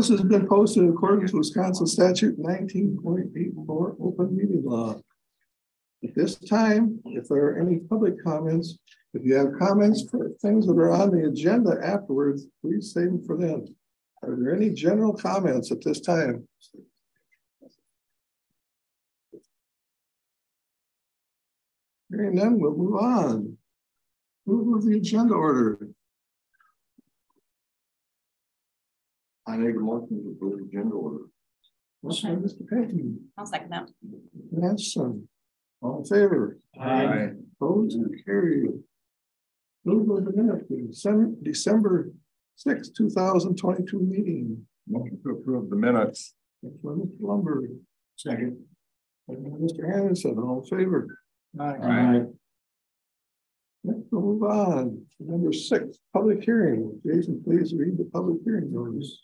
This has been posted in accordance with Wisconsin statute nineteen point eight four open meeting law. At this time, if there are any public comments, if you have comments for things that are on the agenda afterwards, please save them for them. Are there any general comments at this time? Hearing none, we'll move on. Move of the agenda order. I make a motion to approve the agenda order. Motion by Mr. Payton, I'll second that. Manson, all in favor? Aye. Opposed and carried. Move of the minute, to December, December sixth, two thousand twenty-two meeting. Motion to approve the minutes. That's by Mr. Lumber. Second. Second by Mr. Anderson, all in favor? Aye. Next, we'll move on. Number six, public hearing. Jason, please read the public hearing notice.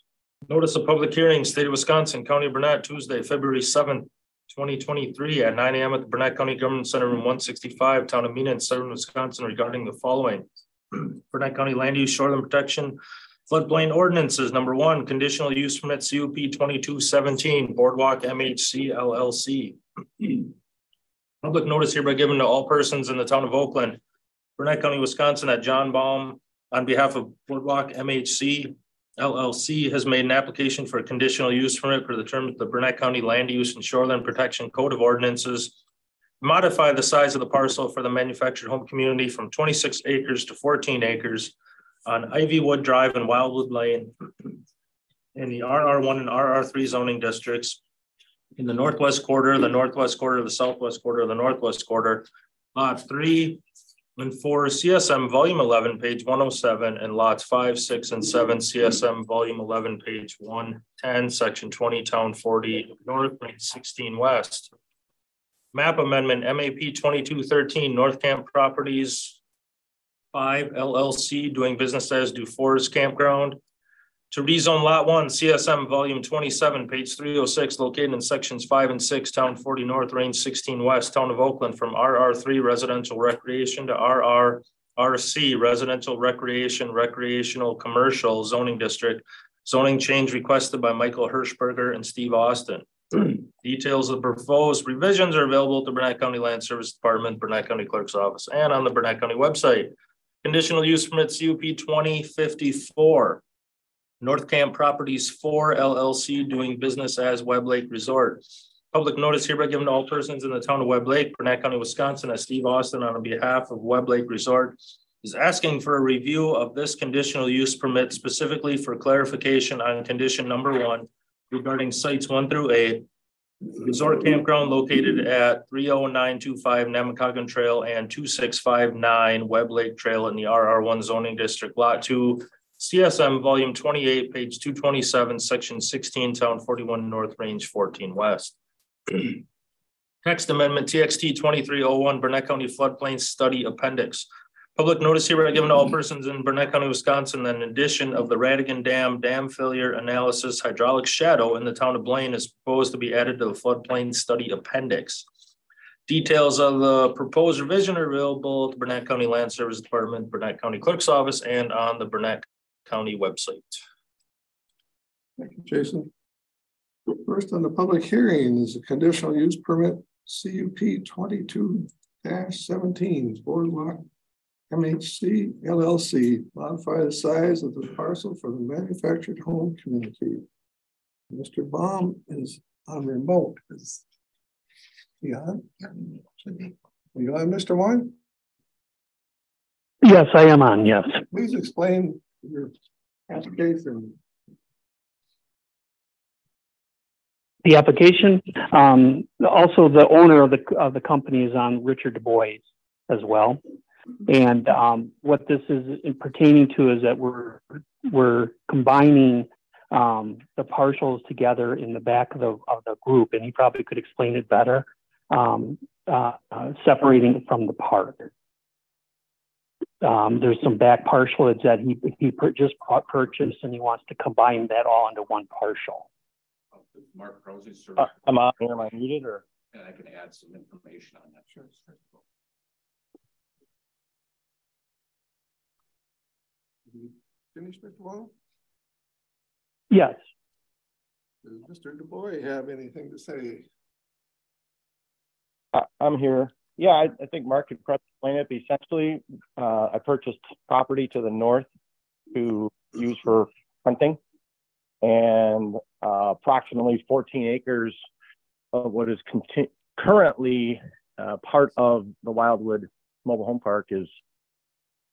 Notice of public hearing, state of Wisconsin, County of Burnett, Tuesday, February seventh, twenty twenty-three at nine AM at the Burnett County Government Center, room one sixty-five, Town of Meenon, Siren Wisconsin, regarding the following. Burnett County Land Use Shoreline Protection Floodplain Ordinances, number one, conditional use permit CUP twenty-two seventeen, Boardwalk MHC LLC. Public notice hereby given to all persons in the town of Oakland, Burnett County, Wisconsin, at John Baum on behalf of Boardwalk MHC LLC has made an application for a conditional use permit for the terms of the Burnett County Land Use and Shoreland Protection Code of Ordinances. Modify the size of the parcel for the manufactured home community from twenty-six acres to fourteen acres on Ivywood Drive and Wildwood Lane in the RR one and RR three zoning districts in the northwest quarter, the northwest quarter, the southwest quarter, the northwest quarter, lot three, and four CSM volume eleven, page one oh seven, and lots five, six, and seven CSM volume eleven, page one ten, section twenty, town forty north, and sixteen west. Map amendment MAP twenty-two thirteen, North Camp Properties. Five LLC doing business as DuFours Campground. To rezone lot one, CSM volume twenty-seven, page three oh six, located in sections five and six, town forty north, range sixteen west, town of Oakland, from RR three residential recreation to RR. RC residential recreation, recreational, commercial zoning district. Zoning change requested by Michael Hirschberger and Steve Austin. Details of proposed revisions are available at the Burnett County Land Service Department, Burnett County Clerk's Office, and on the Burnett County website. Conditional use permit CUP twenty fifty-four. North Camp Properties four LLC doing business as Webb Lake Resort. Public notice hereby given to all persons in the town of Webb Lake, Burnett County, Wisconsin, as Steve Austin on behalf of Webb Lake Resort is asking for a review of this conditional use permit specifically for clarification on condition number one regarding sites one through eight. Resort campground located at three oh nine two five Namekagon Trail and two six five nine Webb Lake Trail in the RR one zoning district, lot two. CSM volume twenty-eight, page two twenty-seven, section sixteen, town forty-one north, range fourteen west. Text amendment TXT twenty-three oh one Burnett County floodplain study appendix. Public notice here given to all persons in Burnett County, Wisconsin, that in addition of the Radigan Dam dam failure analysis hydraulic shadow in the town of Blaine is proposed to be added to the floodplain study appendix. Details of the proposed revision are available at the Burnett County Land Service Department, Burnett County Clerk's Office, and on the Burnett County website. Thank you, Jason. First on the public hearing is a conditional use permit CUP twenty-two seventeen Boardwalk MHC LLC modify the size of the parcel for the manufactured home community. Mr. Baum is on remote. Is he on? Are you on, Mr. Wine? Yes, I am on, yes. Please explain application. The application, um, also the owner of the, of the company is on Richard Du Bois as well. And, um, what this is pertaining to is that we're, we're combining, um, the partials together in the back of the, of the group, and he probably could explain it better. Um, uh, uh, separating it from the park. Um, there's some back partialage that he, he pur- just purchased and he wants to combine that all into one partial. Mark Prosey, sir. Uh, am I, am I muted or? And I can add some information on that. Sure. Finish, Mr. Wall? Yes. Does Mr. Du Bois have anything to say? I, I'm here. Yeah, I, I think Mark could explain it. Essentially, uh, I purchased property to the north to use for hunting and uh, approximately 14 acres of what is conti- currently uh, part of the Wildwood Mobile Home Park is,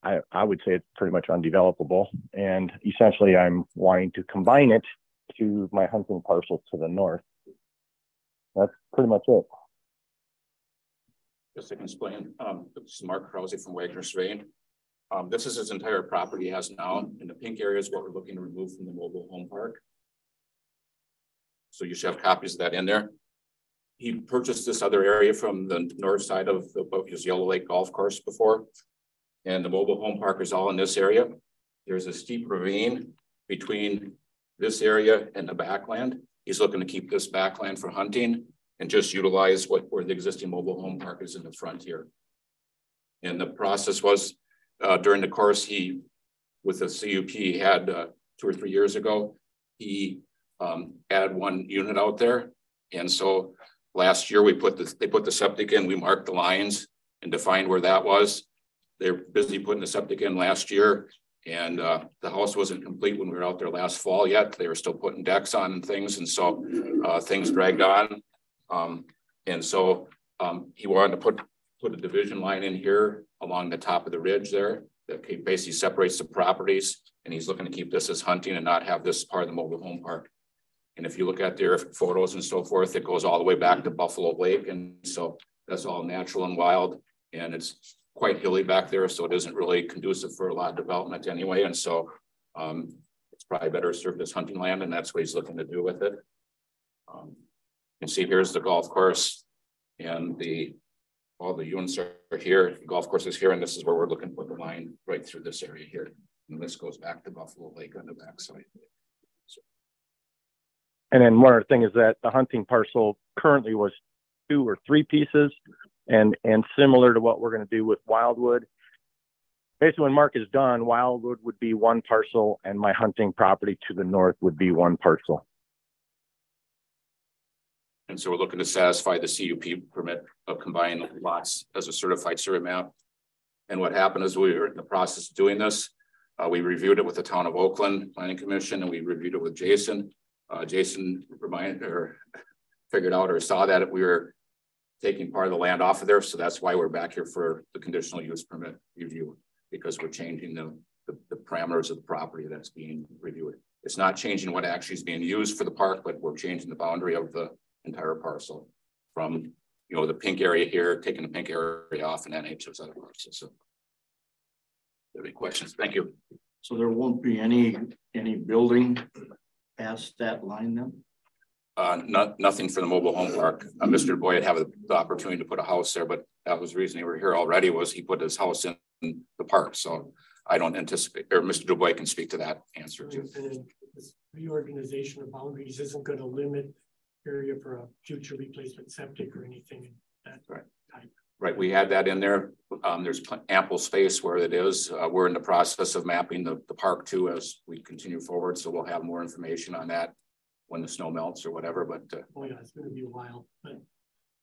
I, I would say it's pretty much undevelopable. And essentially, I'm wanting to combine it to my hunting parcel to the north. That's pretty much it. Just to explain, um, this is Mark Krause from Wagner Surveying. Um, this is his entire property has now, and the pink area is what we're looking to remove from the mobile home park. So you should have copies of that in there. He purchased this other area from the north side of the Yellow Lake Golf Course before. And the mobile home park is all in this area. There's a steep ravine between this area and the backland. He's looking to keep this backland for hunting and just utilize what where the existing mobile home park is in the front here. And the process was uh, during the course he, with the CUP he had uh, two or three years ago, he um, added one unit out there. And so last year we put the, they put the septic in, we marked the lines and defined where that was. They're busy putting the septic in last year and uh, the house wasn't complete when we were out there last fall yet. They were still putting decks on and things. And so uh, things dragged on. Um, and so um, he wanted to put, put a division line in here along the top of the ridge there that basically separates the properties. And he's looking to keep this as hunting and not have this part of the mobile home park. And if you look at their photos and so forth, it goes all the way back to Buffalo Lake. And so that's all natural and wild. And it's quite hilly back there. So it isn't really conducive for a lot of development anyway. And so um, it's probably better served as hunting land. And that's what he's looking to do with it. Um, you can see here's the golf course and the all the units are here, the golf course is here, and this is where we're looking for the line right through this area here. And this goes back to Buffalo Lake on the backside. So. And then one other thing is that the hunting parcel currently was two or three pieces, and and similar to what we're going to do with Wildwood. Basically, when Mark is done, Wildwood would be one parcel, and my hunting property to the north would be one parcel. And so we're looking to satisfy the CUP permit of combining lots as a certified survey map. And what happened is we were in the process of doing this. Uh, we reviewed it with the town of Oakland Planning Commission and we reviewed it with Jason. Uh, Jason reminded or figured out or saw that we were taking part of the land off of there. So that's why we're back here for the conditional use permit review because we're changing the, the, the parameters of the property that's being reviewed. It's not changing what actually is being used for the park, but we're changing the boundary of the entire parcel from, you know, the pink area here, taking the pink area off and then to those other parcels. So any questions? Thank you. So there won't be any, any building past that line then? Uh, not, nothing for the mobile home park. Uh, Mr. Boyd have the opportunity to put a house there, but that was the reason he were here already was he put his house in the park. So I don't anticipate, or Mr. Du Bois can speak to that answer too. Reorganization of boundaries isn't going to limit area for a future replacement septic or anything that right. type. Right, we had that in there. Um, there's ample space where it is. Uh, we're in the process of mapping the, the park too as we continue forward. So we'll have more information on that when the snow melts or whatever. But uh, oh yeah, it's going to be a while. But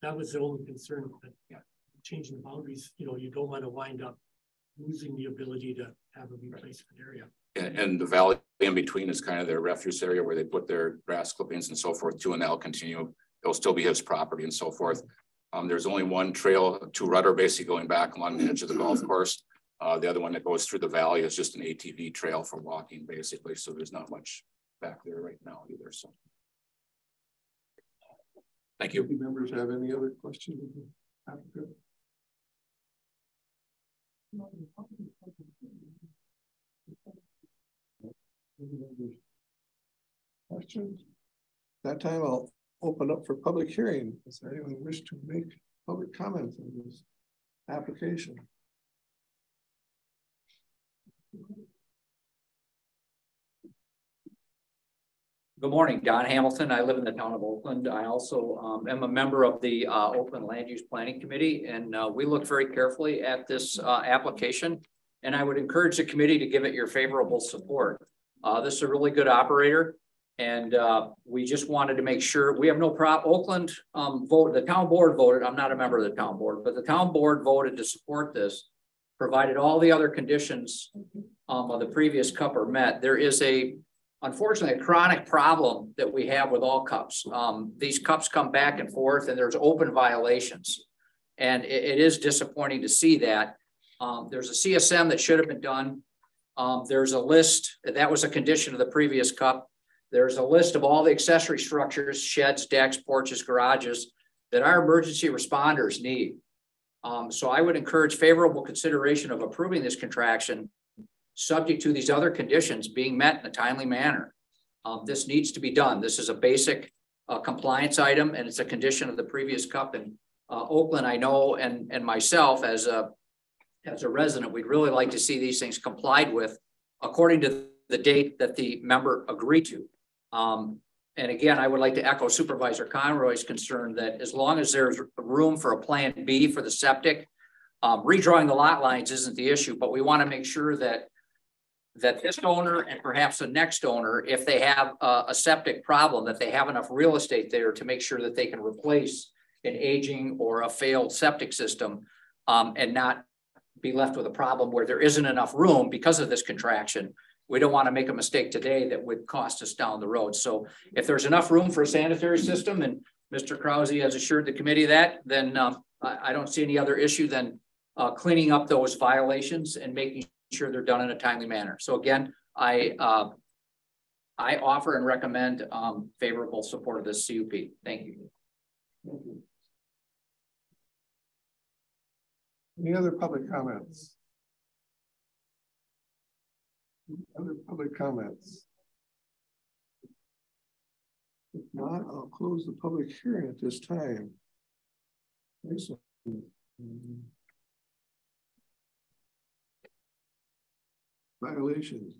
that was the only concern. But yeah, changing the boundaries, you know, you don't want to wind up losing the ability to have a replacement area and, and, the valley in between is kind of their refuse area where they put their grass clippings and so forth too, and that'll continue. It'll still be his property and so forth. Um, there's only one trail to rudder basically going back along the edge of the golf course. Uh, the other one that goes through the valley is just an ATV trail for walking basically. So there's not much back there right now either. So thank you. members have any other questions? Questions? That time I'll open up for public hearing. Does anyone wish to make public comments on this application? Good morning, Don Hamilton. I live in the town of Oakland. I also um, am a member of the uh, Oakland Land Use Planning Committee, and uh, we look very carefully at this uh, application. And I would encourage the committee to give it your favorable support. Uh, this is a really good operator. And uh, we just wanted to make sure, we have no prob, Oakland um vote, the town board voted, I'm not a member of the town board, but the town board voted to support this. Provided all the other conditions um of the previous cup are met. There is a unfortunately a chronic problem that we have with all cups. Um, these cups come back and forth and there's open violations. And it, it is disappointing to see that. Um, there's a CSM that should have been done. Um, there's a list, that was a condition of the previous cup. There's a list of all the accessory structures, sheds, decks, porches, garages that our emergency responders need. Um, so I would encourage favorable consideration of approving this contraction subject to these other conditions being met in a timely manner. Um, this needs to be done. This is a basic uh, compliance item and it's a condition of the previous cup in uh, Oakland. I know and, and myself as a, as a resident, we'd really like to see these things complied with according to the date that the member agreed to. Um, and again, I would like to echo Supervisor Conroy's concern that as long as there's room for a plan B for the septic, um, redrawing the lot lines isn't the issue, but we want to make sure that that this owner and perhaps the next owner, if they have a, a, septic problem, that they have enough real estate there to make sure that they can replace an aging or a failed septic system um, and not be left with a problem where there isn't enough room because of this contraction. We don't want to make a mistake today that would cost us down the road. So if there's enough room for a sanitary system and Mr. Krause has assured the committee that, then um, I, I, don't see any other issue than uh, cleaning up those violations and making sure they're done in a timely manner. So again, I uh, I offer and recommend um, favorable support of this CUP. Thank you. Any other public comments? Other public comments? If not, I'll close the public hearing at this time. violations.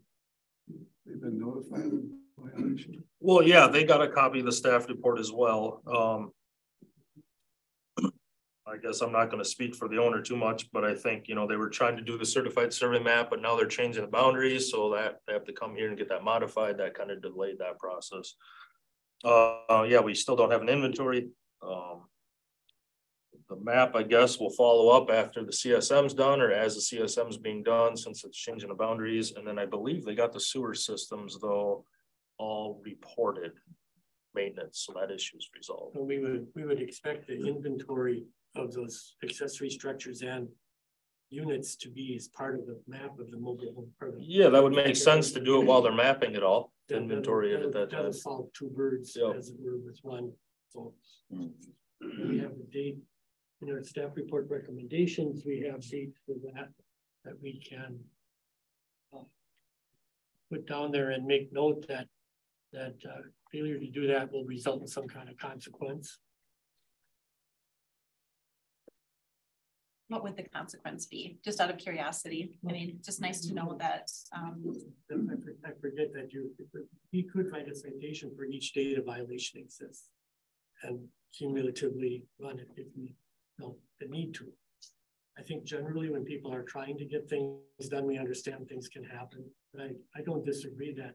They've been notified of violation. Well, yeah, they got a copy of the staff report as well. Um, I guess I'm not going to speak for the owner too much, but I think, you know, they were trying to do the certified survey map, but now they're changing the boundaries. So that they have to come here and get that modified. That kind of delayed that process. Uh, yeah, we still don't have an inventory. Um, the map, I guess, will follow up after the CSM's done or as the CSM's being done since it's changing the boundaries. And then I believe they got the sewer systems though all reported maintenance. So that issue is resolved. we would we would expect the inventory of those accessory structures and units to be as part of the map of the mobile home permit. Yeah, that would make sense to do it while they're mapping it all. Inventory it at that time. That'll solve two birds yep. as it were with one. So mm -hmm. we have the date in our staff report recommendations, we have dates for that that we can uh, put down there and make note that that uh, failure to do that will result in some kind of consequence. What would the consequence be? Just out of curiosity. I mean, just nice to know that. Um... I forget that you he could write a citation for each data violation exists and cumulatively run it if we felt the need to. I think generally when people are trying to get things done, we understand things can happen. But I, I don't disagree that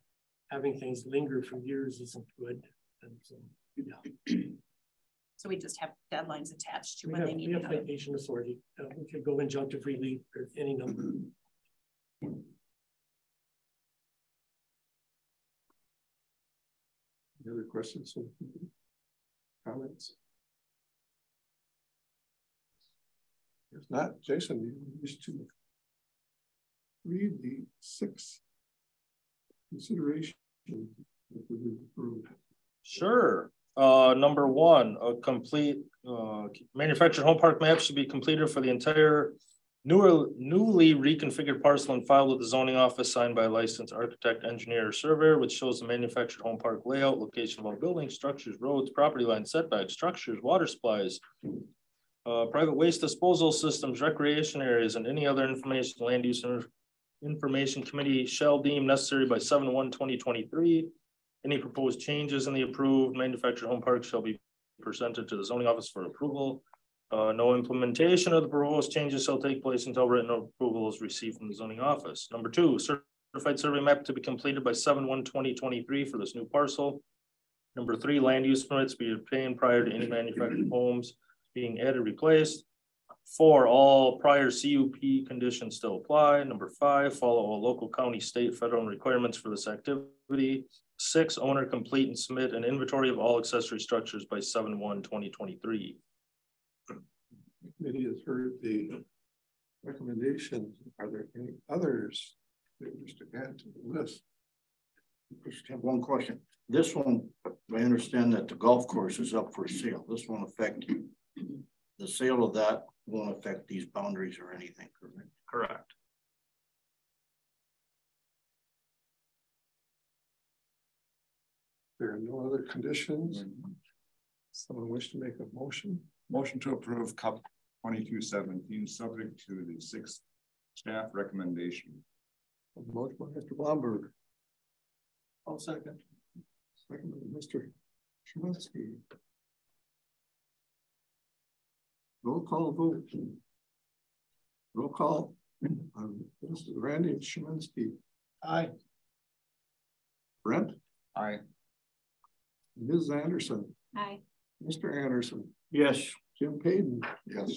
having things linger for years isn't good. And so, yeah. So we just have deadlines attached to we when have, they need to. we have citation authority. Uh, we could go injunctive relief or any number. Any other questions? Or comments? If not, Jason, you wish to read the six consideration Sure. Uh, number one, a complete uh, manufactured home park map should be completed for the entire newer, newly reconfigured parcel and filed with the zoning office signed by a licensed architect, engineer, or surveyor, which shows the manufactured home park layout, location of all buildings, structures, roads, property lines, setbacks, structures, water supplies, uh, private waste disposal systems, recreation areas, and any other information land use information committee shall deem necessary by 7 1 2023. Any proposed changes in the approved manufactured home park shall be presented to the zoning office for approval. Uh, no implementation of the proposed changes shall take place until written approval is received from the zoning office. Number two, certified survey map to be completed by seven one 2023 for this new parcel. Number three, land use permits be obtained prior to any manufactured homes being added, replaced. Four, all prior CUP conditions still apply. Number five, follow all local, county, state, federal requirements for this activity. Six, owner complete and submit an inventory of all accessory structures by seven one 2023. Committee has heard the recommendations. Are there any others that wish to add to the list? Just have one question. This one, I understand that the golf course is up for sale. This won't affect the sale of that won't affect these boundaries or anything, correct? Correct. There are no other conditions. Someone wish to make a motion? Motion to approve cup twenty-two seventeen, subject to the sixth staff recommendation. A motion by Mr. Blomberg. I'll second. Second by Mr. Shuminsky. Roll call vote. Roll call. Um, Mr. Randy Shuminsky. Aye. Brent? Aye. Ms. Anderson. Hi. Mr. Anderson. Yes. Jim Payton. Yes.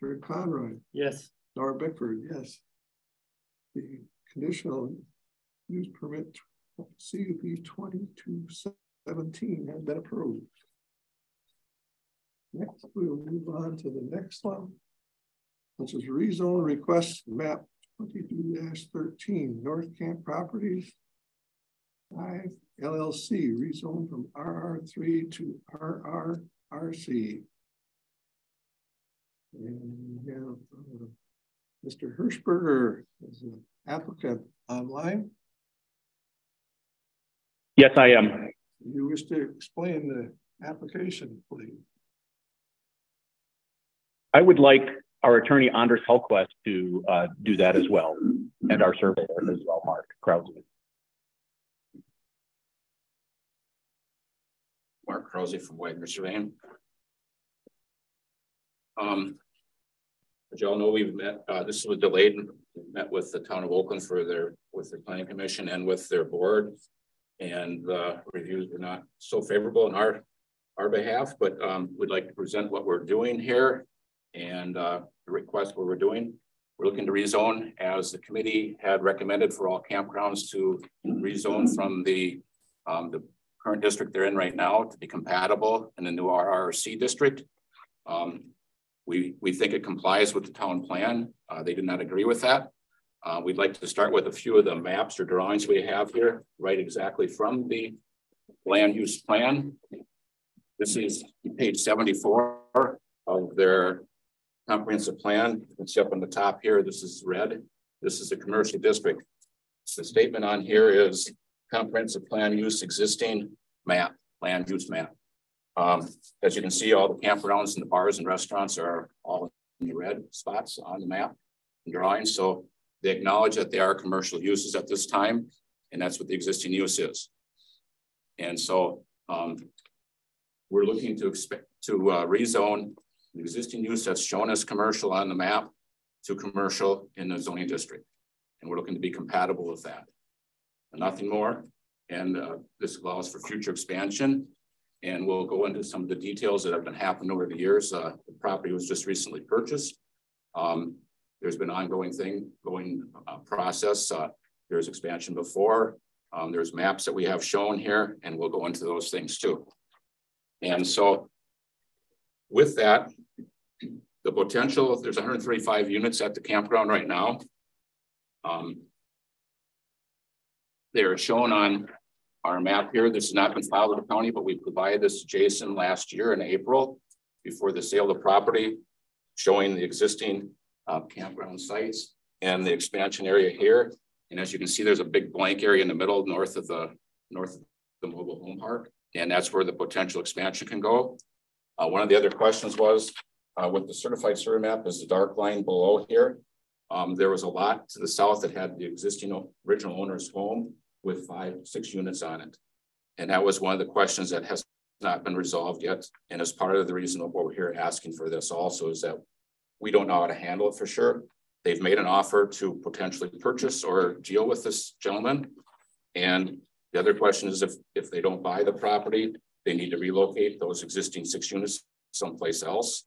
Jared Conroy. Yes. Nora Bickford, yes. The conditional use permit CUP twenty-two seventeen has been approved. Next, we'll move on to the next one, which is rezone request map 22-13, North Camp Properties. Five LLC rezone from RR three to RRRC. And we have uh, Mr. Hirschberger is an applicant online. Yes, I am. You wish to explain the application, please? I would like our attorney Anders Helquist to uh, do that as well, and our surveyor as well, Mark Krause. Mark Krause from Wagner Surveying. Um, as y'all know, we've met, uh, this was delayed, met with the town of Oakland for their, with the planning commission and with their board. And the reviews were not so favorable in our, our behalf, but um, we'd like to present what we're doing here and uh, the request what we're doing. We're looking to rezone as the committee had recommended for all campgrounds to rezone from the, um, the current district they're in right now to be compatible in the new RRC district. Um, we, we think it complies with the town plan. Uh, they did not agree with that. Uh, we'd like to start with a few of the maps or drawings we have here, right exactly from the land use plan. This is page 74 of their comprehensive plan. You can see up on the top here, this is red. This is the commercial district. The statement on here is comprehensive plan use existing map, land use map. Um, as you can see, all the campgrounds and the bars and restaurants are all in the red spots on the map and drawings. So they acknowledge that they are commercial uses at this time, and that's what the existing use is. And so um, we're looking to expect to uh, rezone the existing use that's shown as commercial on the map to commercial in the zoning district. And we're looking to be compatible with that. Nothing more. And uh, this allows for future expansion. And we'll go into some of the details that have been happening over the years. Uh, the property was just recently purchased. Um, there's been ongoing thing, going uh, process. Uh, there's expansion before. Um, there's maps that we have shown here, and we'll go into those things too. And so with that, the potential, there's 135 units at the campground right now. Um, they're shown on our map here. This has not been filed with the county, but we provided this to Jason last year in April before the sale of the property, showing the existing uh, campground sites and the expansion area here. And as you can see, there's a big blank area in the middle, north of the north of the mobile home park. And that's where the potential expansion can go. Uh, one of the other questions was uh, with the certified survey map is the dark line below here. Um, there was a lot to the south that had the existing original owner's home with five, six units on it. And that was one of the questions that has not been resolved yet. And as part of the reason of what we're here asking for this also is that we don't know how to handle it for sure. they've made an offer to potentially purchase or deal with this gentleman. And the other question is if, if they don't buy the property, they need to relocate those existing six units someplace else.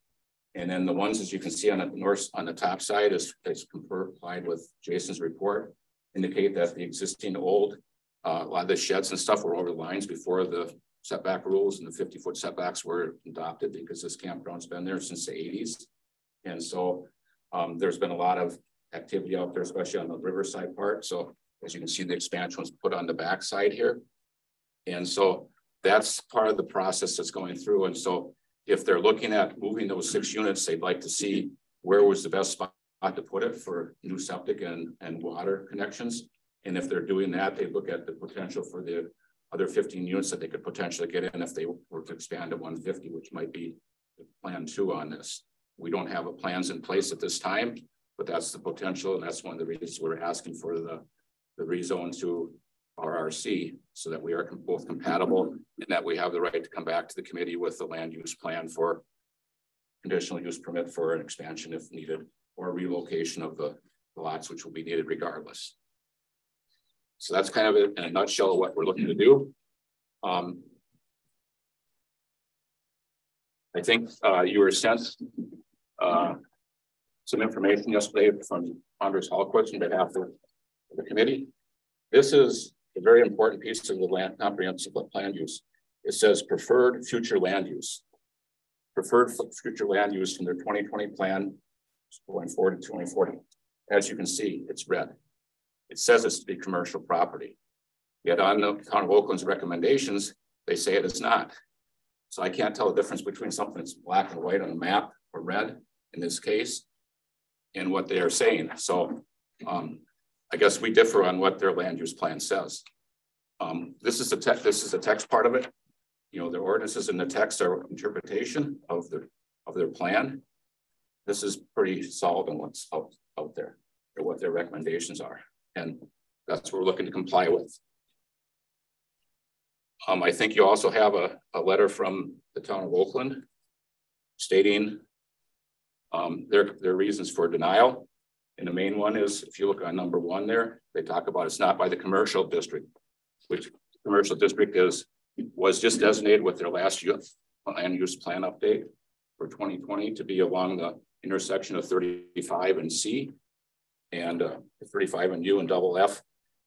And then the ones, as you can see on the north, on the top side is, is complied with Jason's report, indicate that the existing old, uh, a lot of the sheds and stuff were over the lines before the setback rules and the 50 foot setbacks were adopted because this campground's been there since the 80s. And so um, there's been a lot of activity out there, especially on the riverside part. So as you can see, the expansion was put on the back side here. And so that's part of the process that's going through. And so if they're looking at moving those six units, they'd like to see where was the best spot to put it for new septic and, and water connections. And if they're doing that, they look at the potential for the other 15 units that they could potentially get in if they were to expand to 150, which might be plan two on this. We don't have a plans in place at this time, but that's the potential. And that's one of the reasons we're asking for the, the rezone to RRC so that we are both compatible and that we have the right to come back to the committee with the land use plan for conditional use permit for an expansion if needed or relocation of the lots, which will be needed regardless. So that's kind of in a nutshell what we're looking to do. Um, I think uh, you were sent uh, some information yesterday from Anders Hallquist on behalf of the committee. This is a very important piece of the land comprehensive land use. It says preferred future land use. Preferred future land use from their 2020 plan going forward to 2040. As you can see, it's red. It says it's to be commercial property. Yet on the town of Oakland's recommendations, they say it is not. So I can't tell the difference between something that's black and white on a map or red in this case and what they are saying. So um, I guess we differ on what their land use plan says. Um, this is the text. This is the text part of it. You know, their ordinances in the text are interpretation of the of their plan. This is pretty solid on what's out, out there or what their recommendations are. And that's what we're looking to comply with. Um, I think you also have a, a letter from the town of Oakland stating um, their, their reasons for denial. And the main one is, if you look on number one there, they talk about it's not by the commercial district, which commercial district is was just designated with their last land use plan update for 2020 to be along the intersection of 35 and C and uh, 35 and U and double F.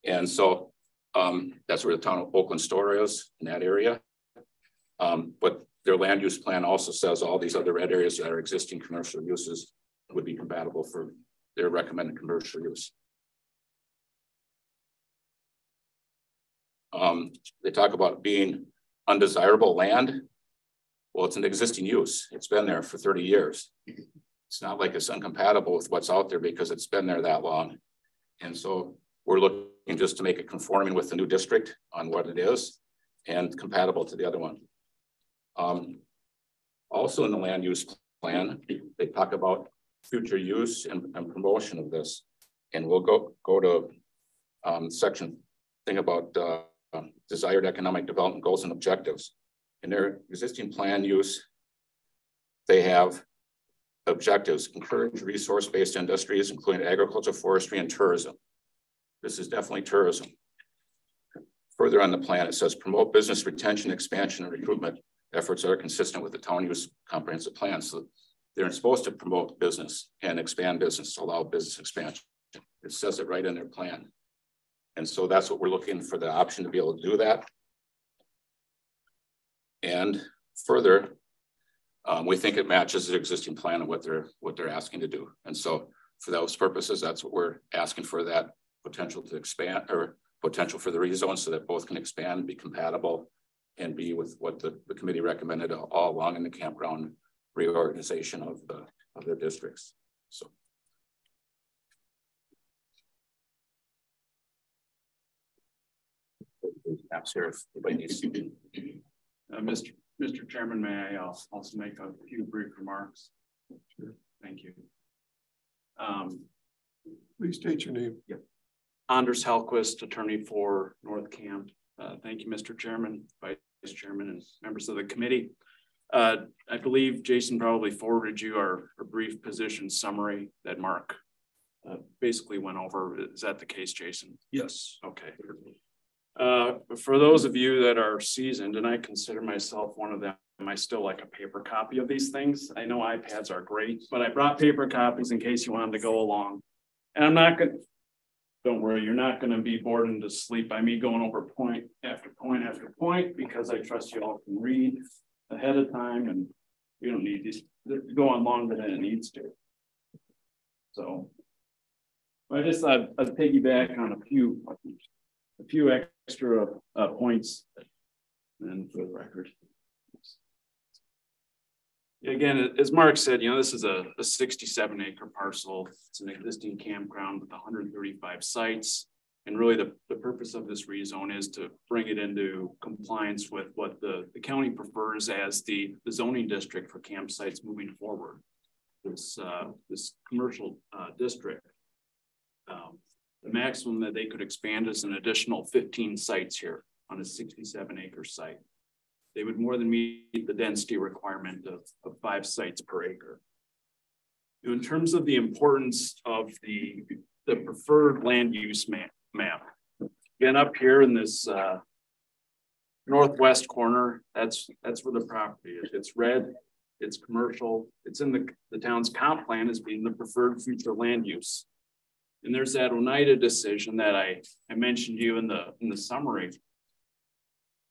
And so um, that's where the town of Oakland store is in that area. Um, but their land use plan also says all these other red areas that are existing commercial uses would be compatible for their recommended commercial use. Um, they talk about being undesirable land. Well, it's an existing use. It's been there for 30 years. It's not like it's incompatible with what's out there because it's been there that long. And so we're looking just to make it conforming with the new district on what it is and compatible to the other one. Um, also in the land use plan, they talk about future use and, and promotion of this. And we'll go, go to um, section thing about uh, desired economic development goals and objectives. In their existing plan use, they have objectives, encourage resource-based industries, including agriculture, forestry, and tourism. This is definitely tourism. Further on the plan, it says promote business retention, expansion, and recruitment efforts that are consistent with the town use comprehensive plan. So they're supposed to promote business and expand business, to allow business expansion. It says it right in their plan. And so that's what we're looking for the option to be able to do that. And further, um, we think it matches the existing plan and what they're what they're asking to do. And so for those purposes, that's what we're asking for that potential to expand or potential for the rezone so that both can expand, be compatible, and be with what the, the committee recommended all along in the campground reorganization of the of their districts. So. Maps here if anybody needs to. Uh, Mr. Mr. Chairman, may I also make a few brief remarks? Sure. Thank you. Um, Please state your name. Yep. Anders Hallquist, attorney for North Camp. Uh, thank you, Mr. Chairman, Vice Chairman, and members of the committee. Uh, I believe Jason probably forwarded you our, our, brief position summary that Mark uh, basically went over. Is that the case, Jason? Yes. Okay. Uh, for those of you that are seasoned, and I consider myself one of them, I still like a paper copy of these things. I know iPads are great, but I brought paper copies in case you wanted to go along. And I'm not gonna, don't worry, you're not gonna be bored into sleep by me going over point after point after point, because I trust you all can read ahead of time and you don't need these, go on longer than it needs to. So. I just thought I'd piggyback on a few, a few extra uh, points and for the record. Again, as Mark said, you know, this is a, a 67 acre parcel. It's an existing campground with 135 sites. And really the, the purpose of this rezone is to bring it into compliance with what the, the county prefers as the, the zoning district for campsites moving forward. This, uh, this commercial uh, district. Um, the maximum that they could expand is an additional 15 sites here on a 67 acre site they would more than meet the density requirement of, of five sites per acre. In terms of the importance of the, the preferred land use map, map, again up here in this uh, northwest corner, that's that's where the property is. It's red, it's commercial, it's in the, the town's comp plan as being the preferred future land use. And there's that Oneida decision that I, I mentioned to you in the in the summary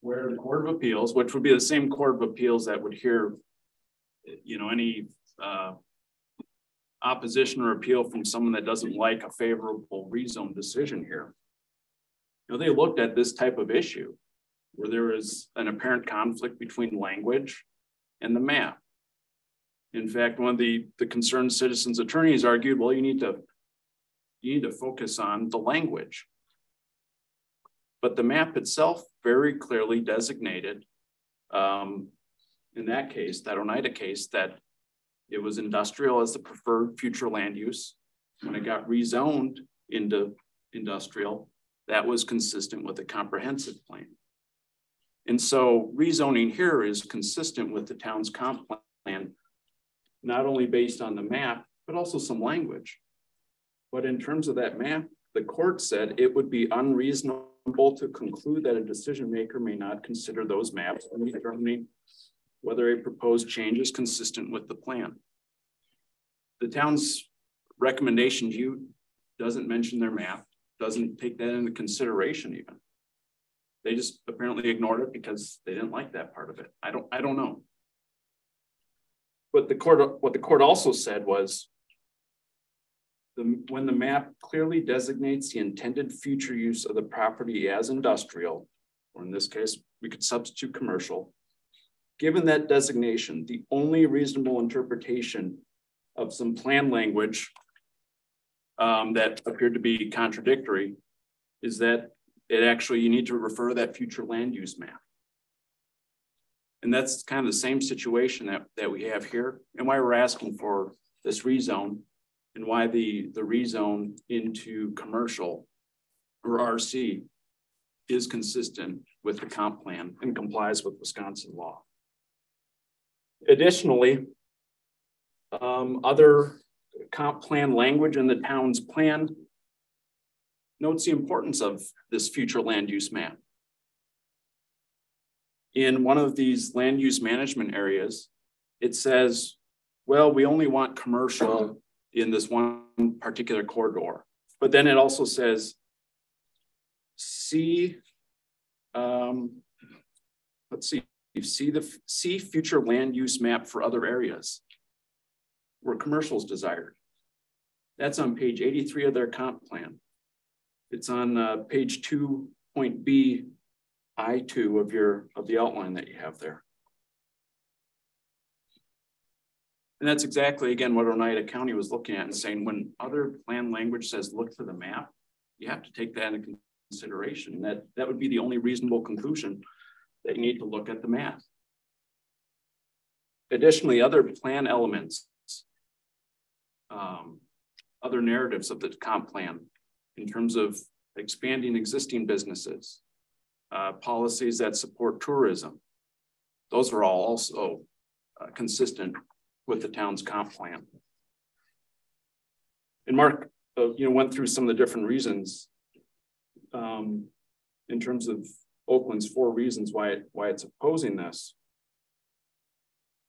where the Court of Appeals, which would be the same Court of Appeals that would hear, you know, any uh, opposition or appeal from someone that doesn't like a favorable rezone decision here. You know, they looked at this type of issue where there is an apparent conflict between language and the map. In fact, one of the, the concerned citizens attorneys argued, well, you need to you need to focus on the language. But the map itself very clearly designated, um, in that case, that Oneida case, that it was industrial as the preferred future land use. When it got rezoned into industrial, that was consistent with the comprehensive plan. And so rezoning here is consistent with the town's comp plan, not only based on the map, but also some language. But in terms of that map, the court said it would be unreasonable to conclude that a decision maker may not consider those maps when determining whether a proposed change is consistent with the plan. The town's recommendation to you doesn't mention their map, doesn't take that into consideration even. They just apparently ignored it because they didn't like that part of it. I don't, I don't know. But the court, what the court also said was the, when the map clearly designates the intended future use of the property as industrial, or in this case, we could substitute commercial, given that designation, the only reasonable interpretation of some plan language um, that appeared to be contradictory is that it actually, you need to refer to that future land use map. And that's kind of the same situation that, that we have here and why we're asking for this rezone and why the, the rezone into commercial or RC is consistent with the comp plan and complies with Wisconsin law. Additionally, um, other comp plan language in the town's plan notes the importance of this future land use map. In one of these land use management areas, it says, well, we only want commercial in this one particular corridor. But then it also says, see, um, let's see, see the see future land use map for other areas where commercial is desired. That's on page 83 of their comp plan. It's on uh, page 2.b I2 of your of the outline that you have there. And that's exactly, again, what Oneida County was looking at and saying when other plan language says look to the map, you have to take that into consideration. That, that would be the only reasonable conclusion you need to look at the map. Additionally, other plan elements, um, other narratives of the comp plan in terms of expanding existing businesses, uh, policies that support tourism. Those are all also uh, consistent with the town's comp plan. And Mark uh, you know, went through some of the different reasons. Um, in terms of Oakland's four reasons why it, why it's opposing this.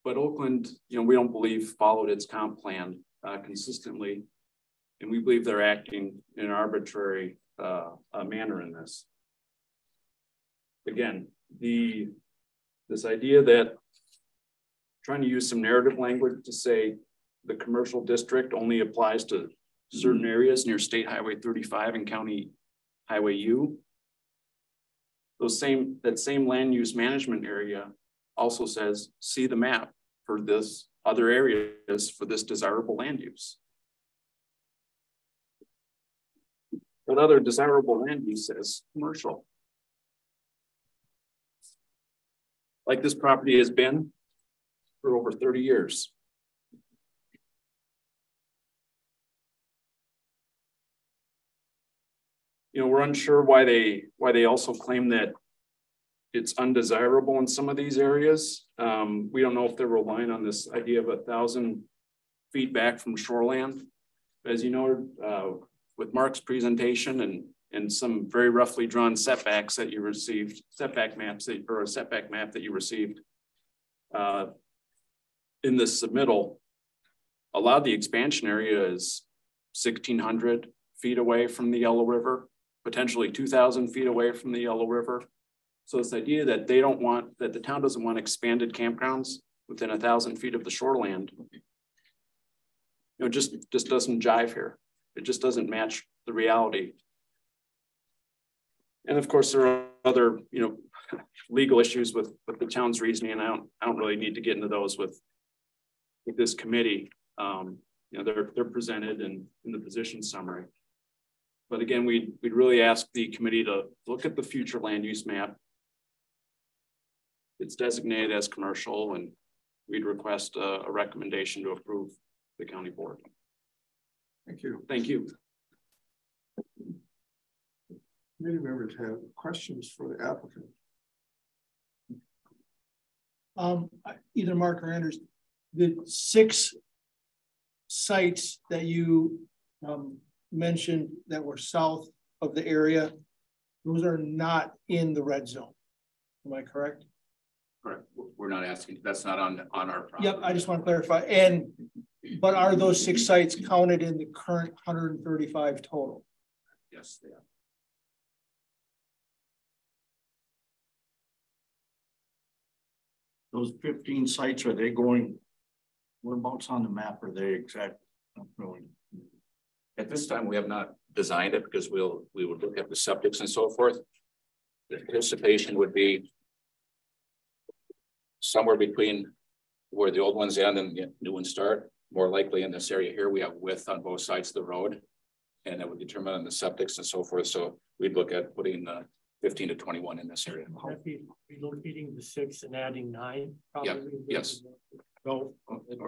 But Oakland, you know, we don't believe followed its comp plan uh, consistently. And we believe they're acting in an arbitrary uh, manner in this. Again, the this idea that trying to use some narrative language to say the commercial district only applies to certain areas near State Highway 35 and County Highway U. Those same that same land use management area also says see the map for this other areas for this desirable land use. What other desirable land use says commercial? Like this property has been for over 30 years. You know, we're unsure why they why they also claim that it's undesirable in some of these areas. Um, we don't know if they're relying on this idea of a thousand feet back from shoreland. As you know, uh, with Mark's presentation and and some very roughly drawn setbacks that you received, setback maps that, or a setback map that you received uh, in this submittal, a lot of the expansion area is 1,600 feet away from the Yellow River, potentially 2,000 feet away from the Yellow River. So this idea that they don't want, that the town doesn't want expanded campgrounds within a thousand feet of the shoreland, you know, just, just doesn't jive here. It just doesn't match the reality. And of course, there are other, you know, legal issues with, with the town's reasoning, and I don't, I don't really need to get into those with, with this committee. Um, you know, they're, they're presented in, in the position summary. But again, we'd, we'd really ask the committee to look at the future land use map. It's designated as commercial and we'd request a, a recommendation to approve the county board. Thank you. Thank you. Committee members have questions for the applicant. Um, either Mark or Anders, the six sites that you um, mentioned that were south of the area, those are not in the red zone. Am I correct? Correct. We're not asking, that's not on, on our property. Yep, I just want to clarify. And but are those six sites counted in the current 135 total? Yes, they are. Those 15 sites, are they going, whereabouts on the map are they exact? Really? At this time, we have not designed it because we'll we would look at the septics and so forth. The anticipation would be somewhere between where the old ones end and the new ones start more likely in this area here, we have width on both sides of the road and that would determine on the septics and so forth. So we'd look at putting uh, 15 to 21 in this area. Would that be relocating the six and adding nine? Yeah, yes. No,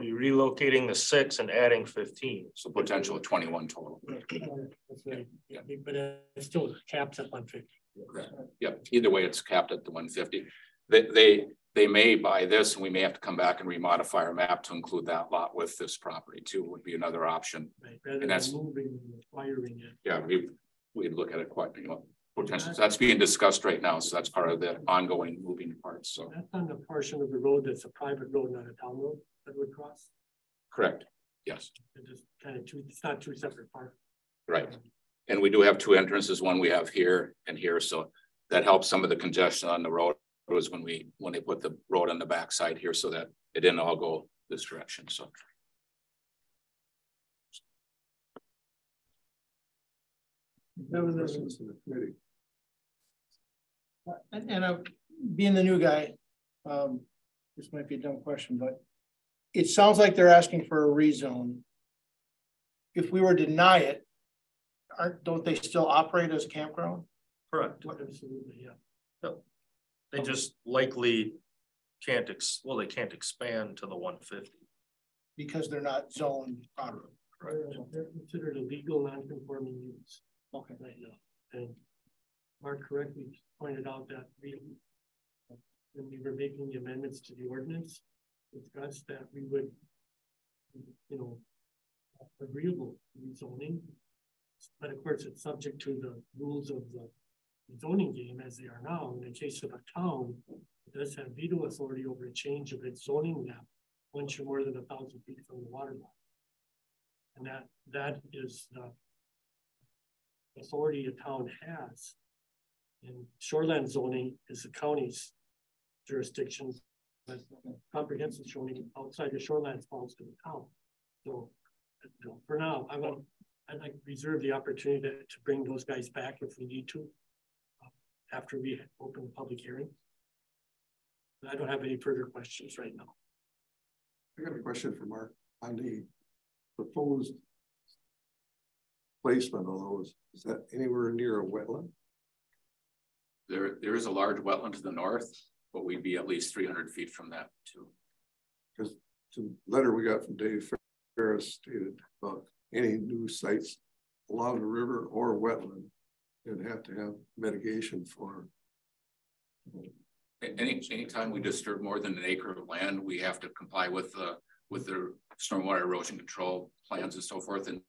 you relocating the six and adding 15. So potential of 21 total. That's right. Yeah. But uh, it still capped at 150. Yeah, either way, it's capped at the 150. They, they they may buy this and we may have to come back and remodify our map to include that lot with this property too would be another option. Right, rather and that's moving and acquiring it. Yeah, we we'd look at it quite you know potential. So that's being discussed right now. So that's part of the ongoing moving parts. So that's on the portion of the road that's a private road, not a town road that would cross. Correct. Yes. It's just kind of two. It's not two separate parts. Right. And we do have two entrances. One we have here and here, so that helps some of the congestion on the road was when we when they put the road on the backside here so that it didn't all go this direction. So and, and uh, being the new guy, um, this might be a dumb question, but it sounds like they're asking for a rezone. If we were to deny it, aren't don't they still operate as a campground? Correct. Absolutely, yeah. So they just likely can't ex well, they can't expand to the 150 because they're not zoned properly. Right. They're considered a legal non-conforming use. Okay. Right now. And Mark correctly pointed out that we, when we were making the amendments to the ordinance, discussed that we would, you know, agreeable to zoning But of course, it's subject to the rules of the zoning game as they are now. In the case of a town, it does have veto authority over a change of its zoning map once you're more than a thousand feet from the water line. And that that is the authority a town has. And shoreland zoning is the county's jurisdiction, but comprehensive zoning outside the shoreline falls to the town. So you know, for now, I want I'd like to reserve the opportunity to, to bring those guys back if we need to uh, after we open the public hearing. But I don't have any further questions right now. I got a question for Mark on the proposed placement of those. Is that anywhere near a wetland? There, there is a large wetland to the north, but we'd be at least three hundred feet from that too. Because the letter we got from Dave Ferris stated about any new sites along the river or wetland, they'd have to have mitigation for. Any, anytime we disturb more than an acre of land, we have to comply with the, with the stormwater erosion control plans and so forth. And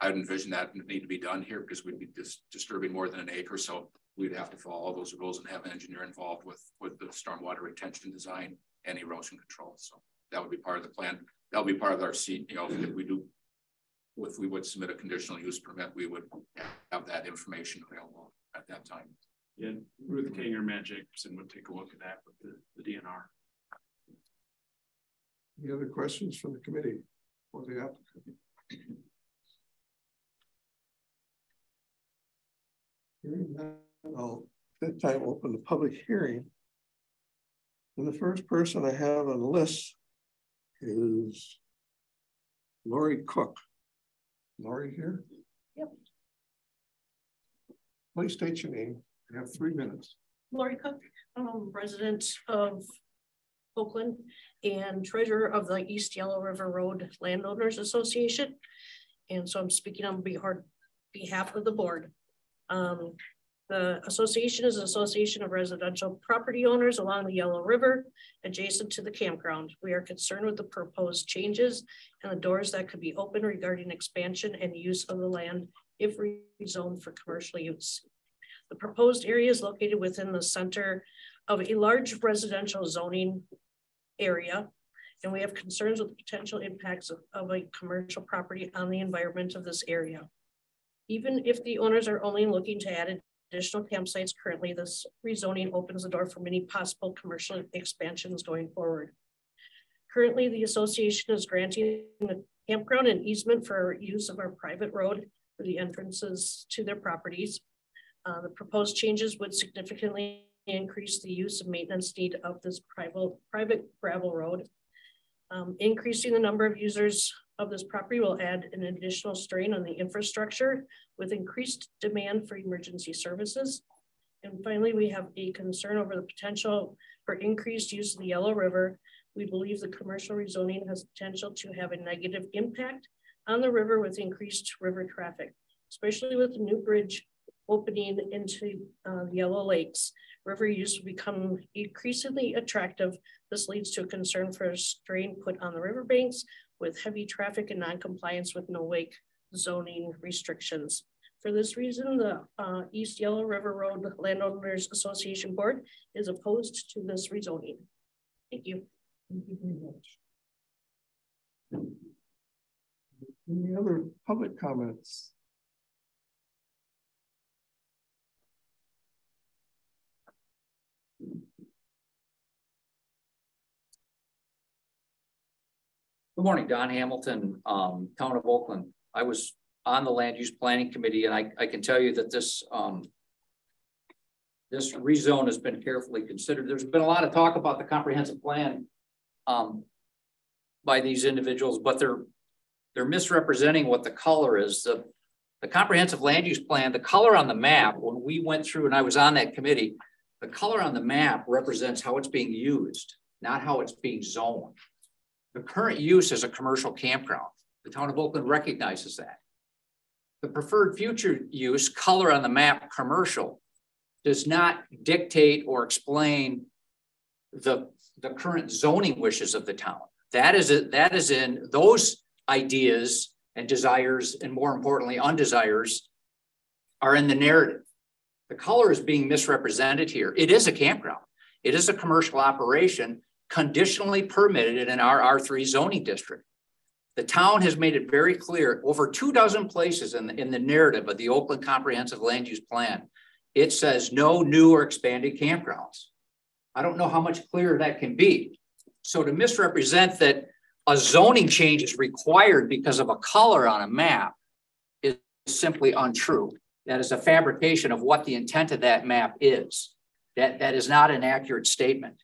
I'd envision that need to be done here because we'd be dis disturbing more than an acre. So we'd have to follow all those rules and have an engineer involved with, with the stormwater retention design and erosion control. So that would be part of the plan. That'll be part of our seat, you know, if we do, if we would submit a conditional use permit, we would have that information available at that time. Yeah, Ruth King or Matt Jacobson would take a look at that with the, the DNR. Any other questions from the committee or the applicant? I'll that time open the public hearing. And the first person I have on the list is Lori Cook. Lori here? Yep. Please state your name. You have three minutes. Lori Cook, um, resident of Oakland and treasurer of the East Yellow River Road Landowners Association. And so I'm speaking on behalf of the board. Um, the association is an association of residential property owners along the Yellow River adjacent to the campground. We are concerned with the proposed changes and the doors that could be open regarding expansion and use of the land if rezoned for commercial use. The proposed area is located within the center of a large residential zoning area, and we have concerns with the potential impacts of, of a commercial property on the environment of this area. Even if the owners are only looking to add additional campsites currently, this rezoning opens the door for many possible commercial expansions going forward. Currently, the association is granting the campground an easement for use of our private road for the entrances to their properties. Uh, the proposed changes would significantly increase the use and maintenance need of this private, private gravel road. Um, increasing the number of users of this property will add an additional strain on the infrastructure with increased demand for emergency services. And finally, we have a concern over the potential for increased use of the Yellow River. We believe the commercial rezoning has potential to have a negative impact on the river with increased river traffic, especially with the new bridge opening into uh, the Yellow Lakes, river use will become increasingly attractive. This leads to a concern for a strain put on the riverbanks with heavy traffic and non-compliance with no wake zoning restrictions. For this reason, the uh, East Yellow River Road Landowners Association Board is opposed to this rezoning. Thank you. Thank you very much. Any other public comments? Good morning, Don Hamilton, um, Town of Oakland. I was on the Land Use Planning Committee, and I, I can tell you that this um, this rezone has been carefully considered. There's been a lot of talk about the comprehensive plan um, by these individuals, but they're they're misrepresenting what the color is. The, the comprehensive land use plan, the color on the map, when we went through and I was on that committee, the color on the map represents how it's being used, not how it's being zoned. The current use is a commercial campground. The town of Oakland recognizes that. The preferred future use, color on the map, commercial, does not dictate or explain the, the current zoning wishes of the town. That is, a, that is in those ideas and desires, and more importantly, undesires, are in the narrative. The color is being misrepresented here. It is a campground. It is a commercial operation conditionally permitted in our R3 zoning district. The town has made it very clear over two dozen places in the, in the narrative of the Oakland Comprehensive Land Use Plan. It says no new or expanded campgrounds. I don't know how much clearer that can be. So to misrepresent that a zoning change is required because of a color on a map is simply untrue. That is a fabrication of what the intent of that map is. That, that is not an accurate statement.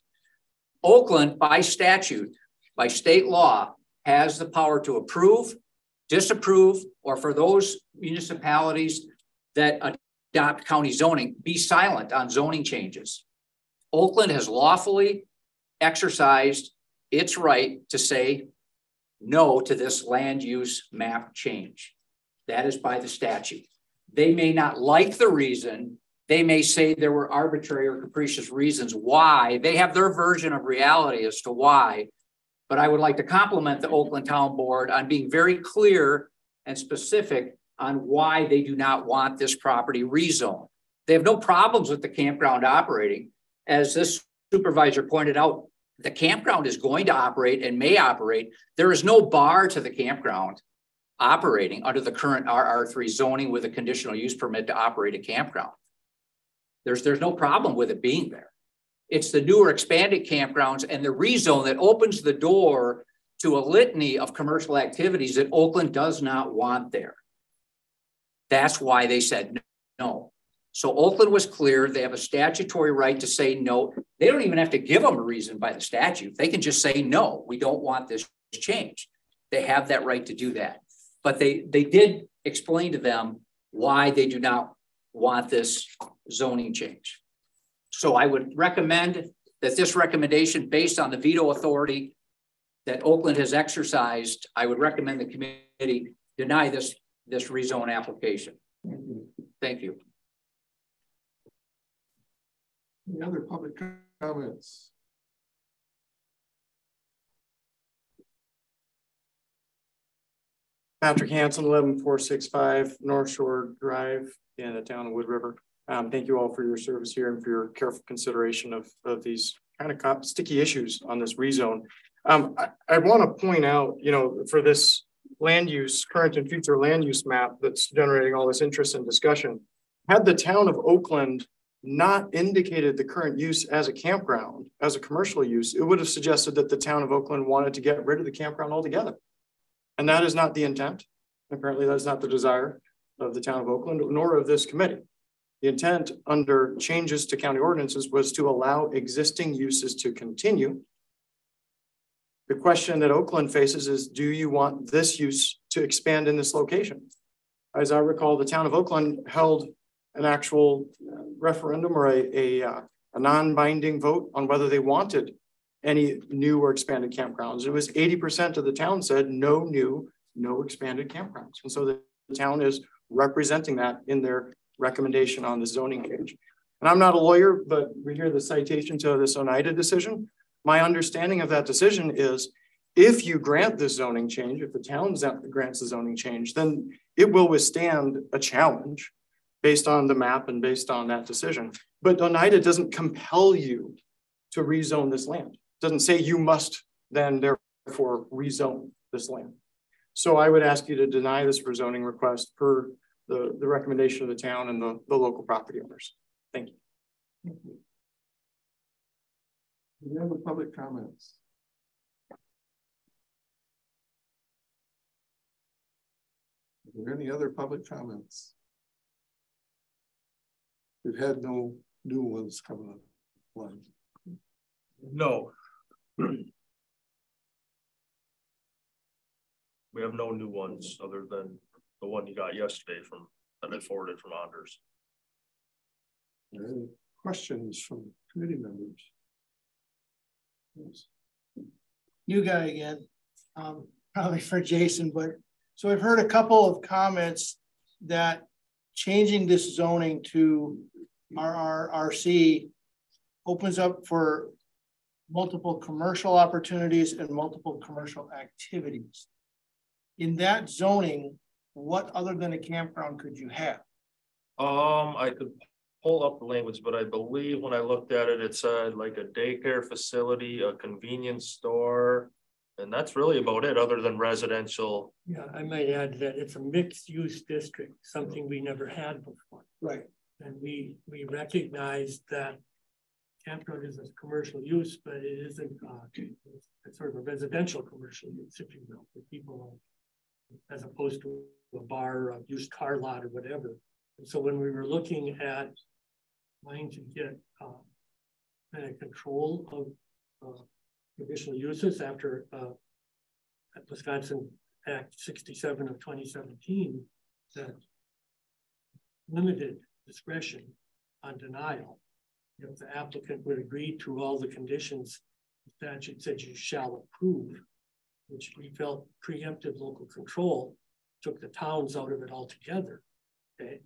Oakland, by statute, by state law, has the power to approve, disapprove, or for those municipalities that adopt county zoning, be silent on zoning changes. Oakland has lawfully exercised its right to say no to this land use map change. That is by the statute. They may not like the reason. They may say there were arbitrary or capricious reasons why. They have their version of reality as to why but I would like to compliment the Oakland Town Board on being very clear and specific on why they do not want this property rezoned. They have no problems with the campground operating. As this supervisor pointed out, the campground is going to operate and may operate. There is no bar to the campground operating under the current RR3 zoning with a conditional use permit to operate a campground. There's, there's no problem with it being there. It's the newer expanded campgrounds and the rezone that opens the door to a litany of commercial activities that Oakland does not want there. That's why they said no. So Oakland was clear. They have a statutory right to say no. They don't even have to give them a reason by the statute. They can just say no, we don't want this change. They have that right to do that. But they, they did explain to them why they do not want this zoning change. So I would recommend that this recommendation based on the veto authority that Oakland has exercised, I would recommend the committee deny this, this rezone application. Thank you. Any other public comments? Patrick Hanson, 11465 North Shore Drive in the town of Wood River. Um, thank you all for your service here and for your careful consideration of, of these kind of sticky issues on this rezone. Um, I, I want to point out, you know, for this land use, current and future land use map that's generating all this interest and discussion, had the town of Oakland not indicated the current use as a campground, as a commercial use, it would have suggested that the town of Oakland wanted to get rid of the campground altogether. And that is not the intent. Apparently, that's not the desire of the town of Oakland, nor of this committee. The intent under changes to county ordinances was to allow existing uses to continue. The question that Oakland faces is, do you want this use to expand in this location? As I recall, the town of Oakland held an actual referendum or a, a, uh, a non-binding vote on whether they wanted any new or expanded campgrounds. It was 80% of the town said no new, no expanded campgrounds. And so the town is representing that in their recommendation on the zoning change. And I'm not a lawyer, but we hear the citation to this Oneida decision. My understanding of that decision is if you grant the zoning change, if the town grants the zoning change, then it will withstand a challenge based on the map and based on that decision. But Oneida doesn't compel you to rezone this land. It doesn't say you must then therefore rezone this land. So I would ask you to deny this rezoning request per the, the recommendation of the town and the, the local property owners. Thank you. Thank you. Any other public comments? Are there any other public comments? We've had no new ones coming up. No. we have no new ones other than the one you got yesterday from that I forwarded from Anders. Any questions from committee members? Yes. New guy again, um, probably for Jason, but so I've heard a couple of comments that changing this zoning to RRRC opens up for multiple commercial opportunities and multiple commercial activities. in that zoning, what other than a campground could you have? Um, I could pull up the language, but I believe when I looked at it, it said like a daycare facility, a convenience store. And that's really about it, other than residential. Yeah, I might add that it's a mixed use district, something we never had before. Right. And we, we recognize that campground is a commercial use, but it isn't, uh, it's sort of a residential commercial use, if you will, for people as opposed to a bar, a used car lot or whatever. And so when we were looking at trying to get uh, kind of control of uh, conditional uses after uh, Wisconsin Act 67 of 2017 that limited discretion on denial. If the applicant would agree to all the conditions, the statute said you shall approve, which we felt preempted local control, took the towns out of it altogether. Okay.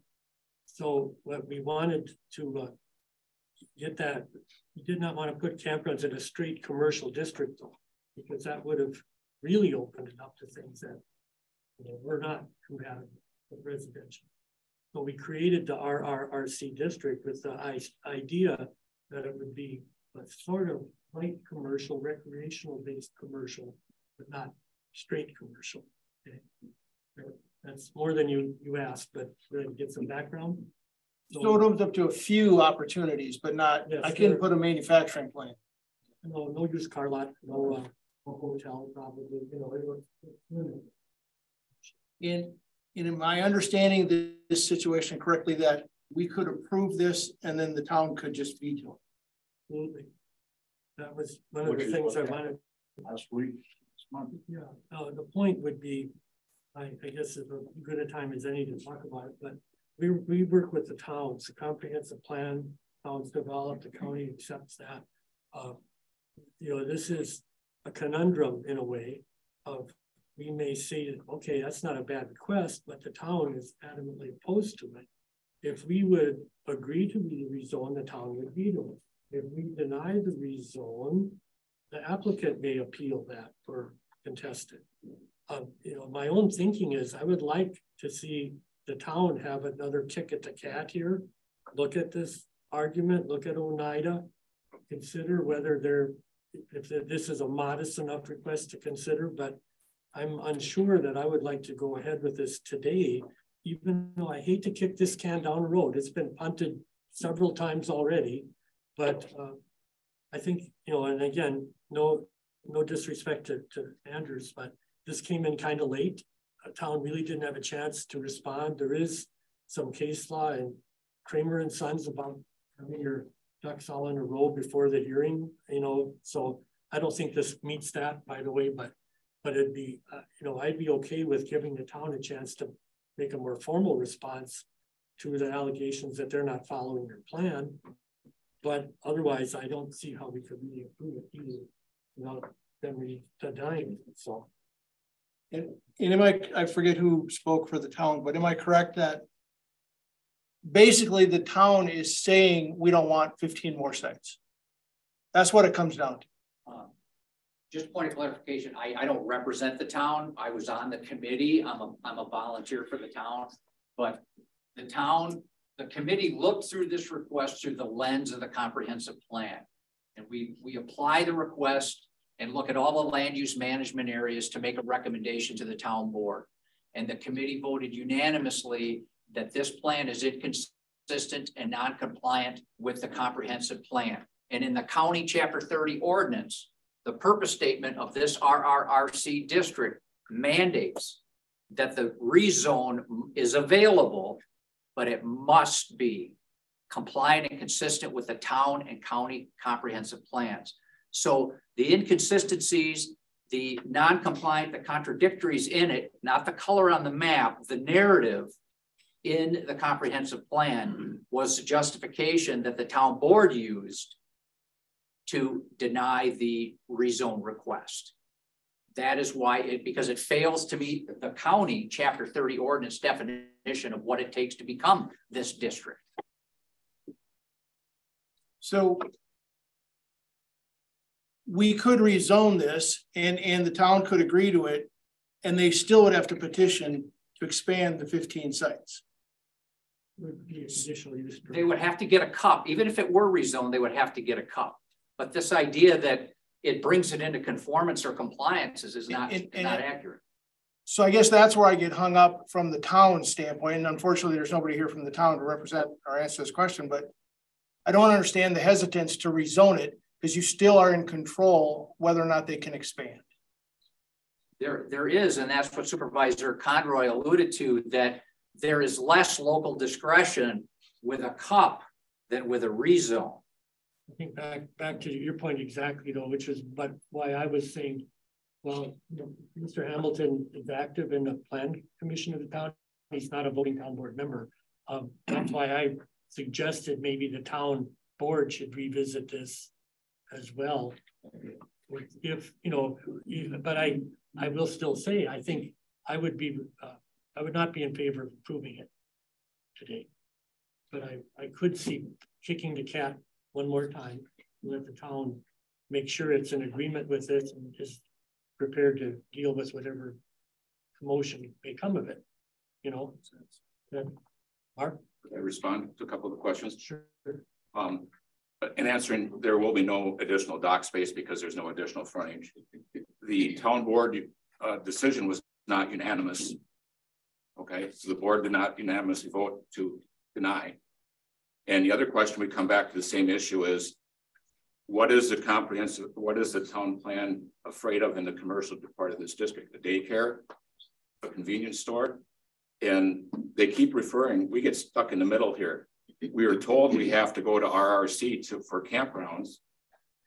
So what we wanted to uh, get that, we did not want to put campgrounds in a straight commercial district though, because that would have really opened it up to things that you know, were not compatible with residential. So we created the RRRC district with the idea that it would be a sort of light commercial, recreational based commercial, but not straight commercial. Okay. That's more than you you asked, but to get some background. So, so it opens up to a few opportunities, but not, yes, I can put a manufacturing plant. No, no used car lot, no, uh, no hotel, probably, you know. In, in my understanding this situation correctly, that we could approve this and then the town could just veto it. Absolutely. That was one of the things I wanted. Last week, month. Yeah, uh, the point would be, I, I guess as good a time as any to talk about it, but we, we work with the towns, the comprehensive plan, towns develop, the county accepts that. Uh, you know, this is a conundrum in a way of we may say, okay, that's not a bad request, but the town is adamantly opposed to it. If we would agree to be rezone, the town would veto it. If we deny the rezone, the applicant may appeal that for contested. Um, you know, my own thinking is I would like to see the town have another kick at the cat here. Look at this argument, look at Oneida, consider whether they're, if this is a modest enough request to consider, but I'm unsure that I would like to go ahead with this today, even though I hate to kick this can down the road. It's been punted several times already, but uh, I think, you know, and again, no, no disrespect to, to Andrews, but this came in kind of late town really didn't have a chance to respond. There is some case law and Kramer and Sons about having your ducks all in a row before the hearing, you know, so I don't think this meets that, by the way, but but it'd be, uh, you know, I'd be okay with giving the town a chance to make a more formal response to the allegations that they're not following their plan. But otherwise, I don't see how we could really approve it either without them denying it. So and, and am I, I forget who spoke for the town, but am I correct that basically the town is saying we don't want 15 more sites? That's what it comes down to. Um, just point of clarification, I, I don't represent the town. I was on the committee. I'm a, I'm a volunteer for the town, but the town, the committee looked through this request through the lens of the comprehensive plan. And we, we apply the request and look at all the land use management areas to make a recommendation to the town board. And the committee voted unanimously that this plan is inconsistent and non-compliant with the comprehensive plan. And in the county chapter 30 ordinance, the purpose statement of this RRRC district mandates that the rezone is available, but it must be compliant and consistent with the town and county comprehensive plans. So the inconsistencies, the non-compliant, the contradictories in it, not the color on the map, the narrative in the comprehensive plan was the justification that the town board used to deny the rezone request. That is why it, because it fails to meet the county chapter 30 ordinance definition of what it takes to become this district. So we could rezone this and, and the town could agree to it and they still would have to petition to expand the fifteen sites. They would have to get a cup, even if it were rezoned, they would have to get a cup. But this idea that it brings it into conformance or compliances is not, And- and- not accurate. So I guess that's where I get hung up from the town standpoint, and unfortunately, there's nobody here from the town to represent or answer this question, but I don't understand the hesitance to rezone it, because you still are in control whether or not they can expand. There, there is, and that's what Supervisor Conroy alluded to, that there is less local discretion with a cup than with a rezone. I think back, back to your point exactly though, which is, but why I was saying, well, Mr. Hamilton is active in the plan commission of the town. He's not a voting town board member. Um, that's why I suggested maybe the town board should revisit this as well. If, you know, but I, I will still say, I think I would be, uh, I would not be in favor of approving it today. But I, I could see kicking the cat one more time, let the town make sure it's in agreement with this and is prepared to deal with whatever commotion may come of it, you know? Then, Mark? Could I respond to a couple of the questions? Sure. Um, in answering, there will be no additional dock space because there's no additional frontage. The town board uh, decision was not unanimous. Okay, so the board did not unanimously vote to deny. And the other question we come back to the same issue is what is the comprehensive, what is the town plan afraid of in the commercial part of this district? A daycare, a convenience store? And they keep referring, we get stuck in the middle here. We were told we have to go to RRC to, for campgrounds.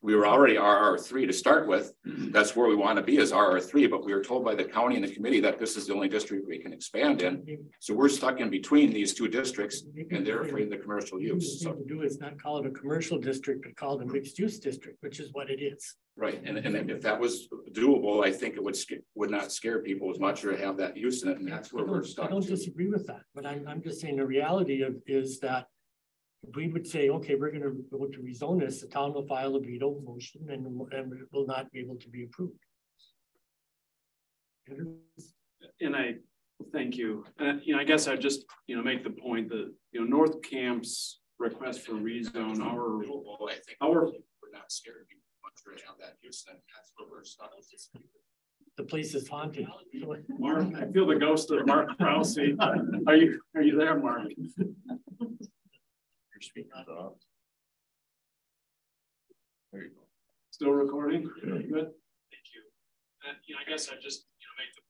We were already RR three to start with. Mm-hmm. That's where we want to be is RR three, but we were told by the county and the committee that this is the only district we can expand in. So we're stuck in between these two districts and they're afraid of the commercial use. So, To do is not call it a commercial district, but call it a mixed use district, which is what it is. right, and, and if that was doable, I think it would would not scare people as much or have that use in it, and that's where we're don't, I don't disagree with that, but I'm, I'm just saying the reality of, is that we would say, okay, we're gonna go to rezone this, the town will file a veto motion and, and it will not be able to be approved. And I, thank you. And, you know, I guess I just, you know, make the point that, you know, North Camp's request for rezone, our, I think our, we're not scared much have that and that's where we're stuck. The place is haunted. Mark, I feel the ghost of Mark Krause. Are you, are you there, Mark? Uh-huh. There you go. Still recording? Good. Thank you. And, you know, I guess I just, you know, make the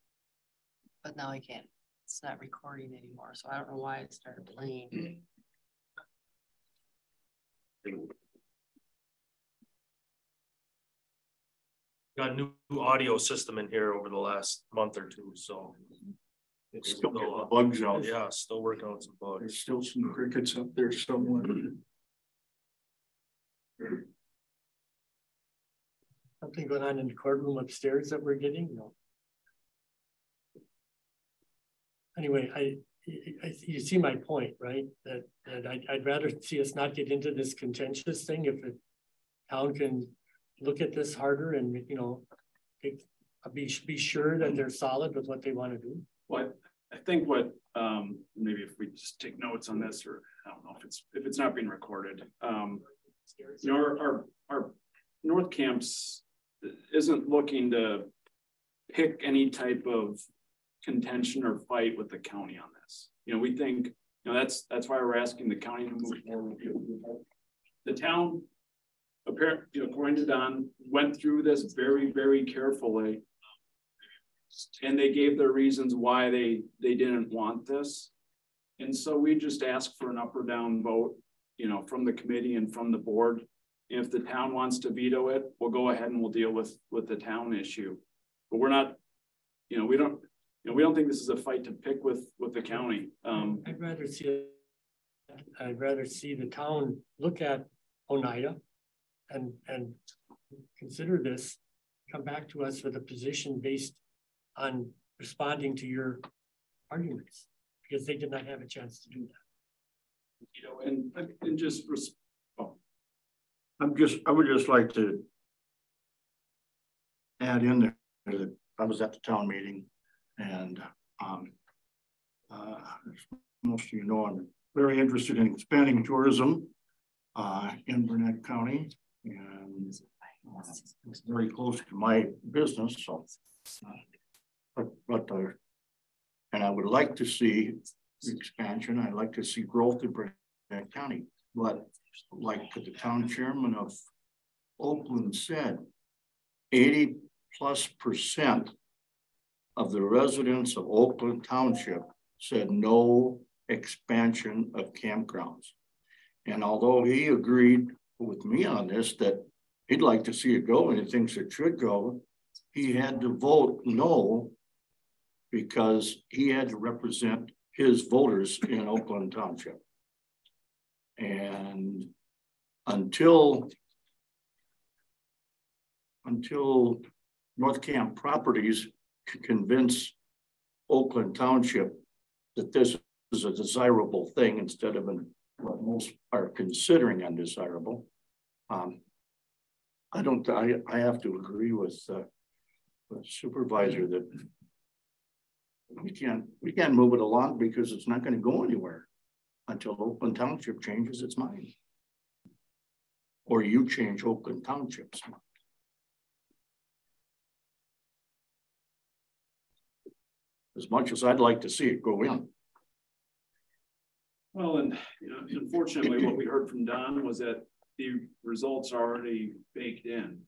But now I can't, it's not recording anymore, so I don't know why it started playing. Got a new audio system in here over the last month or two, so. It's Still getting uh, bugs out. Yeah, still working on some bugs. There's still some crickets up there somewhere. Something going on in the courtroom upstairs that we're getting, no. Anyway, I, I, you see my point, right? That, that I'd, I'd rather see us not get into this contentious thing if the town can look at this harder and, you know, take, be, be sure that they're solid with what they want to do. Think what um maybe if we just take notes on this or I don't know if it's if it's not being recorded. Um you know, our our, our North Camps isn't looking to pick any type of contention or fight with the county on this. You know, we think, you know, that's that's why we're asking the county to move forward. The town, apparently, according to Don, went through this very, very carefully and they gave their reasons why they they didn't want this. And so we just ask for an up or down vote you know from the committee and from the board. If the town wants to veto it we'll go ahead and we'll deal with with the town issue. But we're not you know we don't you know we don't think this is a fight to pick with with the county. Um I'd rather see, I'd rather see the town look at Oneida and, and consider this, come back to us with a position based on responding to your arguments, because they did not have a chance to do that. you know and and just I'm just, I would just like to add in there that I was at the town meeting And um, uh, most of you know, I'm very interested in expanding tourism uh, in Burnett County and uh, it's very close to my business. So, uh, but, and I would like to see expansion. I'd like to see growth in Burnett County. But like the town chairman of Oakland said, 80 plus percent of the residents of Oakland Township said no expansion of campgrounds. And although he agreed with me on this, that he'd like to see it go and he thinks it should go, he had to vote no because he had to represent his voters in Oakland Township. And until until North Camp Properties can convince Oakland Township that this is a desirable thing instead of an, what most are considering undesirable. Um, I don't, I, I have to agree with, uh, with supervisor that we can't, we can't move it along because it's not going to go anywhere until Oakland Township changes its mind. Or you change Oakland Township's mind. As much as I'd like to see it go in. Well, and you know, unfortunately, what we heard from Don was that the results are already baked in.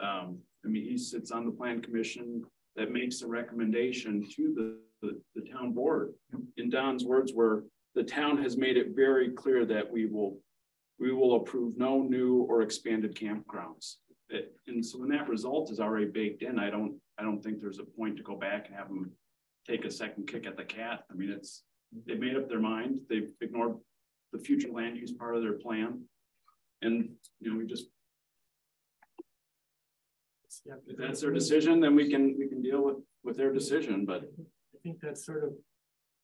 Um, I mean, he sits on the plan commission that makes a recommendation to the, the, town board. In Don's words were, the town has made it very clear that we will we will approve no new or expanded campgrounds. It, and so when that result is already baked in, I don't I don't think there's a point to go back and have them take a second kick at the cat. I mean, it's they've made up their mind. They've ignored the future land use part of their plan. And you know, we just if that's their decision, then we can we can deal with with their decision. But think that's sort of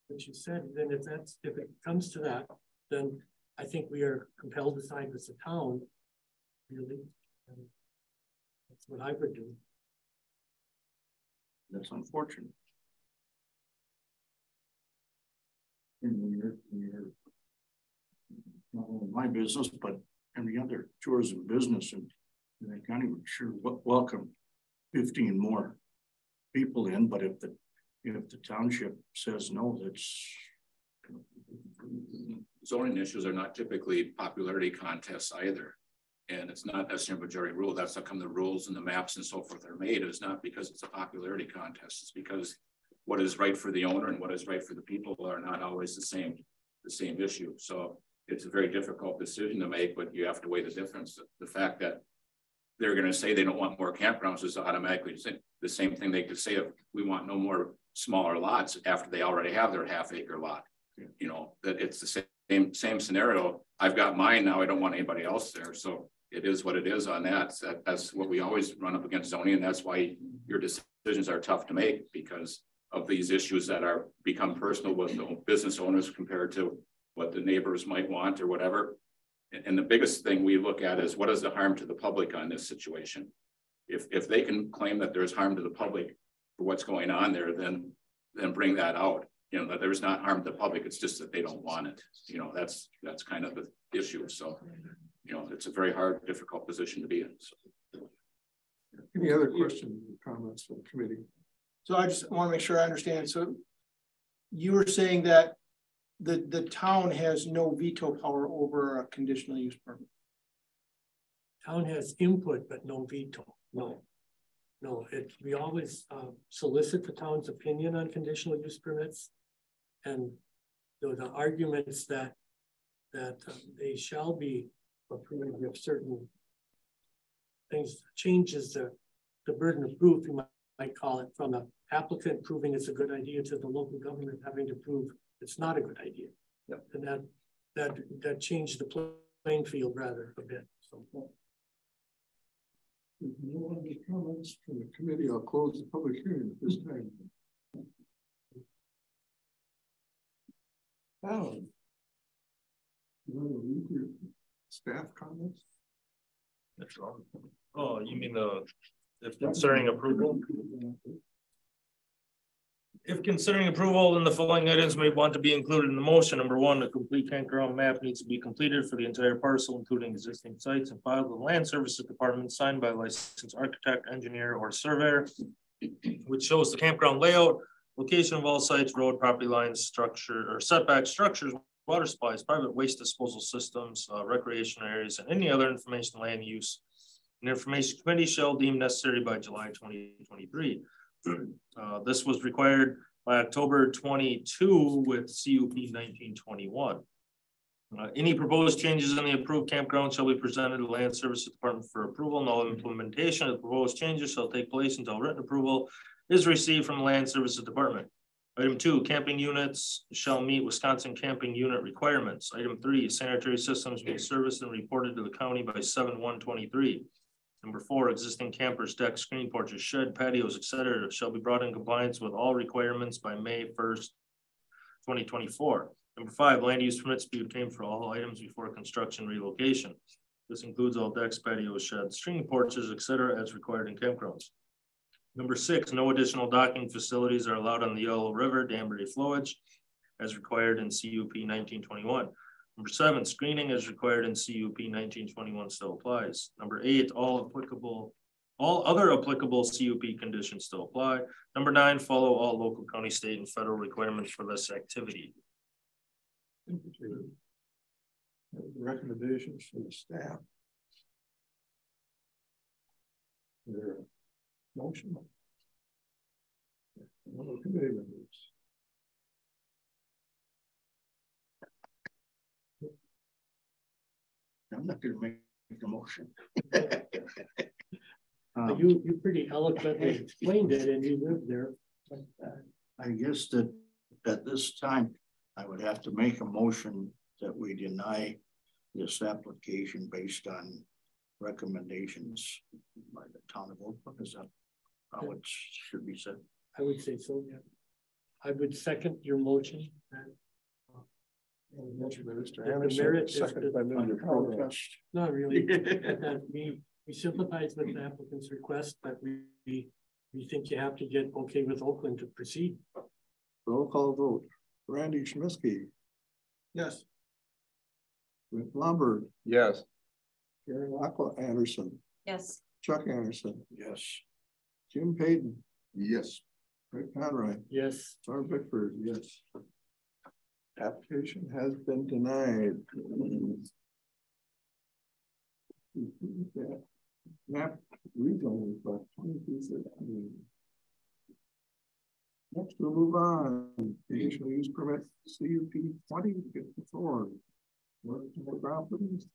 what you said. Then if that's if it comes to that, then I think we are compelled to sign with the town. Really, and that's what I would do. That's unfortunate. In your, in your, not only my business, but any other tourism business and they county would sure welcome 15 more people in, but if the if the township says no, that's zoning issues are not typically popularity contests either. And it's not necessarily a majority rule. That's how come the rules and the maps and so forth are made. It's not because it's a popularity contest. It's because what is right for the owner and what is right for the people are not always the same, the same issue. So it's a very difficult decision to make, but you have to weigh the difference. The fact that they're going to say they don't want more campgrounds is automatically the same thing they could say if we want no more smaller lots after they already have their half acre lot. You know, that it's the same same scenario. I've got mine now. I don't want anybody else there. So it is what it is on that. that that's what we always run up against zoning. And that's why your decisions are tough to make because of these issues that are become personal with the business owners compared to what the neighbors might want or whatever. And the biggest thing we look at is what is the harm to the public on this situation? If, if they can claim that there's harm to the public for what's going on there, then then bring that out. You know, that there's not harm to the public, it's just that they don't want it. You know, that's that's kind of the issue. So, you know, it's a very hard, difficult position to be in. So. Any other questions or comments from the committee? So I just want to make sure I understand. So you were saying that the, the town has no veto power over a conditional use permit. Town has input, but no veto. No, no. It we always uh, solicit the town's opinion on conditional use permits, and the, the arguments that that um, they shall be approved if certain things changes the the burden of proof. You might, might call it from the applicant proving it's a good idea to the local government having to prove it's not a good idea. Yep. And that that that changed the playing field rather a bit. So no other comments from the committee, I'll close the public hearing at this time. Alan, you want to read your staff comments? That's wrong. Oh, you mean the, the concerning approval? If considering approval, then the following items may want to be included in the motion. Number one, a complete campground map needs to be completed for the entire parcel, including existing sites and filed with the Land Services Department, signed by a licensed architect, engineer, or surveyor, which shows the campground layout, location of all sites, road, property lines, structure, or setback structures, water supplies, private waste disposal systems, uh, recreation areas, and any other information land use. An information committee shall deem necessary by July twenty twenty-three. Uh, this was required by October twenty-two with CUP nineteen twenty-one. Uh, any proposed changes in the approved campground shall be presented to the Land Services Department for approval. No implementation of the proposed changes shall take place until written approval is received from the Land Services Department. Item two, camping units shall meet Wisconsin camping unit requirements. Item three, sanitary systems will be serviced and reported to the county by seven one twenty-three. Number four, existing campers, decks, screen porches, shed, patios, etc., shall be brought in compliance with all requirements by May first, twenty twenty-four. Number five, land use permits be obtained for all items before construction relocation. This includes all decks, patios, sheds, screen porches, etc., as required in campgrounds. Number six, no additional docking facilities are allowed on the Yellow River, Danbury flowage as required in CUP nineteen twenty-one. Number seven, screening as required in CUP nineteen twenty-one still applies. Number eight, all applicable, all other applicable CUP conditions still apply. Number nine, follow all local, county, state, and federal requirements for this activity. Recommendations from the staff. There a motion? Committee. I'm not gonna make a motion. But You, you pretty eloquently explained it and you lived there. Uh, I guess that at this time, I would have to make a motion that we deny this application based on recommendations by the town of Oakland. Is that how it should be said? I would say so, yeah. I would second your motion. Motion by Mr. If the Anderson, merit seconded by Mr. Conrad. Not really. we, we sympathize with the applicant's request, but we, we think you have to get okay with Oakland to proceed. Roll call vote. Randy Schmiske. Yes. Rick Lomberg, Yes. Karen Aqua Anderson, Yes. Chuck Anderson, Yes. Jim Payton. Yes. Rick Conrad, Yes, Tom Bickford, yes. Application has been denied. Map for twenty-two sixteen. Next, we'll move on. Conditional use permit CUP twenty fifty-four. Work for properties.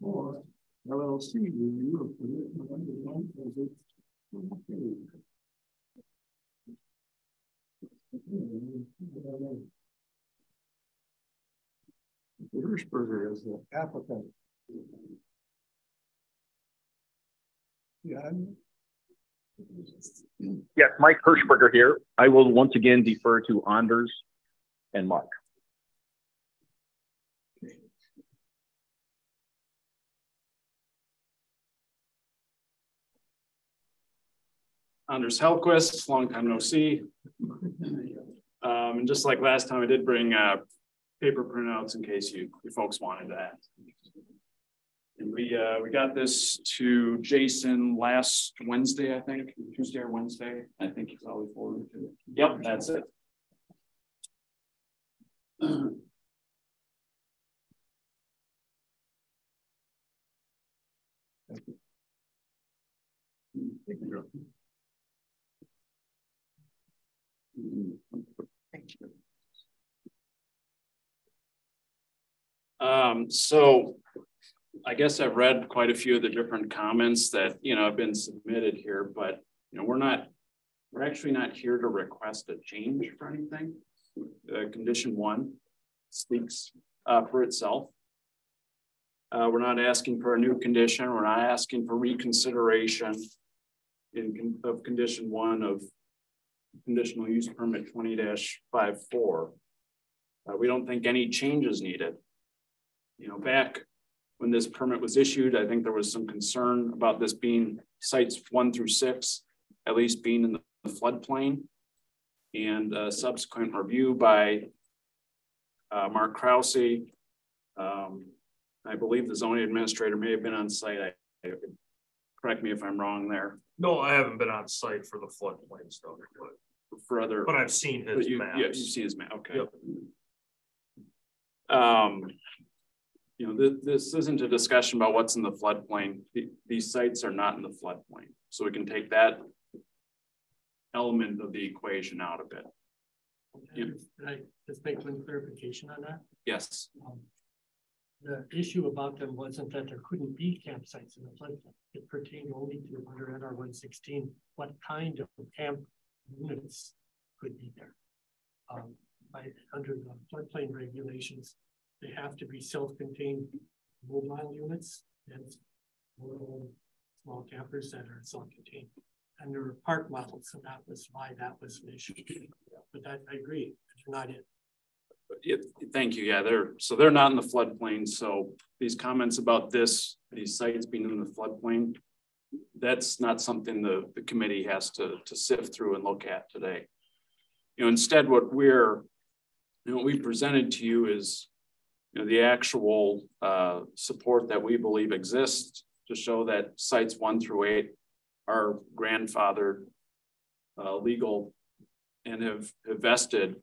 Four, LLC review of permit number one as it- Hirschberger is the applicant. Yeah. Yes, Mike Hirschberger here. I will once again defer to Anders and Mark. Anders Hallquist, long time no see. Um, and just like last time, I did bring uh, paper printouts in case you, you folks wanted that. And we uh, we got this to Jason last Wednesday, I think, Tuesday or Wednesday. I think he's always forwarded to it. Yep, that's it. Um, so I guess I've read quite a few of the different comments that, you know, have been submitted here, but, you know, we're not, we're actually not here to request a change for anything. Uh, condition one speaks uh, for itself. Uh, we're not asking for a new condition. We're not asking for reconsideration in con of condition one of conditional use permit twenty 54 uh, we don't think any change is needed. You know, back when this permit was issued, I think there was some concern about this being sites one through six, at least being in the floodplain. and a subsequent review by uh, Mark Krause. Um, I believe the zoning administrator may have been on site. I, I, correct me if I'm wrong there. No, I haven't been on site for the floodplain stuff, but for other. But I've seen his you, maps. Yeah, you've seen his map. Okay. Yep. Um, you know, th this isn't a discussion about what's in the floodplain. The, these sites are not in the floodplain, so we can take that element of the equation out of it. Yep. Can I just make one clarification on that? Yes. Um, the issue about them wasn't that there couldn't be campsites in the floodplain. It pertained only to under NR one sixteen, what kind of camp units could be there. Um, by, under the floodplain regulations, they have to be self-contained mobile units and small campers that are self-contained. And there were park models, so that was why that was an issue. But that, I agree, it's not it. Yeah, thank you. Yeah, they're so they're not in the floodplain. So these comments about this, these sites being in the floodplain, that's not something the, the committee has to, to sift through and look at today. You know, instead, what we're, you know, what we presented to you is, you know, the actual uh, support that we believe exists to show that sites one through eight are grandfathered, uh, legal, and have, have vested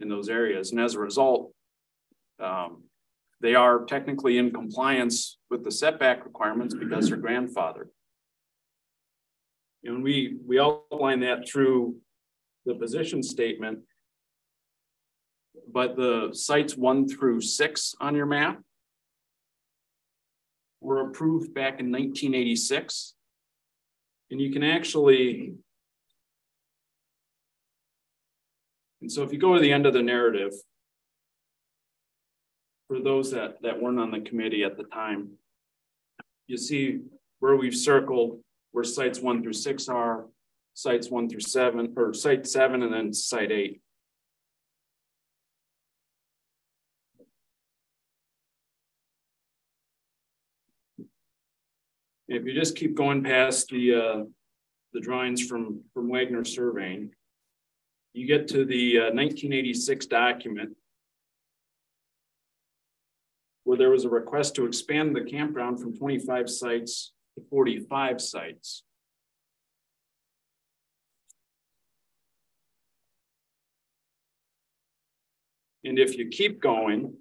in those areas. And as a result, um, they are technically in compliance with the setback requirements because they're grandfathered. And we, we outline that through the position statement, but the sites one through six on your map were approved back in 1986. And you can actually And so if you go to the end of the narrative, for those that, that weren't on the committee at the time, you see where we've circled where sites one through six are, sites one through seven, or site seven, and then site eight. If you just keep going past the uh, the drawings from from Wagner surveying, you get to the uh, 1986 document where there was a request to expand the campground from 25 sites to 45 sites. And if you keep going,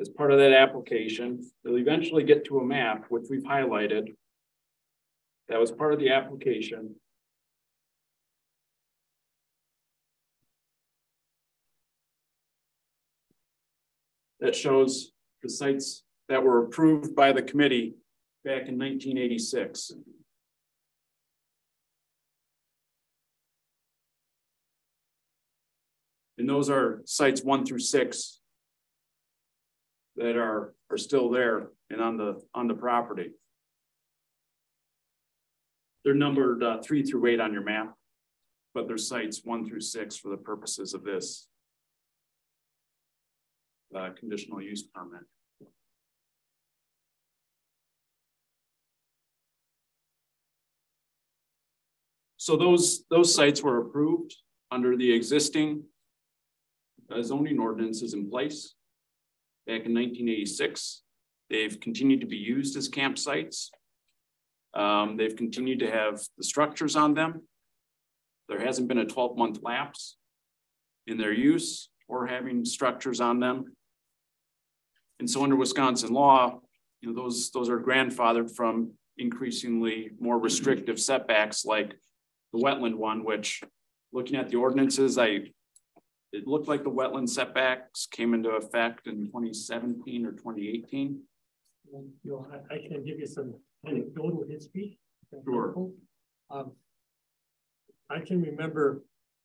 as part of that application, they'll eventually get to a map, which we've highlighted. That was part of the application that shows the sites that were approved by the committee back in 1986. And those are sites one through six that are, are still there and on the on the property. They're numbered uh, three through eight on your map, but they're sites one through six for the purposes of this uh, conditional use permit. So those, those sites were approved under the existing uh, zoning ordinances in place back in 1986. They've continued to be used as campsites. Um, they've continued to have the structures on them. There hasn't been a 12 month lapse in their use or having structures on them. And so under Wisconsin law, you know, those, those are grandfathered from increasingly more restrictive setbacks like the wetland one, which looking at the ordinances, I it looked like the wetland setbacks came into effect in 2017 or 2018. You know, I, I can give you some anecdotal history. Sure. Um, I can remember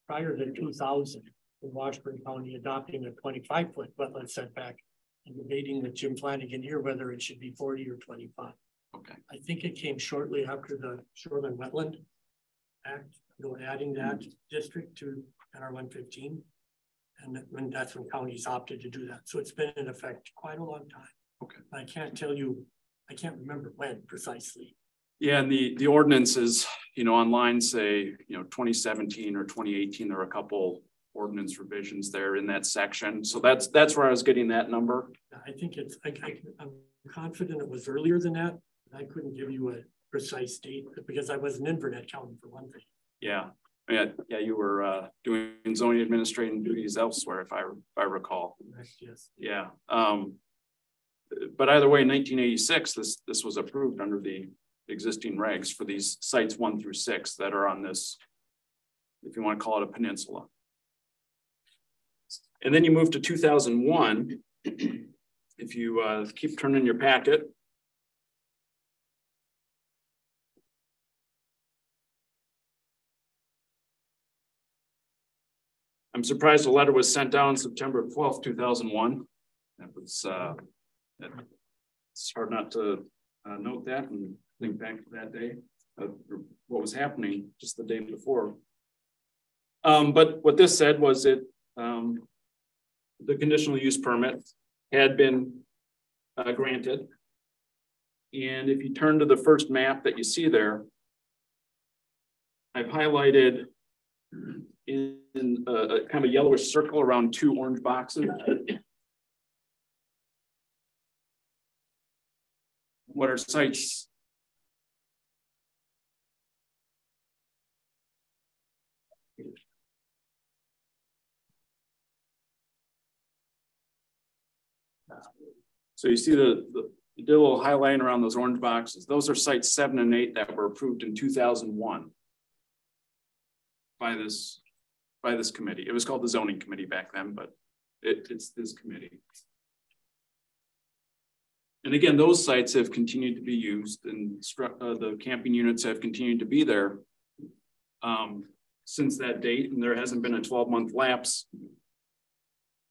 prior to 2000 in Washburn County adopting a 25 foot wetland setback and debating with Jim Flanagan here whether it should be 40 or 25. Okay. I think it came shortly after the Shoreland Wetland Act, you know, adding that district to NR 115. And when that's when counties opted to do that. So it's been in effect quite a long time. Okay. I can't tell you, I can't remember when precisely, Yeah, and the, the ordinances, you know, online say, you know, twenty seventeen or twenty eighteen, there are a couple ordinance revisions there in that section. So that's, that's where I was getting that number. I think it's, I, I, I'm confident it was earlier than that. I couldn't give you a precise date because I wasn't in Burnett County for one thing. Yeah, yeah, yeah, you were uh, doing zoning administrative duties elsewhere, if I, if I recall. Yes. Yeah, um, but either way, in nineteen eighty-six, this, this was approved under the existing regs for these sites one through six that are on this, if you want to call it a peninsula. And then you move to two thousand one. If you uh, keep turning your packet, I'm surprised the letter was sent down September twelfth, two thousand one. That was, uh, it's hard not to uh, note that and think back to that day, uh, what was happening just the day before. Um, but what this said was it, um, the conditional use permit had been uh, granted. And if you turn to the first map that you see there, I've highlighted in a, a kind of yellowish circle around two orange boxes. What are sites? So you see the, the, the little highlighting around those orange boxes. Those are sites seven and eight that were approved in 2001 by this by this committee. It was called the zoning committee back then, but it, it's this committee. And again, those sites have continued to be used and uh, the camping units have continued to be there um, since that date. And there hasn't been a 12 month lapse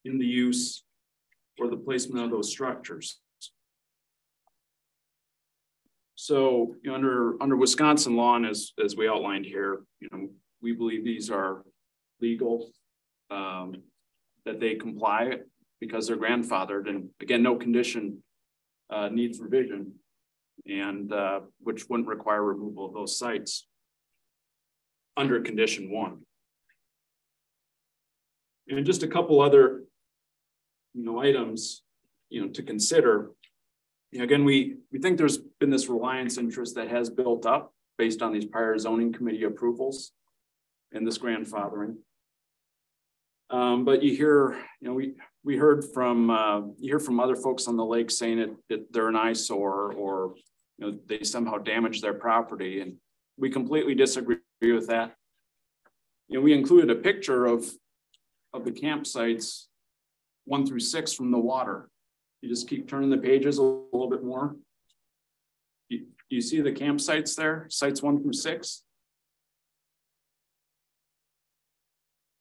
in the use or the placement of those structures. So you know, under under Wisconsin law, and as as we outlined here, you know, we believe these are legal, um, that they comply because they're grandfathered, and again, no condition uh, needs revision, and uh, which wouldn't require removal of those sites under condition one. And just a couple other, you know, items, you know, to consider. You know, again, we we think there's been this reliance interest that has built up based on these prior zoning committee approvals and this grandfathering. Um, but you hear, you know, we we heard from uh, you hear from other folks on the lake saying it, it they're an eyesore or you know they somehow damage their property, and we completely disagree with that. You know, we included a picture of of the campsites one through six from the water. You just keep turning the pages a little bit more. You, you see the campsites there, sites one through six?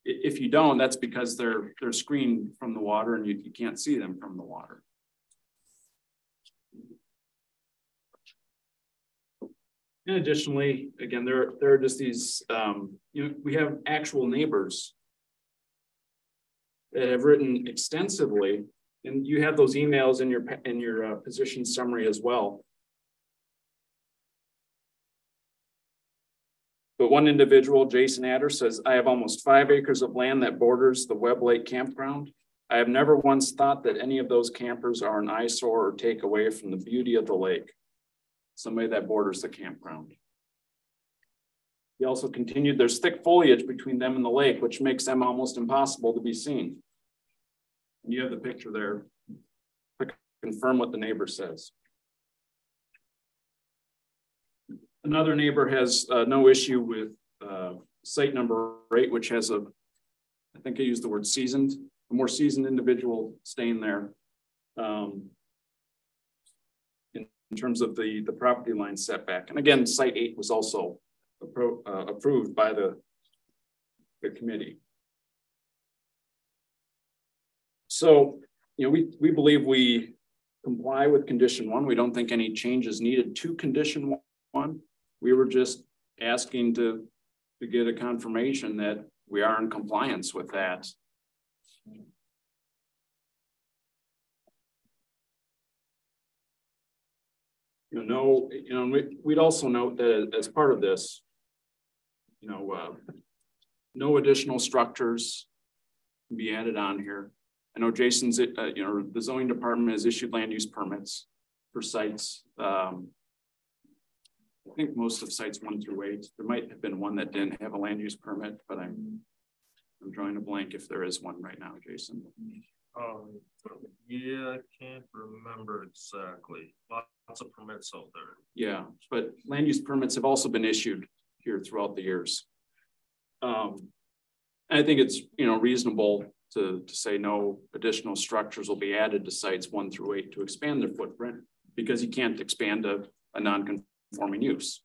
If you don't, that's because they're they're screened from the water and you, you can't see them from the water. And additionally, again, there, there are just these, um, you know, we have actual neighbors that have written extensively, and you have those emails in your in your uh, position summary as well. But one individual, Jason Adder, says, I have almost five acres of land that borders the Webb Lake campground. I have never once thought that any of those campers are an eyesore or take away from the beauty of the lake. Somebody that borders the campground. He also continued, there's thick foliage between them and the lake, which makes them almost impossible to be seen. And you have the picture there to confirm what the neighbor says. Another neighbor has uh, no issue with uh, site number eight, which has a, I think I used the word seasoned, a more seasoned individual staying there. Um, in, in, terms of the, the property line setback. And again, site eight was also appro uh, approved by the, the committee. So, you know, we, we believe we comply with condition one. We don't think any changes needed to condition one. We were just asking to, to get a confirmation that we are in compliance with that. You know, no, you know, we, we'd also note that as part of this, you know, uh, no additional structures can be added on here. I know Jason's, uh, you know, the zoning department has issued land use permits for sites. Um, I think most of sites one through eight. There might have been one that didn't have a land use permit, but I'm I'm drawing a blank if there is one right now, Jason. Um, yeah, I can't remember exactly. Lots of permits out there. Yeah, but land use permits have also been issued here throughout the years. Um, I think it's you know reasonable to, to say no additional structures will be added to sites one through eight to expand their footprint because you can't expand a, a non-conforming use.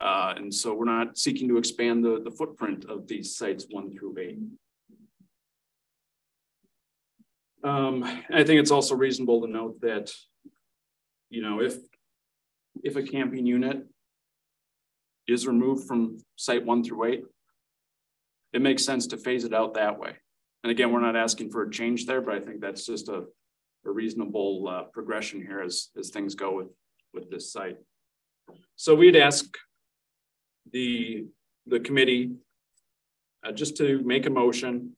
Uh, and so we're not seeking to expand the, the footprint of these sites one through eight. Um, I think it's also reasonable to note that, you know, if if a camping unit is removed from site one through eight, it makes sense to phase it out that way. And again, we're not asking for a change there, but I think that's just a, a reasonable uh, progression here as, as things go with, with this site. So we'd ask the, the committee uh, just to make a motion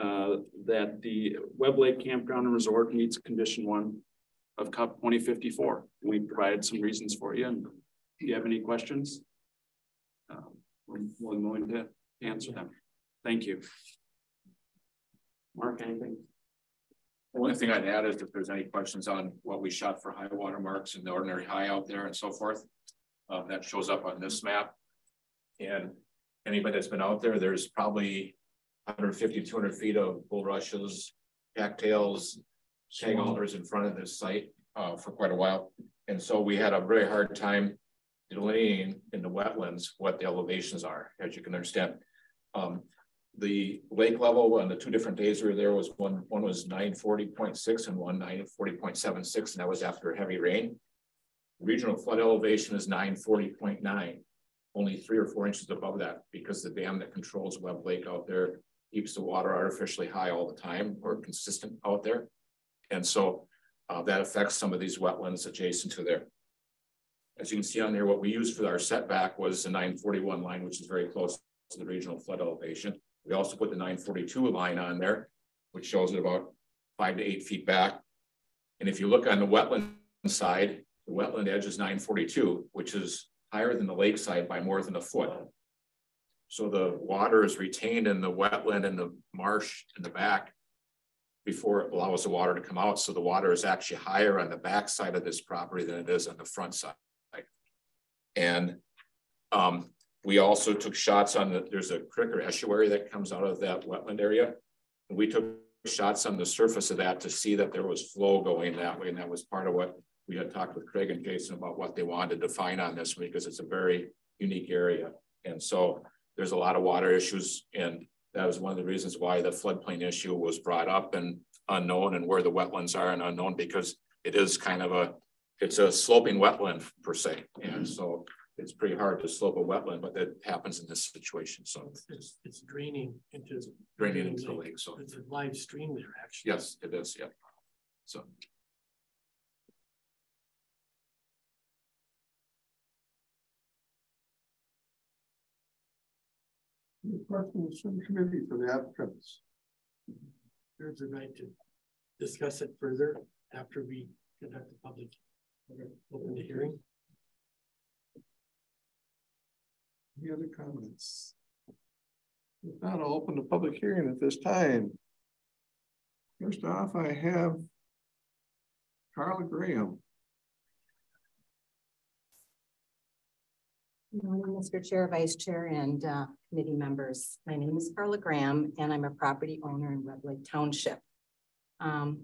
uh, that the Webb Lake Campground and Resort meets condition one of CUP 2054. We provided some reasons for you. And if you have any questions, um, we're willing to answer them. Thank you. Mark, anything? The only thing I'd add is if there's any questions on what we shot for high water marks and the ordinary high out there and so forth, uh, that shows up on this map. And anybody that's been out there, there's probably 150, 200 feet of bulrushes, cattails, shag alders in front of this site uh, for quite a while. And so we had a very hard time delineating in the wetlands what the elevations are, as you can understand. Um, the lake level on the two different days we were there was one, one was 940.6 and one 940.76, and that was after heavy rain. Regional flood elevation is 940.9, only three or four inches above that because the dam that controls Webb Lake out there keeps the water artificially high all the time or consistent out there. And so uh, that affects some of these wetlands adjacent to there. As you can see on there, what we used for our setback was the 941 line, which is very close to the regional flood elevation. We also put the 942 line on there, which shows it about five to eight feet back. And if you look on the wetland side, the wetland edge is 942, which is higher than the lakeside by more than a foot. So the water is retained in the wetland and the marsh in the back before it allows the water to come out. So the water is actually higher on the back side of this property than it is on the front side. And um, we also took shots on the, there's a creek or estuary that comes out of that wetland area. And we took shots on the surface of that to see that there was flow going that way. And that was part of what we had talked with Craig and Jason about what they wanted to find on this because it's a very unique area. And so there's a lot of water issues. And that was one of the reasons why the floodplain issue was brought up and unknown and where the wetlands are and unknown because it is kind of a, it's a sloping wetland per se. And so it's pretty hard to slope a wetland, but that happens in this situation. So it's, it's draining into draining into the lake. So it's a live stream there, actually. Yes, it is. Yeah. So. Any questions from the committee for the applicants? There's a right to discuss it further after we conduct the public open the hearing. Any other comments? If not, I'll open the public hearing at this time. First off, I have Carla Graham. Good morning, Mr. Chair, Vice Chair, and uh, committee members. My name is Carla Graham, and I'm a property owner in Webb Lake Township. Um,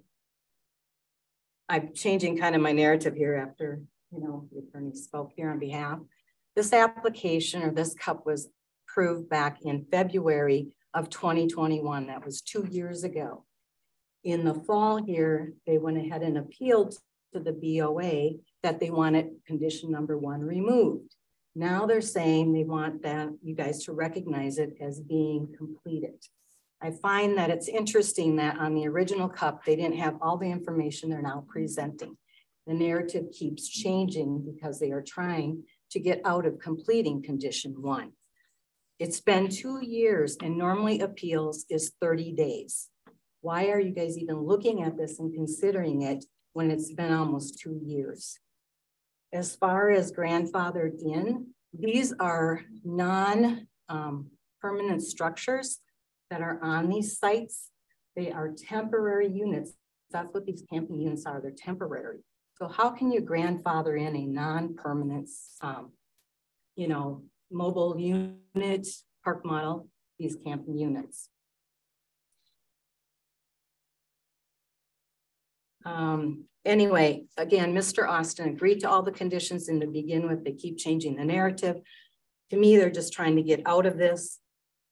I'm changing kind of my narrative here after, you know, the attorney spoke here on behalf. This application or this cup was approved back in February of 2021. That was two years ago. In the fall here, they went ahead and appealed to the BOA that they wanted condition number one removed. Now they're saying they want that you guys to recognize it as being completed. I find that it's interesting that on the original cup, they didn't have all the information they're now presenting. the narrative keeps changing because they are trying to get out of completing condition one. It's been two years and normally appeals is 30 days. Why are you guys even looking at this and considering it when it's been almost two years? As far as grandfathered in, these are non um, permanent structures that are on these sites. They are temporary units. That's what these camping units are. They're temporary. So how can you grandfather in a non-permanent, um, you know, mobile unit, park model, these camping units? Um, anyway, again, Mr. Austin agreed to all the conditions and to begin with, they keep changing the narrative. To me, they're just trying to get out of this.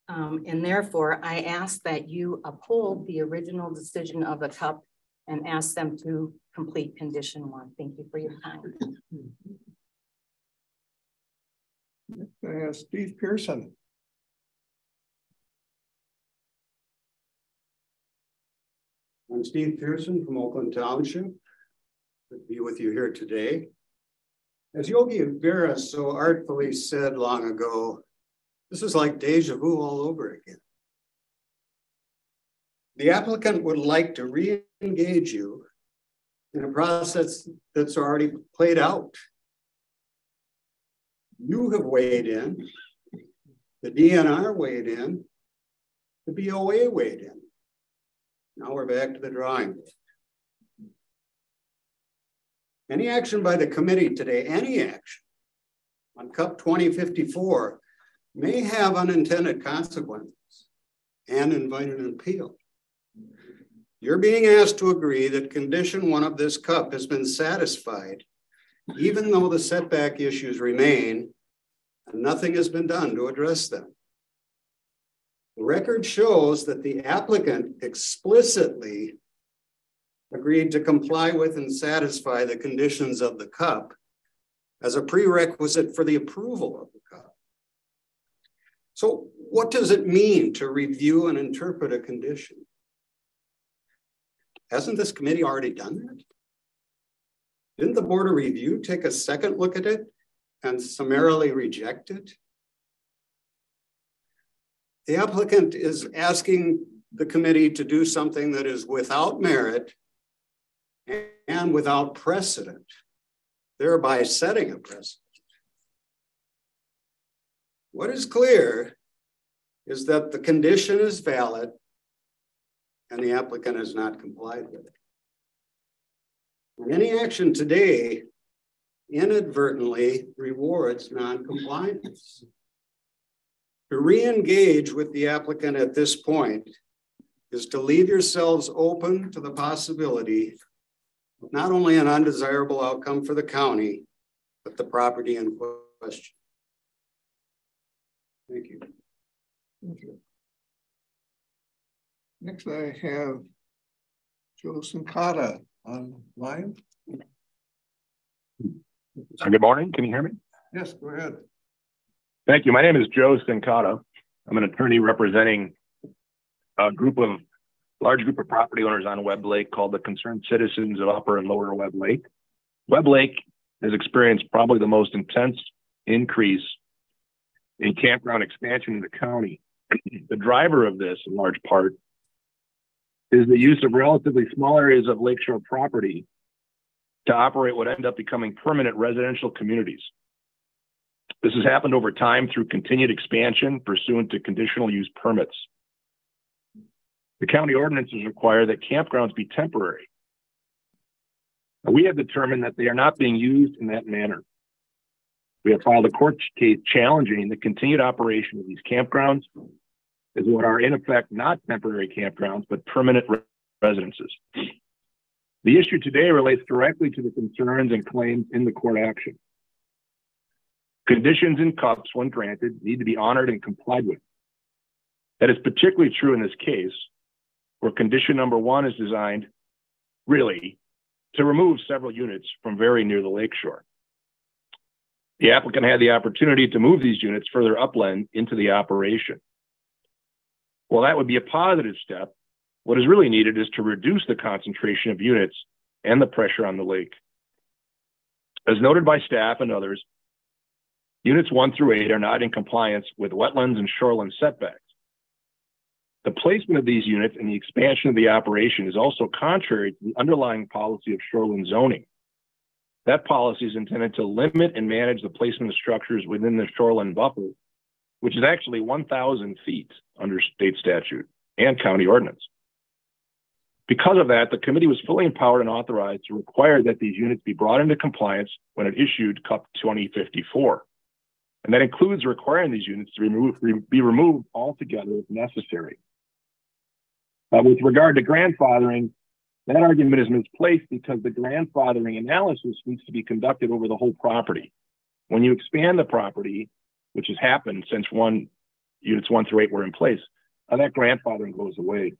Um, and therefore, I ask that you uphold the original decision of the CUP and ask them to complete condition one. Thank you for your time. Uh, Steve Pearson. I'm Steve Pearson from Oakland Township. Good to be with you here today. As Yogi Berra so artfully said long ago, this is like deja vu all over again. The applicant would like to re-engage you in a process that's already played out. You have weighed in, the DNR weighed in, the BOA weighed in. Now we're back to the drawing board. Any action by the committee today, any action on CUP 2054 may have unintended consequences and invite an appeal. You're being asked to agree that condition one of this cup has been satisfied, even though the setback issues remain and nothing has been done to address them. The record shows that the applicant explicitly agreed to comply with and satisfy the conditions of the cup as a prerequisite for the approval of the cup. So what does it mean to review and interpret a condition? Hasn't this committee already done that? Didn't the Board of Review take a second look at it and summarily reject it? The applicant is asking the committee to do something that is without merit and without precedent, thereby setting a precedent. What is clear is that the condition is valid and the applicant has not complied with it. Any action today inadvertently rewards noncompliance. To re-engage with the applicant at this point is to leave yourselves open to the possibility of not only an undesirable outcome for the county, but the property in question. Thank you. Thank you. Next, I have Joe Sincata online. Uh, good morning. Can you hear me? Yes, go ahead. Thank you. My name is Joe Sincata. I'm an attorney representing a group of large group of property owners on Webb Lake called the Concerned Citizens of Upper and Lower Webb Lake. Webb Lake has experienced probably the most intense increase in campground expansion in the county. the driver of this, in large part, is the use of relatively small areas of lakeshore property to operate what end up becoming permanent residential communities. This has happened over time through continued expansion pursuant to conditional use permits. The county ordinances require that campgrounds be temporary. We have determined that they are not being used in that manner. We have filed a court case challenging the continued operation of these campgrounds as what are in effect not temporary campgrounds, but permanent residences. The issue today relates directly to the concerns and claims in the court action. Conditions in cups, when granted, need to be honored and complied with. That is particularly true in this case, where condition number one is designed, really, to remove several units from very near the lakeshore. The applicant had the opportunity to move these units further upland into the operation. While that would be a positive step, what is really needed is to reduce the concentration of units and the pressure on the lake. As noted by staff and others, units one through eight are not in compliance with wetlands and shoreline setbacks. The placement of these units and the expansion of the operation is also contrary to the underlying policy of shoreline zoning. That policy is intended to limit and manage the placement of structures within the shoreline buffer, which is actually 1,000 feet under state statute and county ordinance. Because of that, the committee was fully empowered and authorized to require that these units be brought into compliance when it issued CUP 2054. And that includes requiring these units to remove, re, be removed altogether if necessary. Uh, with regard to grandfathering, that argument is misplaced because the grandfathering analysis needs to be conducted over the whole property. When you expand the property, which has happened since one units one through eight were in place, uh, that grandfathering goes away.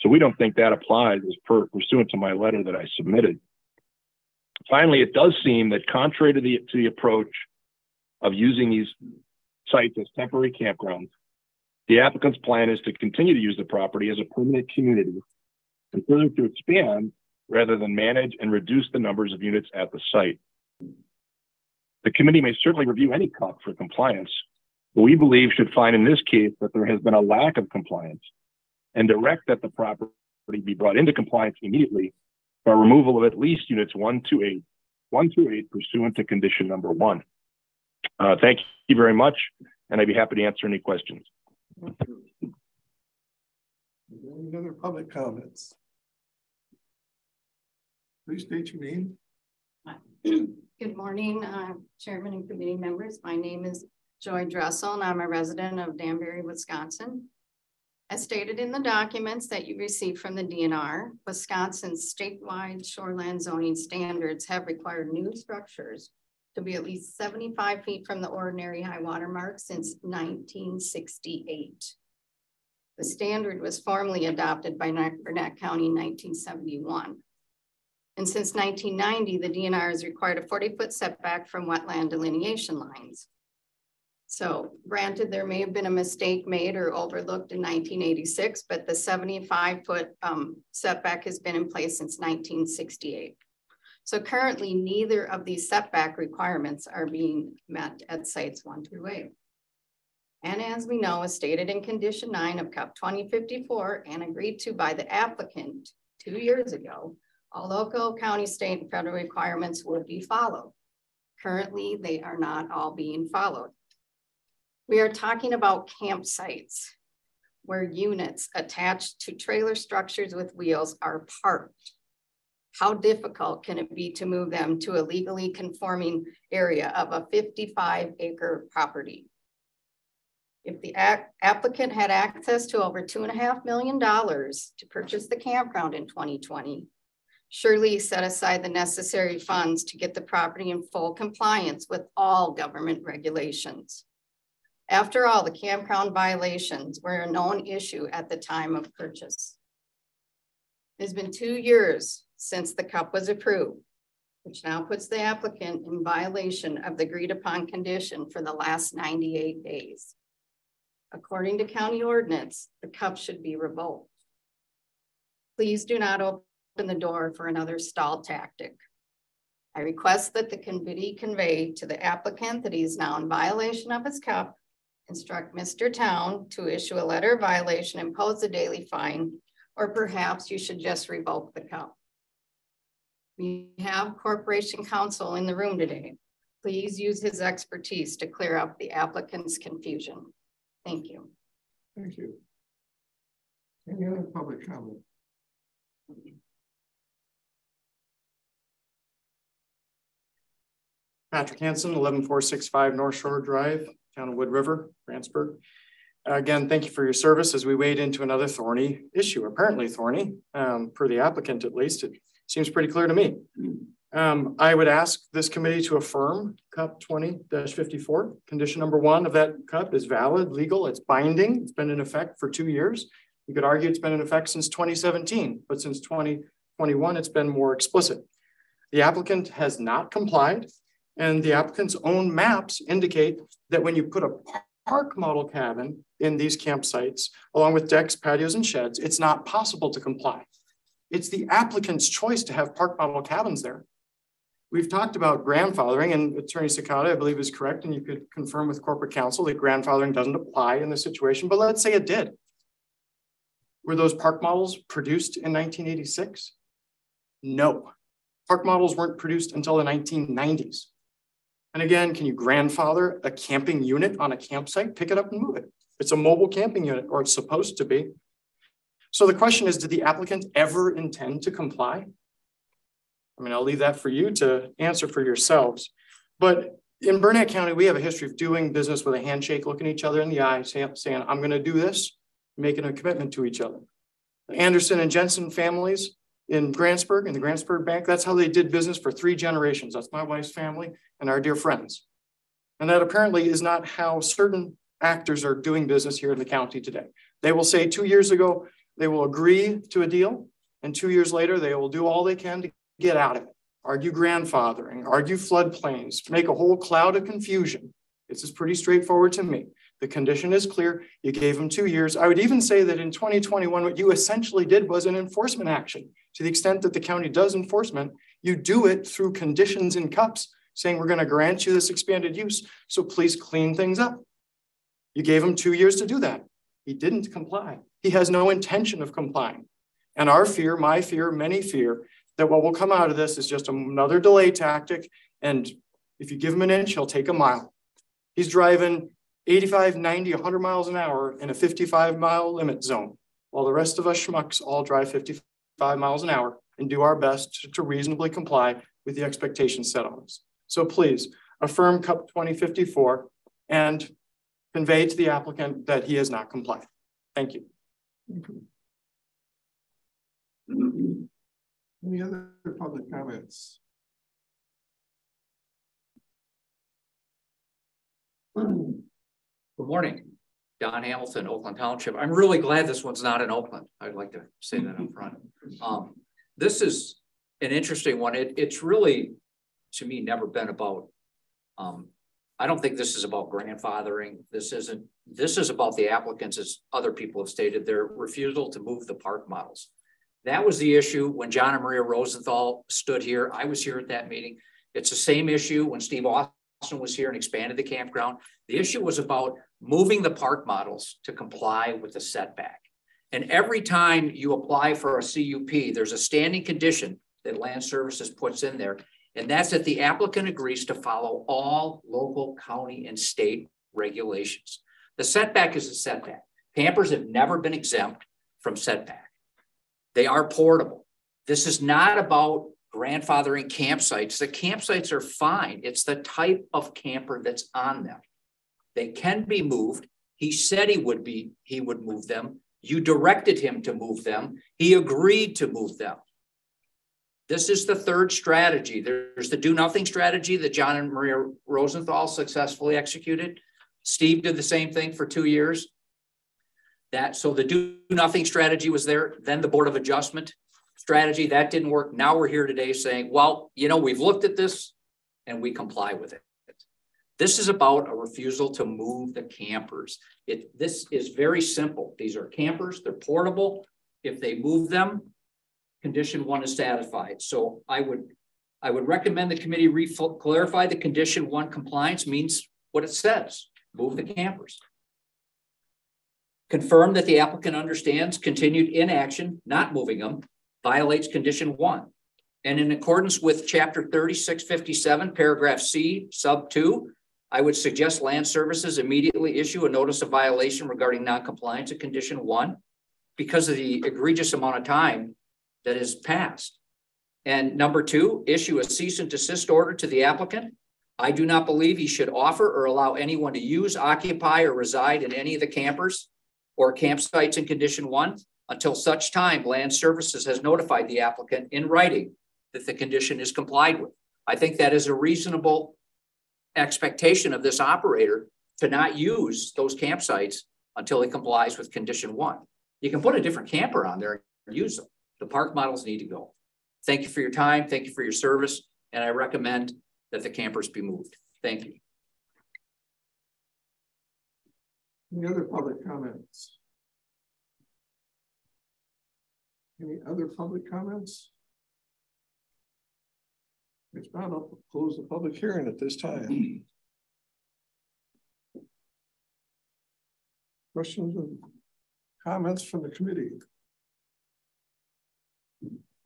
So we don't think that applies as per pursuant to my letter that I submitted. Finally, it does seem that contrary to the, to the approach of using these sites as temporary campgrounds, the applicant's plan is to continue to use the property as a permanent community and further to expand rather than manage and reduce the numbers of units at the site. The committee may certainly review any CUP for compliance, but we believe should find in this case that there has been a lack of compliance and direct that the property be brought into compliance immediately by removal of at least units one to eight, one through eight pursuant to condition number one. Uh, thank you very much, and I'd be happy to answer any questions. Any other public comments? Please state your name. Good morning, uh, Chairman and committee members. My name is Joy Dressel, and I'm a resident of Danbury, Wisconsin. As stated in the documents that you received from the DNR, Wisconsin's statewide shoreland zoning standards have required new structures to be at least 75 feet from the ordinary high water mark since 1968. The standard was formally adopted by Burnett County in 1971. And since 1990, the DNR has required a 40 foot setback from wetland delineation lines. So granted, there may have been a mistake made or overlooked in 1986, but the 75 foot um, setback has been in place since 1968. So currently neither of these setback requirements are being met at sites one through eight. And as we know, as stated in condition nine of CUP 2054 and agreed to by the applicant two years ago, all local, county, state, and federal requirements would be followed. Currently, they are not all being followed. We are talking about campsites where units attached to trailer structures with wheels are parked. How difficult can it be to move them to a legally conforming area of a 55 acre property? If the applicant had access to over two and a half million dollars to purchase the campground in 2020, surely set aside the necessary funds to get the property in full compliance with all government regulations. After all, the campground violations were a known issue at the time of purchase. It's been two years since the CUP was approved, which now puts the applicant in violation of the agreed upon condition for the last 98 days. According to county ordinance, the CUP should be revoked. Please do not open the door for another stall tactic. I request that the committee convey to the applicant that he is now in violation of his CUP instruct Mr. Town to issue a letter of violation, impose a daily fine, or perhaps you should just revoke the CUP. We have Corporation Counsel in the room today. Please use his expertise to clear up the applicant's confusion. Thank you. Thank you. Any other public comment? Patrick Hanson, 11465 North Shore Drive, town of Wood River, Grantsburg. Again, thank you for your service as we wade into another thorny issue, apparently thorny, um, per the applicant at least. It seems pretty clear to me. Um, I would ask this committee to affirm CUP 20-54. Condition number one of that CUP is valid, legal, it's binding. It's been in effect for two years. You could argue it's been in effect since 2017, but since 2021, it's been more explicit. The applicant has not complied and the applicant's own maps indicate that when you put a park model cabin in these campsites, along with decks, patios, and sheds, it's not possible to comply. It's the applicant's choice to have park model cabins there. we've talked about grandfathering and Attorney Sakata, I believe is correct. And you could confirm with corporate counsel that grandfathering doesn't apply in this situation, but let's say it did. Were those park models produced in 1986? No. Park models weren't produced until the 1990s. And again, can you grandfather a camping unit on a campsite? Pick it up and move it. It's a mobile camping unit, or it's supposed to be. So the question is, did the applicant ever intend to comply? I mean, I'll leave that for you to answer for yourselves. But in Burnett County, we have a history of doing business with a handshake, looking each other in the eye, saying, I'm going to do this, making a commitment to each other. The Anderson and Jensen families in Grantsburg, in the Grantsburg Bank, that's how they did business for three generations. That's my wife's family and our dear friends. And that apparently is not how certain actors are doing business here in the county today. They will say two years ago, they will agree to a deal, and two years later, they will do all they can to get out of it. Argue grandfathering, argue floodplains, make a whole cloud of confusion. This is pretty straightforward to me. The condition is clear. You gave them two years. I would even say that in 2021, what you essentially did was an enforcement action. To the extent that the county does enforcement, you do it through conditions in cups saying we're going to grant you this expanded use. So please clean things up. You gave him two years to do that. He didn't comply. He has no intention of complying. And our fear, my fear, many fear that what will come out of this is just another delay tactic. And if you give him an inch, he'll take a mile. He's driving 85, 90, 100 miles an hour in a 55 mile limit zone, while the rest of us schmucks all drive 55 miles an hour and do our best to reasonably comply with the expectations set on us. So please affirm CUP 2054 and convey to the applicant that he has not complied. Thank you. Mm-hmm. Any other public comments? Hmm. Good morning, Don Hamilton, Oakland Township. I'm really glad this one's not in Oakland. I'd like to say that up front. Um, this is an interesting one. It, it's really, to me, never been about. Um, I don't think this is about grandfathering. This isn't. This is about the applicants, as other people have stated, their refusal to move the park models. That was the issue when John and Maria Rosenthal stood here. I was here at that meeting. It's the same issue when Steve Austin was here and expanded the campground. The issue was about moving the park models to comply with the setback. And every time you apply for a CUP, there's a standing condition that Land Services puts in there, and that's that the applicant agrees to follow all local, county, and state regulations. The setback is a setback. Campers have never been exempt from setback. They are portable. This is not about grandfathering campsites. The campsites are fine. It's the type of camper that's on them. They can be moved. He said he would be, he would move them. You directed him to move them. He agreed to move them. This is the third strategy. There's the do nothing strategy that John and Maria Rosenthal successfully executed. Steve did the same thing for two years. That so the do nothing strategy was there. Then the board of adjustment strategy that didn't work. Now we're here today saying, well, you know, we've looked at this and we comply with it. This is about a refusal to move the campers. It this is very simple. These are campers, they're portable. If they move them, condition one is satisfied. So I would I would recommend the committee clarify the condition one compliance means what it says, move the campers. Confirm that the applicant understands continued inaction, not moving them, violates condition one. And in accordance with chapter 3657, paragraph C, sub two, I would suggest land services immediately issue a notice of violation regarding noncompliance of condition one because of the egregious amount of time that has passed. And number two, issue a cease and desist order to the applicant. I do not believe he should offer or allow anyone to use, occupy, or reside in any of the campers or campsites in condition one until such time land services has notified the applicant in writing that the condition is complied with. I think that is a reasonable expectation of this operator to not use those campsites until it complies with condition one. You can put a different camper on there and use them. The park models need to go. Thank you for your time. Thank you for your service. And I recommend that the campers be moved. Thank you. Any other public comments? Any other public comments? It's not up, close the public hearing at this time. Questions and comments from the committee?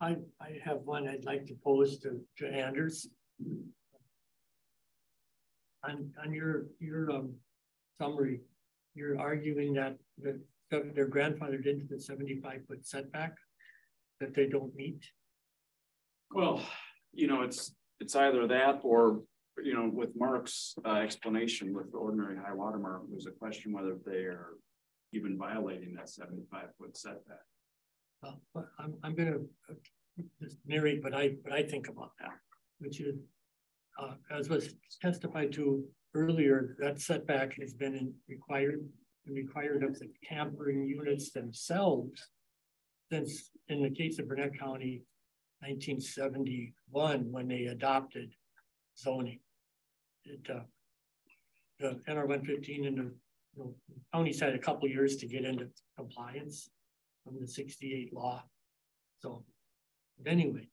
I, I have one I'd like to pose to, to Anders. On, on your, your, um, summary, you're arguing that, that they're grandfathered into the seventy-five foot setback that they don't meet. Well, you know, it's, it's either that or, you know, with Mark's uh, explanation with the ordinary high water mark, there's a question whether they are even violating that seventy-five foot setback. I'm, I'm gonna uh, just narrate what I, what I think about that, which is, uh, as was testified to earlier, that setback has been in required, required of the campering units themselves since in the case of Burnett County, 1971, when they adopted zoning. It, uh, the NR 115 and the you know, county's had a couple years to get into compliance from the 68 law. So, but anyway,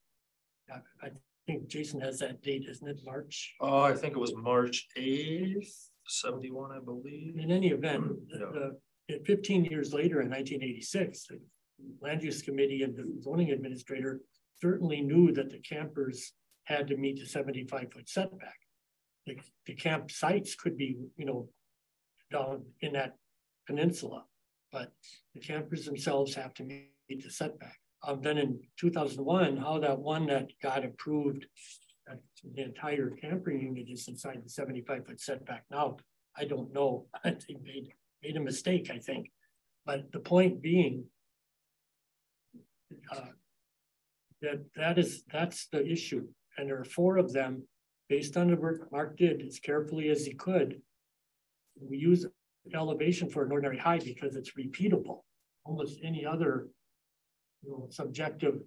I, I think Jason has that date, isn't it? March? Oh, I think it was March 8th, 71, I believe. In any event, the, the, 15 years later in 1986, the land use committee and the zoning administrator certainly knew that the campers had to meet the 75 foot setback. The, the campsites could be, you know, down in that peninsula, but the campers themselves have to meet the setback. Um, then in 2001, how that one that got approved, uh, the entire camping unit is inside the 75 foot setback. Now, I don't know. I think they made a mistake, I think. But the point being, uh, that that is that's the issue. And there are four of them based on the work Mark did as carefully as he could. We use elevation for an ordinary high because it's repeatable. Almost any other you know, subjective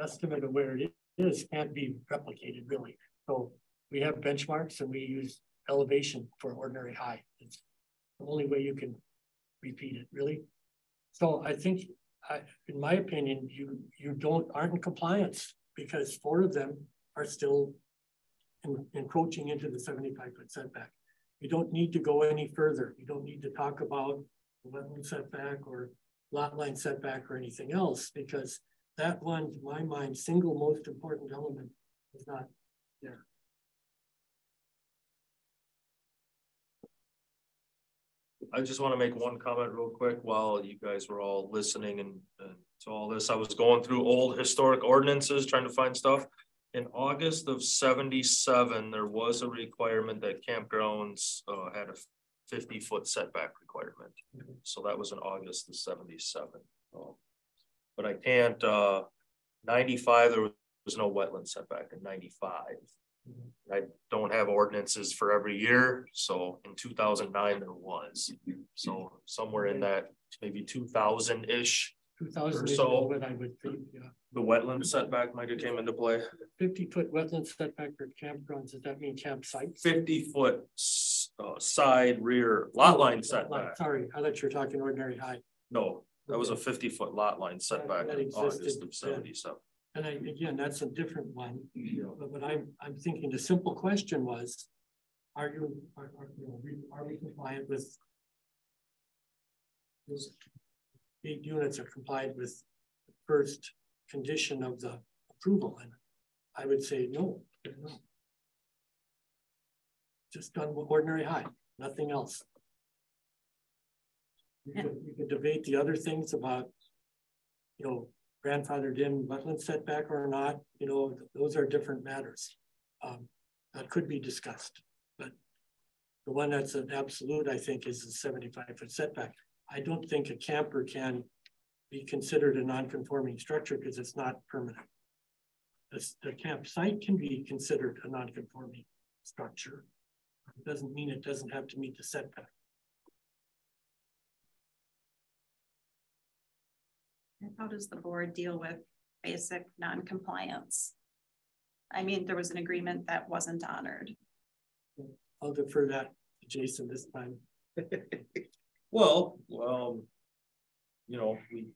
estimate of where it is can't be replicated really. So we have benchmarks and we use elevation for ordinary high. It's the only way you can repeat it really. So I think I, in my opinion, you you don't aren't in compliance because four of them are still in, encroaching into the 75 foot setback. You don't need to go any further. You don't need to talk about wetland setback or lot line setback or anything else because that one, to my mind, single most important element is not there. I just want to make one comment real quick while you guys were all listening and, and to all this. I was going through old historic ordinances, trying to find stuff. In August of 77, there was a requirement that campgrounds uh, had a 50 foot setback requirement. So that was in August of 77. Um, but I can't, uh, 95, there was no wetland setback in 95. I don't have ordinances for every year. So in 2009, there was. So somewhere in that maybe 2000 ish. 2000 or so. What I would think, yeah. The wetland setback might have came into play. 50 foot wetland setback for campgrounds. Does that mean campsites? 50 foot uh, side rear lot line setback. Sorry, I thought you were talking ordinary height. No, that was a 50 foot lot line setback in August of 77. And I, again, that's a different one. But, but I'm I'm thinking the simple question was, are you are, are, you know, are we compliant with those eight units are compliant with the first condition of the approval? And I would say no, no. Just done with ordinary high, nothing else. You could, you could debate the other things about, you know, grandfathered in wetland setback or not, you know, those are different matters. Um, that could be discussed, but the one that's an absolute, I think, is the 75 foot setback. I don't think a camper can be considered a non-conforming structure because it's not permanent. The, the campsite can be considered a non-conforming structure. It doesn't mean it doesn't have to meet the setback. How does the board deal with basic non-compliance? I mean, there was an agreement that wasn't honored. I'll defer that to Jason this time. well, um, you know, we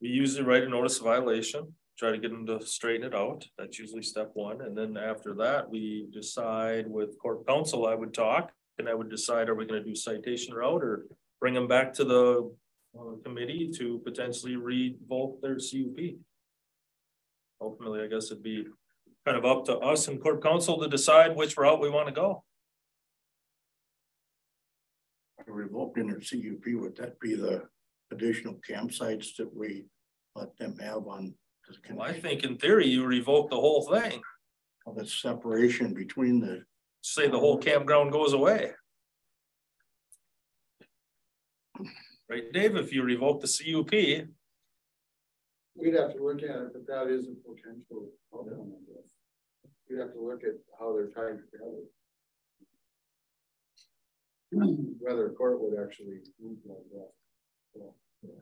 we usually write a notice of violation, try to get them to straighten it out. That's usually step one. And then after that, we decide with corp counsel, I would talk. And I would decide, are we gonna do citation route or bring them back to the uh, committee to potentially revoke their CUP? Ultimately, I guess it'd be kind of up to us and corp counsel to decide which route we wanna go. Revoking their CUP, would that be the additional campsites that we let them have on? Well, I think in theory, you revoke the whole thing. Well, The separation between the. Say the whole campground goes away. Right, Dave, if you revoke the CUP, We'd have to look at it, but that is a potential outcome, I guess. We'd have to look at how they're tied together. Whether a court would actually move like that. So, yeah.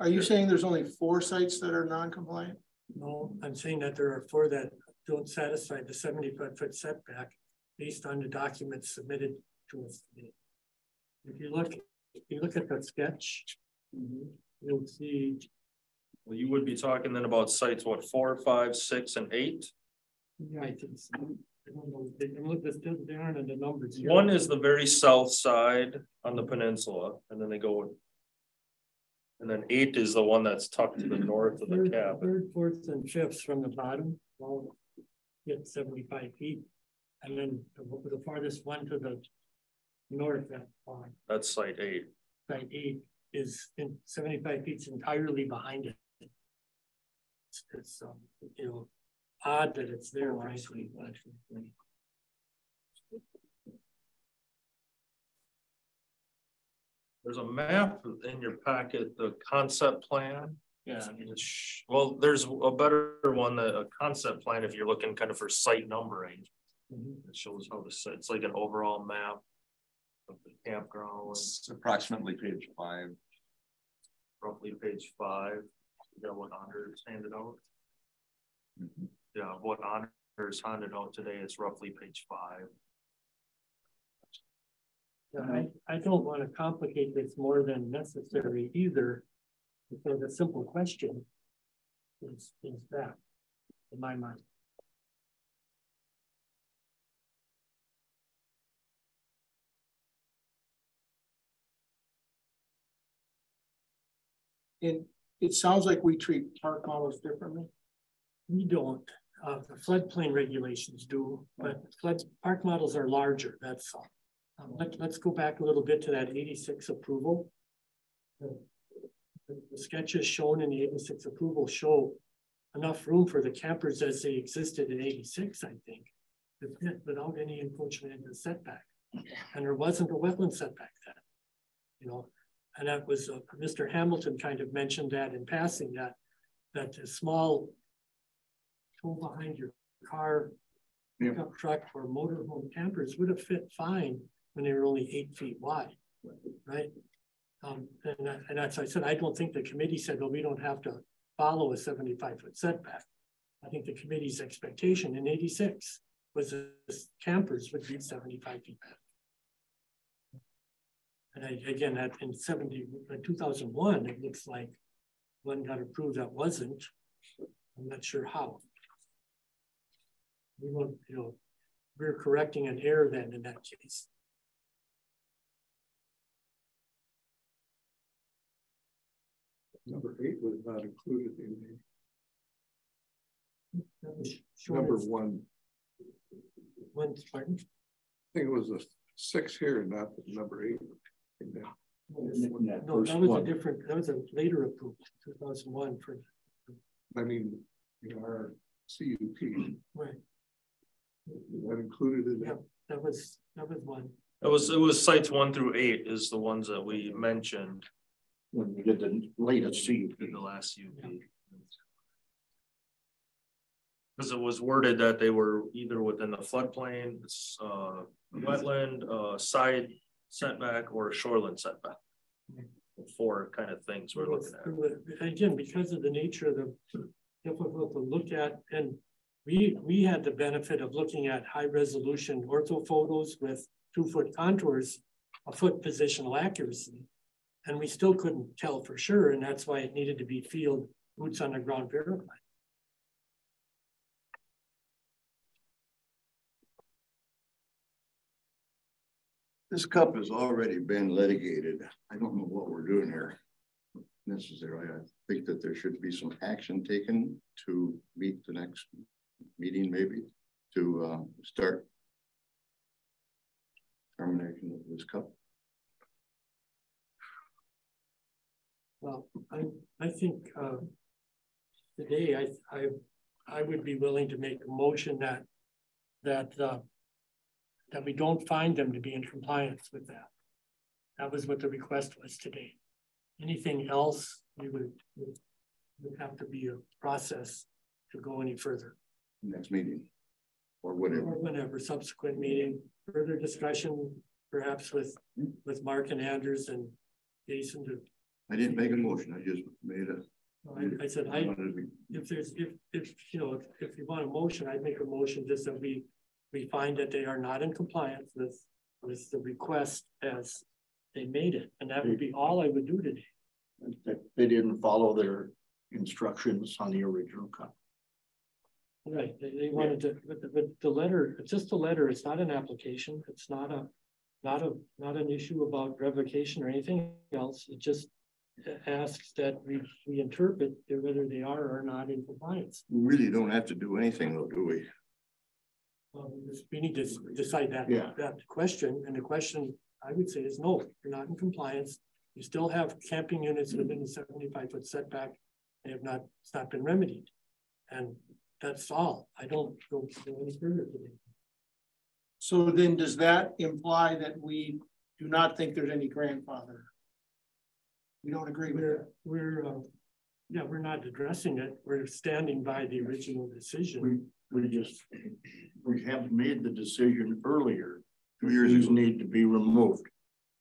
Are you saying there's only four sites that are non-compliant? No, I'm saying that there are four that don't satisfy the seventy-five foot setback based on the documents submitted to us. today. If you look, if you look at that sketch, you'll see. well, you would be talking then about sites, what, four, five, six, and eight? Yeah, I think so. I don't know, they look there aren't the numbers. here. One is the very south side on the peninsula, and then they go. And then eight is the one that's tucked to the mm-hmm. north of the Third, cabin. third, fourth, and fifth from the bottom, all get seventy-five feet. And then the the farthest one to the north, that far, That's site eight. site eight, is in seventy-five feet entirely behind it. It's, it's, um, you know, odd that it's there, frankly, actually. There's a map in your packet, the concept plan. Yeah. Which- Well, there's a better one, the a concept plan, if you're looking kind of for site numbering. Mm-hmm. It shows how the site, it's like an overall map. Of the campground. It's approximately page five. Roughly page five. You got what Anders handed out? Mm-hmm. Yeah, what Anders handed out today is roughly page five. Yeah, I, I don't want to complicate this more than necessary either. Because a simple question is, is that, in my mind. And it sounds like we treat park models differently. We don't, uh, the floodplain regulations do, but flood, park models are larger, that's all. Um, let, let's go back a little bit to that eighty-six approval. The the sketches shown in the eighty-six approval show enough room for the campers as they existed in eighty-six, I think. to fit Without any encroachment into setback, and there wasn't a wetland setback then. You know, and that was, uh, Mr. Hamilton kind of mentioned that in passing, that, that the small pull behind your car, pickup truck or motorhome campers would have fit fine when they were only eight feet wide, right? Um, and, that- and that's, I said, I don't think the committee said, well, we don't have to follow a seventy-five foot setback. I think the committee's expectation in eighty-six was that campers would be seventy-five feet back. And I, again, that in seventy, in two thousand one, it looks like one got approved that wasn't. I'm not sure how. We want, you know, we're correcting an error then in that case. Number eight was not included in the number one. One, pardon? I think it was a six here, not the number eight. No, that was a different, that was a later approval, two thousand one for. I mean, in our CUP. Right. That included in Yeah, that was, that was one. It was, it was sites one through eight is the ones that we mentioned. When we did the latest CUP. In the last CUP. Because it was worded that they were either within the floodplain, uh, wetland, uh, side setback or shoreline setback. Four kind of things we're looking at. Again, because of the nature of the difficult to look at, and we, we had the benefit of looking at high resolution ortho photos with two foot contours a foot positional accuracy. And we still couldn't tell for sure, and that's why it needed to be field boots on the ground verified. This cup has already been litigated. I don't know what we're doing here necessarily. I think that there should be some action taken to meet the next meeting, maybe to uh, start termination of this cup. Well, I I think uh, today I I I would be willing to make a motion that that uh, that we don't find them to be in compliance with that. That was what the request was today. Anything else, we would, would have to be a process to go any further. Next meeting or whatever. Or whenever subsequent meeting, further discussion, perhaps with with Mark and Anders and Jason to. I didn't make a motion. I just made a. I, I said I if there's if if you know if, if you want a motion, I'd make a motion just that we we find that they are not in compliance with with the request as they made it, and that would be all I would do today. That they didn't follow their instructions on the original copy. Right, they, they wanted to, but the, but the letter, it's just a letter, it's not an application, it's not a, not a, not an issue about revocation or anything else, it just asks that we, we interpret whether they are or not in compliance. We really don't have to do anything though, do we? Um, we need to decide that, yeah. that question, and the question I would say is no, you're not in compliance. You still have camping units within the 75 foot setback. They have not, it's not been remedied. And that's all. I don't go, go any further today. So then does that imply that we do not think there's any grandfather? We don't agree with we're, that. We're, uh, yeah, we're not addressing it. We're standing by the original decision. We, we just, we have made the decision earlier. Two years These need to be removed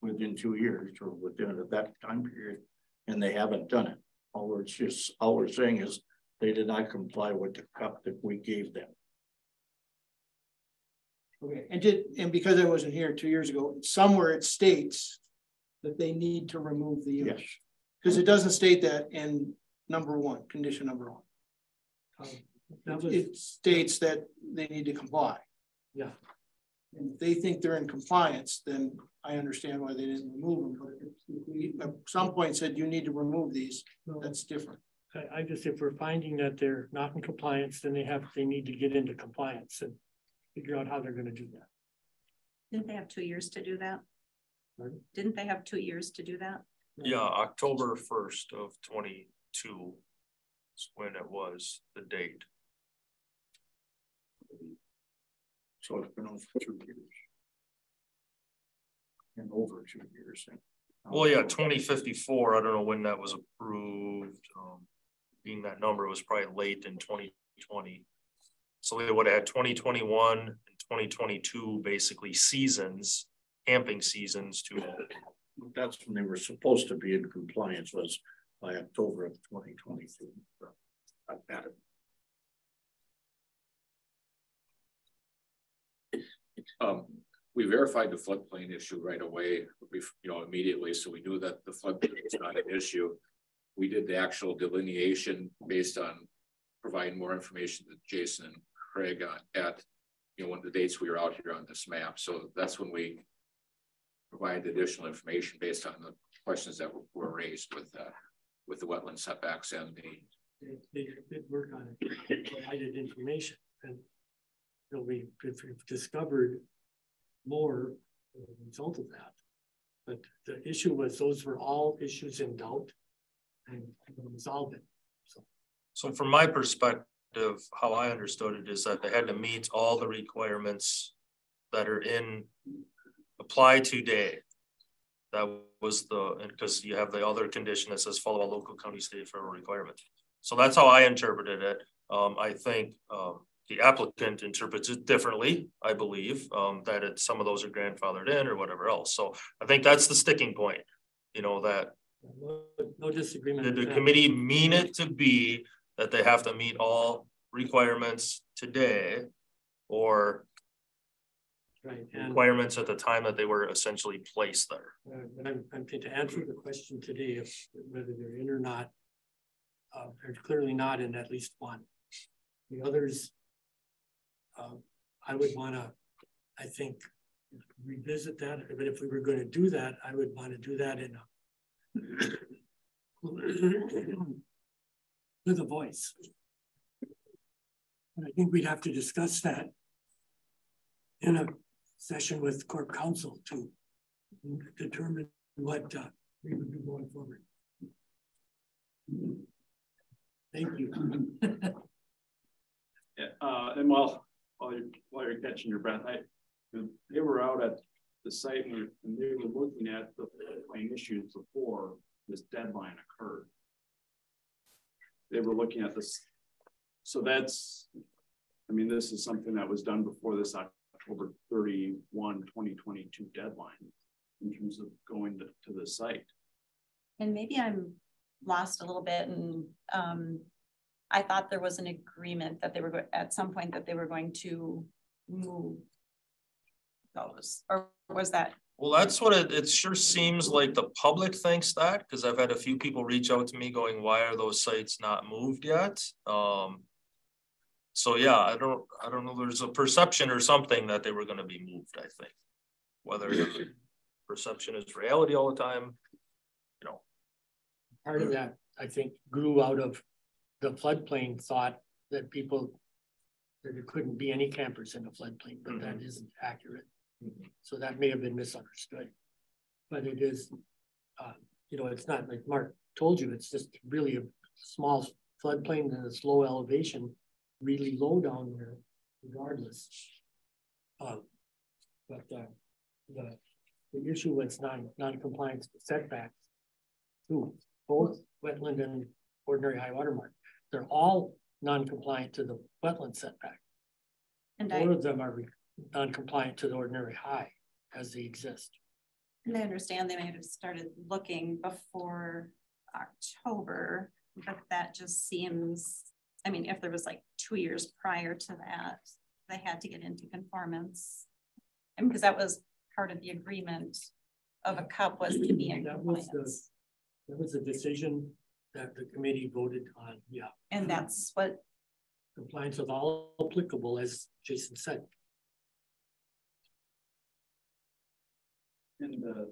within two years or within that time period. And they haven't done it. All we're just, all we're saying is they did not comply with the cup that we gave them. Okay, and did and because I wasn't here two years ago, somewhere it states that they need to remove the image. Yes. Because it doesn't state that in number one, condition number one. Um, was, it states that they need to comply. Yeah. And if they think they're in compliance, then I understand why they didn't remove them. But if we at some point said you need to remove these, no. that's different. I, I just if we're finding that they're not in compliance, then they have they need to get into compliance and figure out how they're going to do that. Didn't they have two years to do that? Pardon? Didn't they have two years to do that? Yeah, October 1st of 22 is when it was the date. So it's been over two years. And over two years. Well, yeah, 2054. I don't know when that was approved. Um, being that number it was probably late in 2020. So they would have had 2021 and 2022 basically seasons, camping seasons to. That's when they were supposed to be in compliance was by October of 2022. I got it. Um, we verified the floodplain issue right away, you know, immediately. So we knew that the floodplain was not an issue. We did the actual delineation based on providing more information to Jason and Craig on, at, you know, one of the dates we were out here on this map. So that's when we provided additional information based on the questions that were raised with uh, with the wetland setbacks and the. They, they did work on it, provided information, and you know, we, we've discovered more as a result of that. But the issue was those were all issues in doubt and resolve it. So. so from my perspective, how I understood it is that they had to meet all the requirements that are in apply today. That was the, because you have the other condition that says follow a local county state federal requirement. So that's how I interpreted it. Um, I think um, the applicant interprets it differently, I believe, um, that it, some of those are grandfathered in or whatever else. So I think that's the sticking point, you know, that no, no disagreement. Did the committee mean it to be that they have to meet all requirements today or Right. Requirements at the time that they were essentially placed there. uh, but I'm, I'm to answer the question today, if whether they're in or not. Uh, they're clearly not in at least one. The others. Uh, I would wanna, I think, revisit that, but if we were gonna do that, I would wanna do that in a. With a voice. And I think we'd have to discuss that. In a session with corp counsel to determine what uh, we would do going forward. Thank you. Yeah, uh, and while, while you're, while you're catching your breath, I, they were out at the site and they were looking at the floodplain issues before this deadline occurred. They were looking at this. So that's, I mean, this is something that was done before this October 31, 2022 deadline in terms of going to, to the site. And maybe I'm lost a little bit and um, I thought there was an agreement that they were go- at some point that they were going to move those, or was that? Well, that's what it, it sure seems like the public thinks that, because I've had a few people reach out to me going, why are those sites not moved yet? Um. So yeah, I don't, I don't know, there's a perception or something that they were gonna be moved, I think. Whether perception is reality all the time, you know. Part of that, I think, grew out of the floodplain thought that people, that there couldn't be any campers in the floodplain, but that isn't accurate. So that may have been misunderstood. But it is, uh, you know, it's not like Mark told you, it's just really a small floodplain and it's low elevation, really low down there regardless. Um, but uh, the, the issue was non, non-compliance with setbacks. Too, both wetland and ordinary high water mark. They're all non-compliant to the wetland setback. And Both I, of them are non-compliant to the ordinary high as they exist. and I understand they may have started looking before October, but that just seems, I mean, if there was like two years prior to that, they had to get into conformance. And because that was part of the agreement of a cup was to be in That was the, compliance. that was a decision that the committee voted on, yeah. And that's what, Compliance with all applicable, as Jason said. And uh,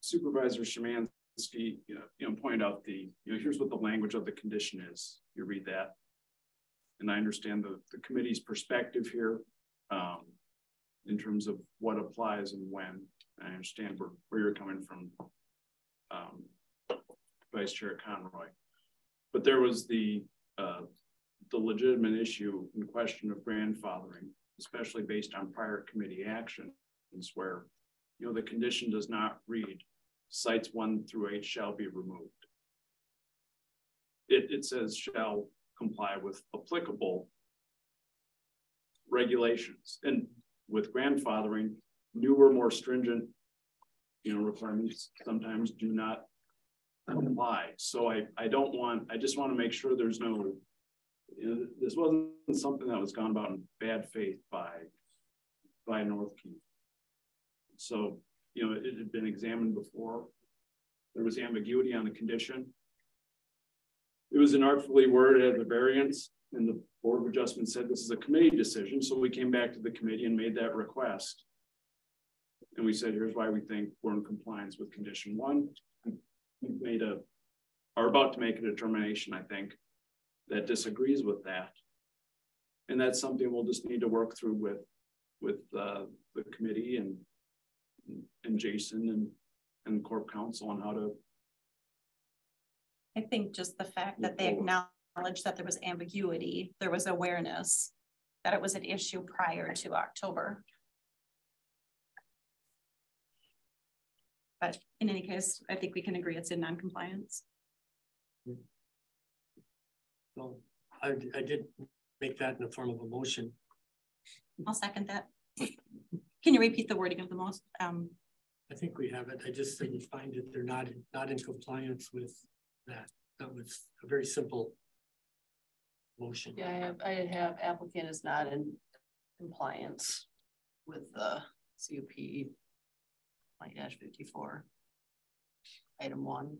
Supervisor You know, you know, pointed out the, you know, here's what the language of the condition is. You read that. And I understand the, the committee's perspective here um, in terms of what applies and when. I understand where, where you're coming from, um, Vice Chair Conroy. But there was the uh, the legitimate issue in question of grandfathering, especially based on prior committee actions where, you know, the condition does not read sites one through eight shall be removed. It, it says shall comply with applicable regulations and with grandfathering, newer, more stringent, you know, requirements sometimes do not comply. So I, I don't want, I just want to make sure there's no you know, this wasn't something that was gone about in bad faith by by North Key. So, you know, it had been examined before. There was ambiguity on the condition. It was inartfully worded as a variance, and the Board of Adjustment said this is a committee decision. So we came back to the committee and made that request. And we said, here's why we think we're in compliance with condition one. We've made a, are about to make a determination, I think, that disagrees with that. And that's something we'll just need to work through with with uh, the committee and and Jason and and Corp Counsel on how to. I think just the fact that they acknowledged that there was ambiguity, there was awareness that it was an issue prior to October. But in any case, I think we can agree it's in non-compliance. So I, I did make that in the form of a motion. I'll second that. Can you repeat the wording of the most, um, I think we have it. I just said you find that they're not, in- not in compliance with that. That was a very simple motion. Yeah, I have, I have applicant is not in compliance with the CUP twenty fifty-four. Item one.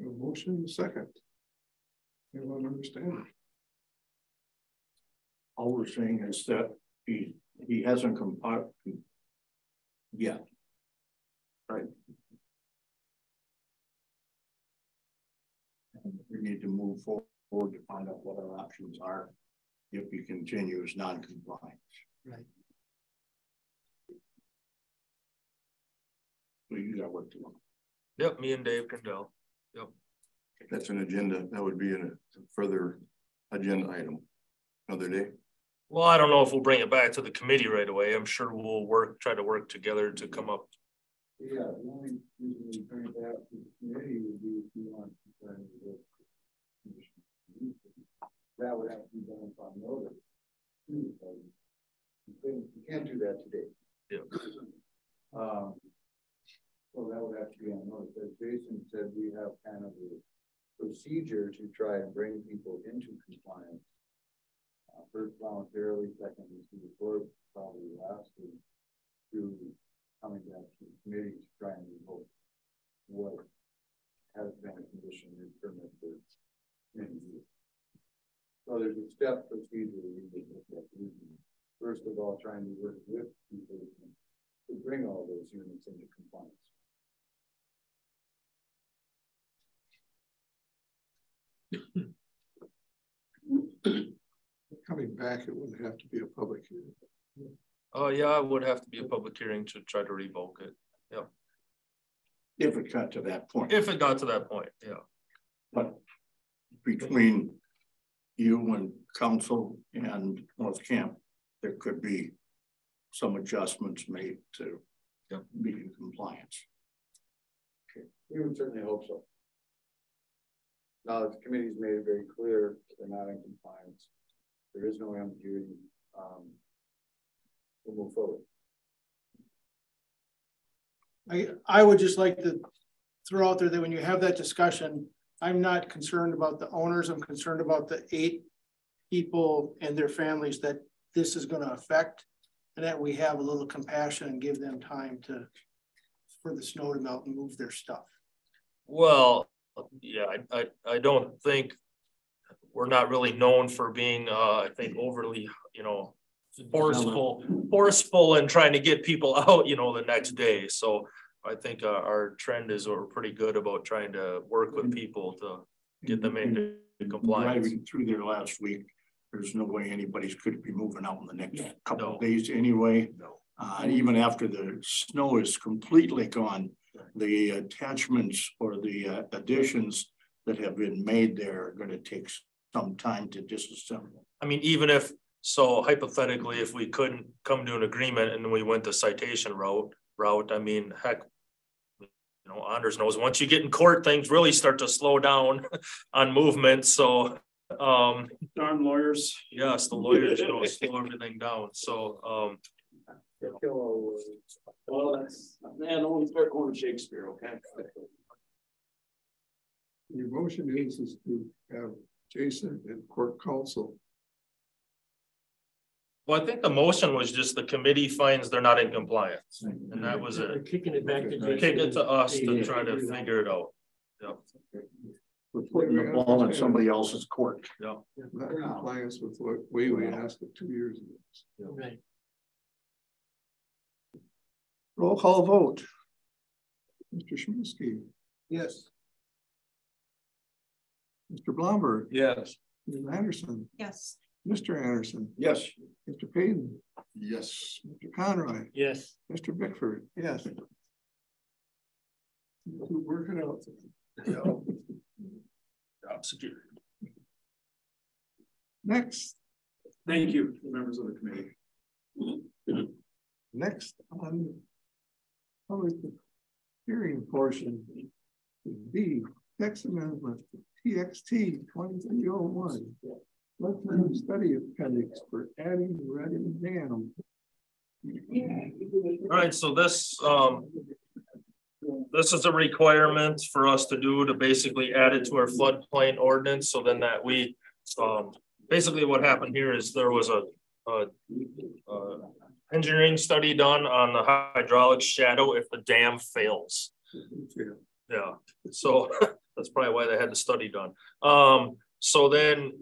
A motion second. Anyone understand? All we're saying is that he, he hasn't compiled yet. Right. And we need to move forward to find out what our options are if he continues non-compliance. Right. So you got work to do. Yep, me and Dave Kendall. Yep. That's an agenda, that would be a further agenda item another day. Well, I don't know if we'll bring it back to the committee right away. I'm sure we'll work, try to work together to come up. Yeah, the only reason we bring it back to the committee would be if you want to. try and do it. That would have to be done upon notice. You you can't do that today. Yeah. Um, so that would have to be on notice. As Jason said, we have kind of a procedure to try and bring people into compliance. Uh, first voluntarily, secondly through the court, probably lastly through coming back to the committee to try and revoke what has been a condition in permit for many years. So there's a step procedure we need to look at. First of all, trying to work with people to bring all those units into compliance. Coming back, it wouldn't have to be a public hearing. Oh, yeah, it would have to be a public hearing to try to revoke it. Yeah. If it got to that point. If it got to that point, yeah. But between you and council and North Camp, there could be some adjustments made to be in compliance. We would certainly hope so. Now that the committee's made it very clear they're not in compliance, there is no ambiguity. Um, we'll move forward. I, I would just like to throw out there that when you have that discussion, I'm not concerned about the owners. I'm concerned about the eight people and their families that this is going to affect and that we have a little compassion and give them time to, for the snow to melt and move their stuff. Well, yeah, I, I, I don't think we're not really known for being, uh, I think overly, you know, forceful, forceful and trying to get people out, you know, the next day. So I think uh, our trend is we're pretty good about trying to work with people to get them into compliance. Driving through there last week, there's no way anybody's could be moving out in the next couple of days anyway. Uh, even after the snow is completely gone, the attachments or the uh, additions that have been made there are gonna take some time to disassemble. I mean, even if, so hypothetically, if we couldn't come to an agreement and we went the citation route, route, I mean, heck. You know, Anders knows, once you get in court, things really start to slow down on movement, so, um. Darn lawyers. Yes, the lawyers, you know, slow everything down, so, um. Well, that's, man, don't start going to Shakespeare, okay? Your motion is, is to have Jason and corp counsel. Well, I think the motion was just the committee finds they're not in compliance, and that was We're it. Kicking it back to Jason. Kick it to us to try to figure it out. Yep. We're putting the ball in somebody else's court. Yeah. Not in compliance with what we, we asked it two years ago. Right. Roll call vote. Mr. Schminsky. Yes. Mr. Blomberg. Yes. Ms. Anderson. Yes. Mr. Anderson. Yes. Mr. Payton. Yes. Mr. Conroy. Yes. Mr. Bickford. Yes. We're working out. Job security. Next, Thank you, members of the committee. next on public hearing portion would be text amendment TXT twenty-three oh one. Wetland study appendix for adding Reading Dam. All right, so this, um. This is a requirement for us to do to basically add it to our floodplain ordinance, so then that we, um, basically what happened here is there was a, a, a engineering study done on the hydraulic shadow if the dam fails. Yeah, so that's probably why they had the study done. Um, so then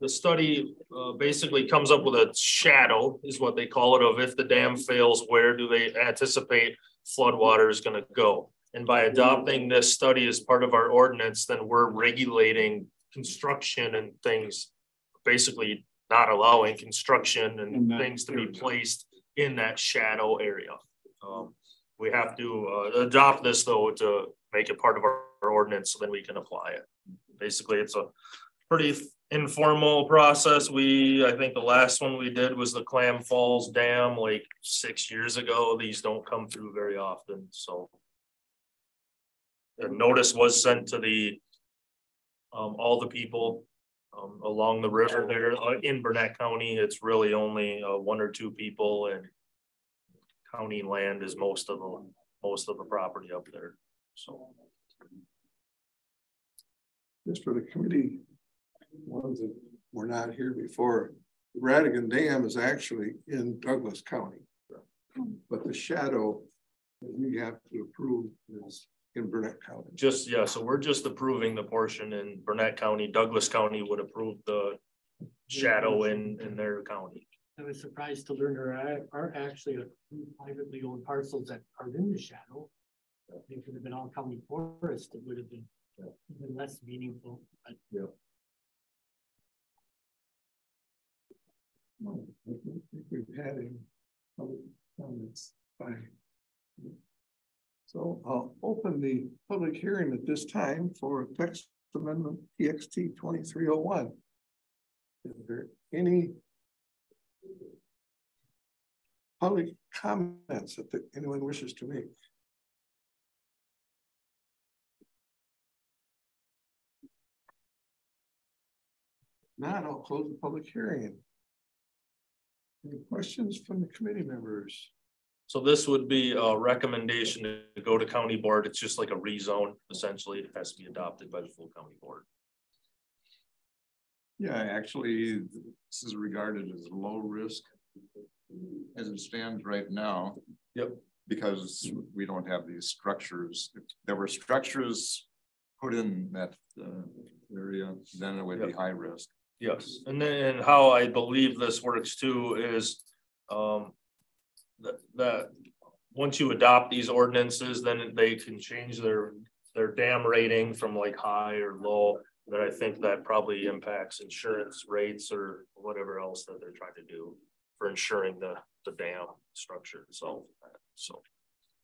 the study uh, basically comes up with a shadow is what they call it of if the dam fails, where do they anticipate flood water is going to go? And by adopting this study as part of our ordinance, then we're regulating construction and things, basically not allowing construction and things to be placed in that shadow area. Um, we have to uh, adopt this though to make it part of our ordinance so then we can apply it. Basically, it's a pretty informal process. We, I think the last one we did was the Clam Falls Dam like six years ago. These don't come through very often, so. The notice was sent to the, um, all the people, um, along the river there uh, in Burnett County. It's really only, uh, one or two people and county land is most of the, most of the property up there, so. Just for the committee, ones that were not here before, Radigan Dam is actually in Douglas County. But the shadow that we have to approve is in Burnett County. Just, yeah, so we're just approving the portion in Burnett County. Douglas County would approve the shadow in, in their county. I was surprised to learn there are, are actually a few privately owned parcels that are in the shadow. They could have been all county forest, it would have been even less meaningful. But yeah. I think we've had any public comments. Fine. So I'll open the public hearing at this time for text amendment TXT 2301. Is there any public comments that anyone wishes to make? Now I'll close the public hearing. Any questions from the committee members? So this would be a recommendation to go to county board. It's just like a rezone, essentially. It has to be adopted by the full county board. Yeah, actually, this is regarded as low risk as it stands right now. Yep. Because we don't have these structures. If there were structures put in that uh, area, then it would yep. be high risk. Yes, and then and how I believe this works too is um, that, that once you adopt these ordinances, then they can change their their dam rating from like high or low. That I think that probably impacts insurance rates or whatever else that they're trying to do for insuring the the dam structure itself. So.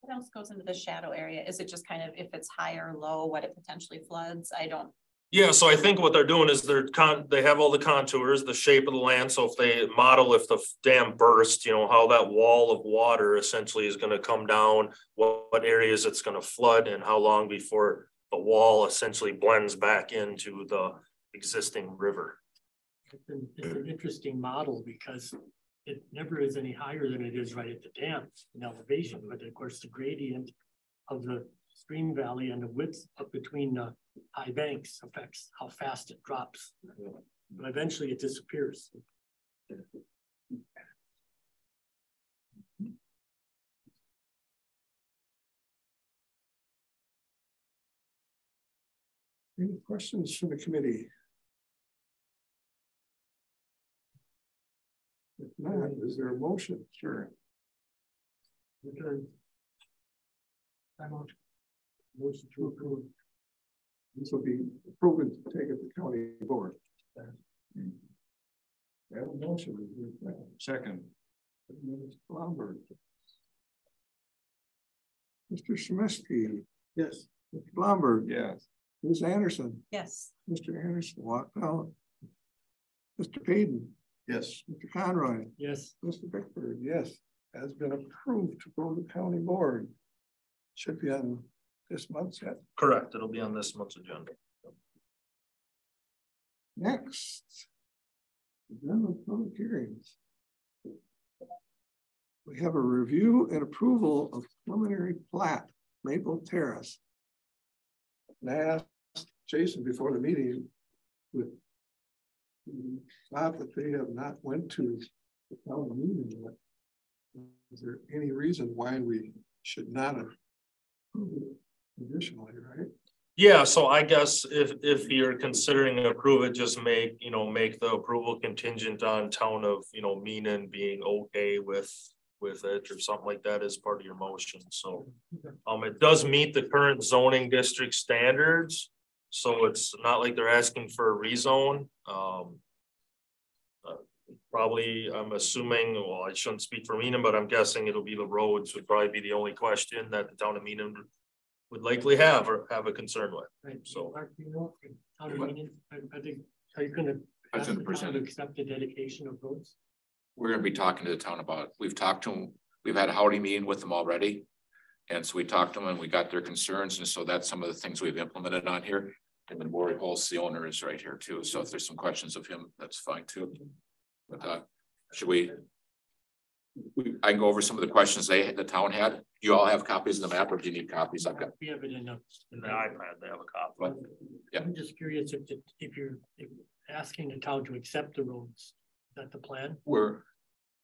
What else goes into the shadow area? Is it just kind of if it's high or low, what it potentially floods? I don't yeah, so I think what they're doing is they're con, they have all the contours, the shape of the land. So if they model if the dam bursts, you know, how that wall of water essentially is going to come down, what, what areas it's going to flood and how long before the wall essentially blends back into the existing river. It's an, it's an interesting model because it never is any higher than it is right at the dam in elevation, but of course the gradient of the stream valley and the width up between the high banks affects how fast it drops. But eventually it disappears. Any questions from the committee? If not, is there a motion? Sure. Motion to approve this will be proven to take it to the county board. I have a motion. Second. Mr. Blomberg. Mr. Shemesky. Yes. Mr. Blomberg. Yes. Ms. Anderson. Yes. Mr. Anderson walked out. Mr. Payton. Yes. Mr. Conroy. Yes. Mr. Bickford. Yes. Has been approved to go to county board. Should be on this month's yet? Correct. It'll be on this month's agenda. Next. Then public hearings. We have a review and approval of preliminary plat, Maple Terrace. And I asked Jason before the meeting with Not that they have not went to the town meeting yet. Is there any reason why we should not have additionally, right? Yeah, so I guess if, if you're considering approve it, just make, you know, make the approval contingent on town of, you know, Meenon being okay with, with it or something like that as part of your motion, so. Um, it does meet the current zoning district standards, so it's not like they're asking for a rezone, um. uh, Probably, I'm assuming, well, I shouldn't speak for Meenon, but I'm guessing it'll be the roads would probably be the only question that the town of Meenon would likely have or have a concern with. Right, So- Mark, you know, how do you, I, I think, are you gonna I ask think the the to accept the dedication of roads? We're gonna be talking to the town about, It. we've talked to them, we've had a howdy meeting with them already. And so we talked to them and we got their concerns, and so that's some of the things we've implemented on here. And then Rory Holst, the owner, is right here too, so if there's some questions of him, that's fine too. But uh, should we? We, I can go over some of the questions they, the town had. Do you all have copies of the map or do you need copies? I've got. We have it in a. In the iPad, they have a copy. Yeah. I'm just curious if, if you're if asking the town to accept the roads, is that the plan? We're,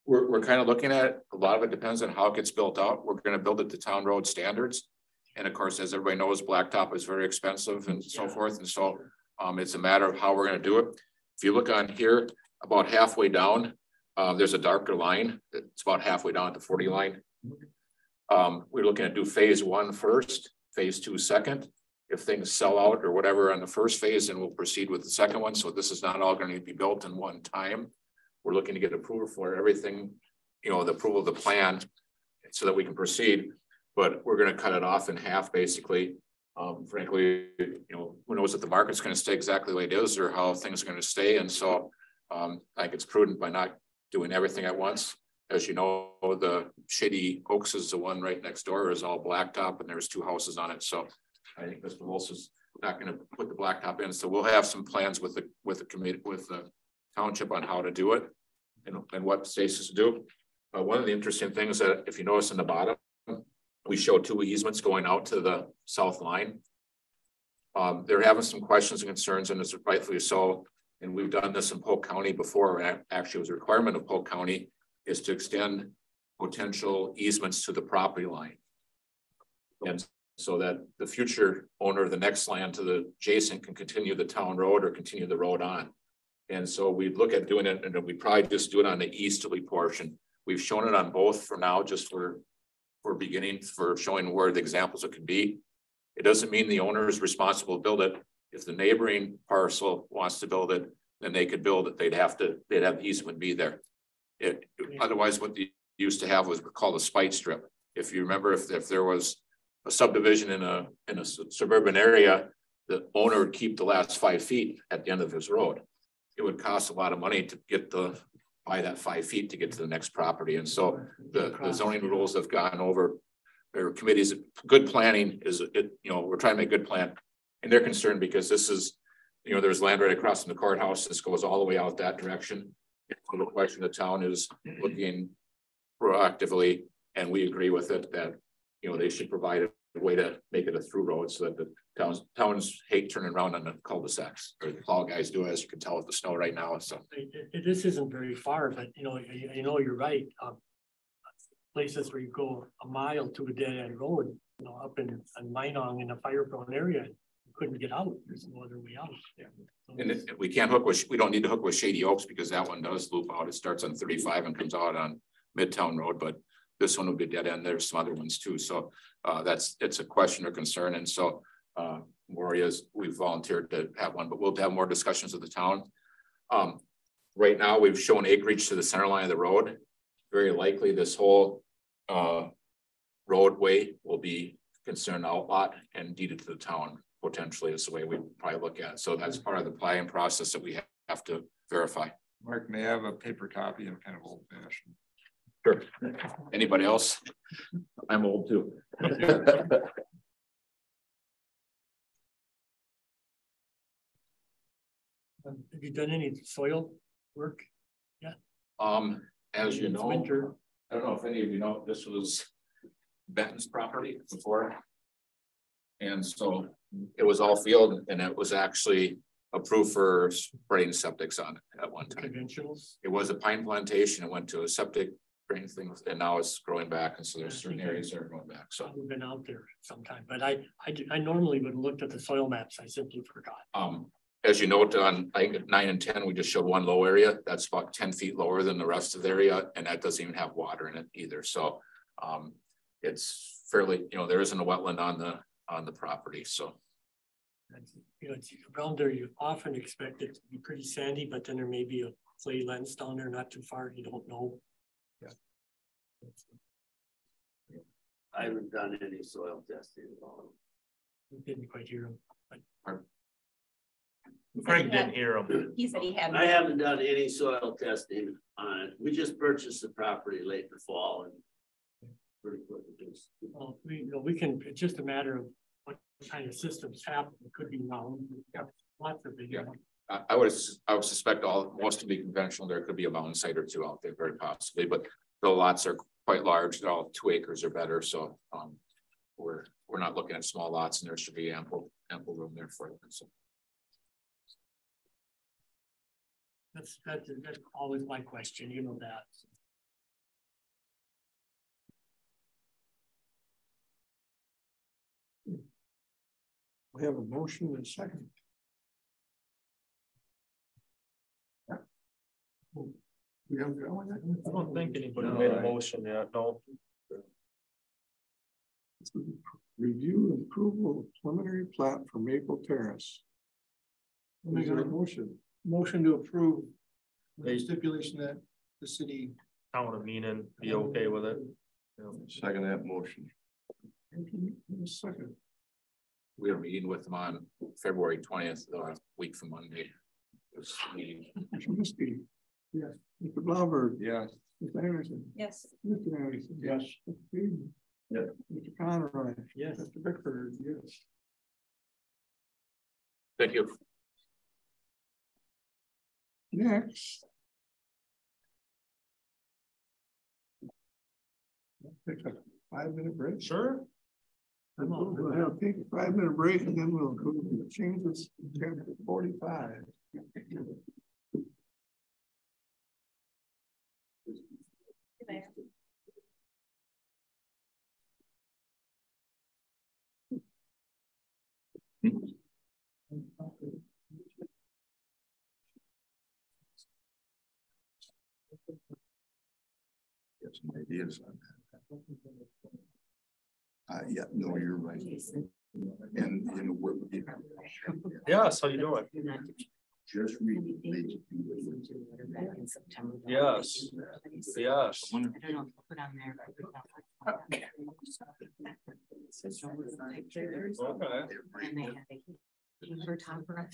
we're, we're kind of looking at, it. a lot of it depends on how it gets built out. We're gonna build it to town road standards. And of course, as everybody knows, blacktop is very expensive and so forth, and so, um, it's a matter of how we're gonna do it. If you look on here, about halfway down, uh, there's a darker line, it's about halfway down at the forty line. Um, we're looking to do phase one first, phase two second. If things sell out or whatever on the first phase, then we'll proceed with the second one, so this is not all gonna be built in one time. We're looking to get approval for everything, you know, the approval of the plan, so that we can proceed. But we're gonna cut it off in half, basically. Um, frankly, you know, who knows if the market's gonna stay exactly the way it is or how things are gonna stay, and so. Um, I think it's prudent by not doing everything at once. As you know, the Shady Oaks is the one right next door is all blacktop and there's two houses on it, so. I think Mr. Wilson is not gonna put the blacktop in, so we'll have some plans with the, with the committee, with the township on how to do it. And, and what stations to do. Uh, one of the interesting things that if you notice in the bottom, we show two easements going out to the south line. Um, they're having some questions and concerns, and it's rightfully so. And we've done this in Polk County before, actually it was a requirement of Polk County is to extend potential easements to the property line. And so that the future owner of the next land to the adjacent can continue the town road or continue the road on. And so we'd look at doing it, and we probably just do it on the easterly portion. We've shown it on both for now, just for, for beginning, for showing where the examples it could be. It doesn't mean the owner is responsible to build it. If the neighboring parcel wants to build it, then they could build it. They'd have to, they'd have the easement be there. It, otherwise, what they used to have was called a spite strip. If you remember, if, if there was a subdivision in a, in a suburban area, the owner would keep the last five feet at the end of his road. It would cost a lot of money to get the, buy that five feet to get to the next property. And so the, the zoning rules have gone over. Their committees, good planning is, it, you know, we're trying to make good plan. And they're concerned because this is, you know, there's land right across from the courthouse. This goes all the way out that direction. So the question the town is looking proactively, and we agree with it that, you know, they should provide a way to make it a through road so that the towns, towns hate turning around on the cul-de-sacs, or the plow guys do, as you can tell with the snow right now, so. This isn't very far, but you know, you, know, you're right. um, Places where you go a mile to a dead end road, you know, up in, in Minong in a fire prone area, couldn't get out. There's no other way out. So And it- we can't hook with, we don't need to hook with Shady Oaks because that one does loop out. It starts on thirty-five and comes out on Midtown Road, but this one will be dead end. There's some other ones too. So uh, that's, it's a question or concern. And so uh, Moria's, we've volunteered to have one, but we'll have more discussions with the town. Um, right now, we've shown acreage to the center line of the road. Very likely this whole uh, roadway will be concerned outlot and deeded to the town potentially is the way we probably look at. it. So that's part of the planning process that we have to verify. Mark, may I have a paper copy? I'm kind of old fashioned. Sure. Anybody else? I'm old too. um, Have you done any soil work? Yeah. Um, as you It's know, Winter. I don't know if any of you know, this was Benton's property before. And so it was all field and it was actually approved for spraying septics on it at one time. Conventionals. It was a pine plantation. It went to a septic drain thing and now it's growing back. And so there's certain areas that are going back. So We've been out there sometime, but I, I, I normally would have looked at the soil maps. I simply forgot. Um, as you note on, at nine and ten, we just showed one low area. That's about ten feet lower than the rest of the area, and that doesn't even have water in it either. So um, it's fairly, you know, there isn't a wetland on the, on the property, so. You know, it's around there, you often expect it to be pretty sandy, but then there may be a clay lens down there not too far. You don't know. Yeah. I haven't done any soil testing at all. We Didn't quite hear him. but- Frank didn't hear him. He said he had. I haven't done any soil testing on it. We just purchased the property late in the fall and. Pretty quick, Well, we, you know, we can, it's just a matter of what kind of systems happen. It could be mountain. Lots of big. Yeah. I, would, I would suspect all, most to be conventional. There could be a mountain site or two out there very possibly, but the lots are quite large. They're all two acres or better, so um. We're, we're not looking at small lots and there should be ample, ample room there for them, so. That's, that's, that's always my question, you know that. We have a motion and a second. We have, I don't think anybody made a motion yet, no. Review and approval of preliminary plat for Maple Terrace. Is there a motion? Motion to approve the stipulation that the city. Town of Meenon be okay with it. Second that motion. Second. We had a meeting with them on February twentieth, uh, week from Monday. This meeting. Mr. Miskey. Yes. Mr. Blumberg. Yes. Mr. Anderson. Yes. Mr. Anderson. Yes. Mr. Peden. Yes. Mr. Conroy. Yes. Mr. Bickford, yes. Thank you. Next. Take a five minute break. Sure. We'll have take a five minute break and then we'll go to the changes to chapter forty five. Get some ideas. Uh, yeah, no, you're right. And, you know, we're. Yes, how you doing? Just read. Yes. Yes. I don't know, if I'll put on there. Okay. And they have a for topper.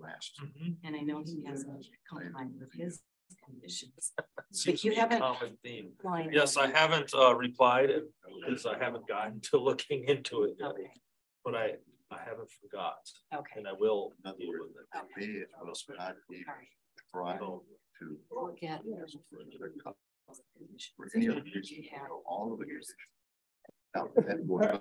Last. And I know he hasn't complied with his conditions. Seems But you to be a haven't. common theme. Yes. I haven't uh replied because I haven't gotten to looking into it yet. Okay. But I, I haven't forgot. Okay. And I will deal with it. Me, it was not even tried to. Forget. For any other reason, all of the. Now, that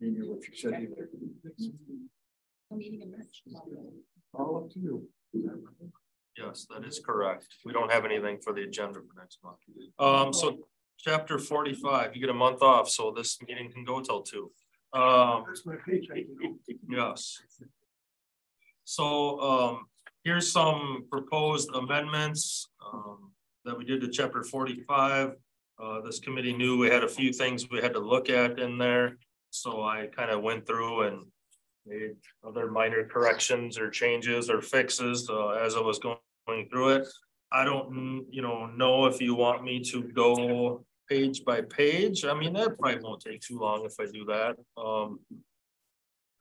would- Maybe what you said either. All up to you. Yes, that is correct. We don't have anything for the agenda for next month. Um, so chapter forty-five, you get a month off, so this meeting can go till two. Um, yes. So, um, here's some proposed amendments, um, that we did to chapter forty-five. Uh, this committee knew we had a few things we had to look at in there, so I kind of went through and made other minor corrections or changes or fixes, uh, as I was going through it. I don't, you know, know if you want me to go page by page. I mean, that probably won't take too long if I do that. Um,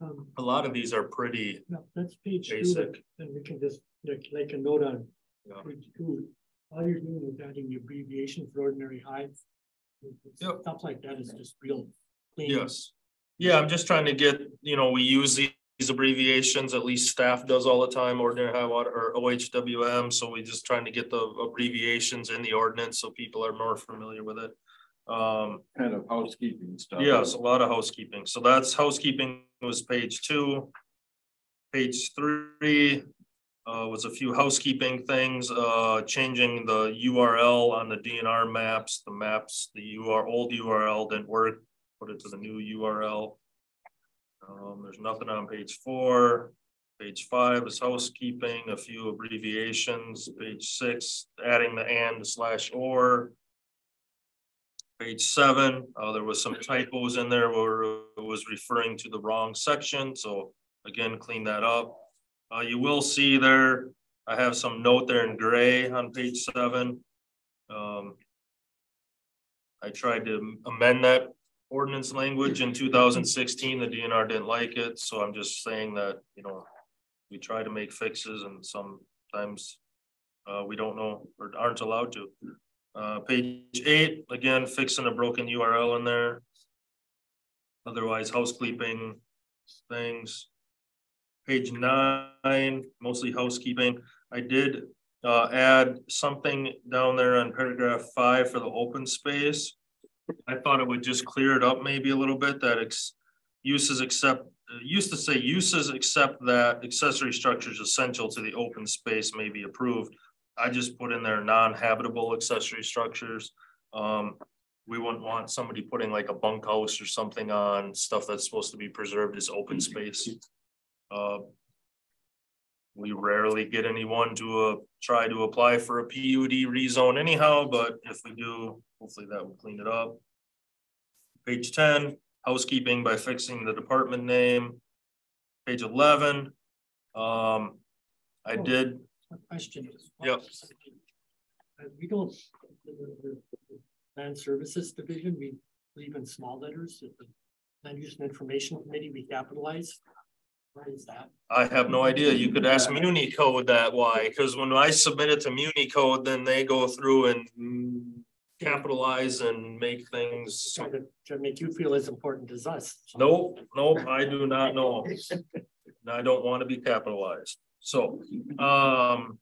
Um, a lot of these are pretty no, that's page two, basic. and we can just, like, like a note on Yeah. page two. All you're doing is adding the abbreviation for ordinary height. Stuff like that is just real clean. Yes. Yeah, I'm just trying to get, you know, we use these abbreviations, at least staff does all the time, ordinary high water or OHWM. So we're just trying to get the abbreviations in the ordinance so people are more familiar with it. Um, Kind of housekeeping stuff. Yes, a lot of housekeeping. So that's housekeeping was page two. Page three uh, was a few housekeeping things, uh, changing the URL on the DNR maps, the maps, the UR, old URL didn't work, put it to the new URL. Um, there's nothing on page four. Page five is housekeeping, a few abbreviations. Page six, adding the and slash or. Page seven, uh, there was some typos in there where it was referring to the wrong section, so again, clean that up. Uh, you will see there, I have some note there in gray on page seven. Um. I tried to amend that ordinance language in two thousand sixteen, the DNR didn't like it, so I'm just saying that, you know. We try to make fixes and sometimes uh, we don't know or aren't allowed to. Uh, page eight, again, fixing a broken URL in there. Otherwise, housekeeping things. Page nine, mostly housekeeping. I did uh, add something down there on paragraph five for the open space. I thought it would just clear it up maybe a little bit that uses except used to say uses except that accessory structures essential to the open space may be approved. I just put in there non-habitable accessory structures. Um, we wouldn't want somebody putting like a bunkhouse or something on stuff that's supposed to be preserved as open space. Uh, we rarely get anyone to uh, try to apply for a PUD rezone anyhow, but if we do, hopefully that will clean it up. Page ten, housekeeping by fixing the department name. Page eleven, um, I did. A Question. Yep. Uh, We don't, the- the- the land services division, we leave in small letters, the land use and information committee, we capitalize. Why is that? I have no idea. You could ask Muni Code that why, because when I submit it to Muni Code, then they go through and mm, capitalize and make things. Try to, try to make you feel as important as us. Nope, nope, I do not know. I don't want to be capitalized. So, um,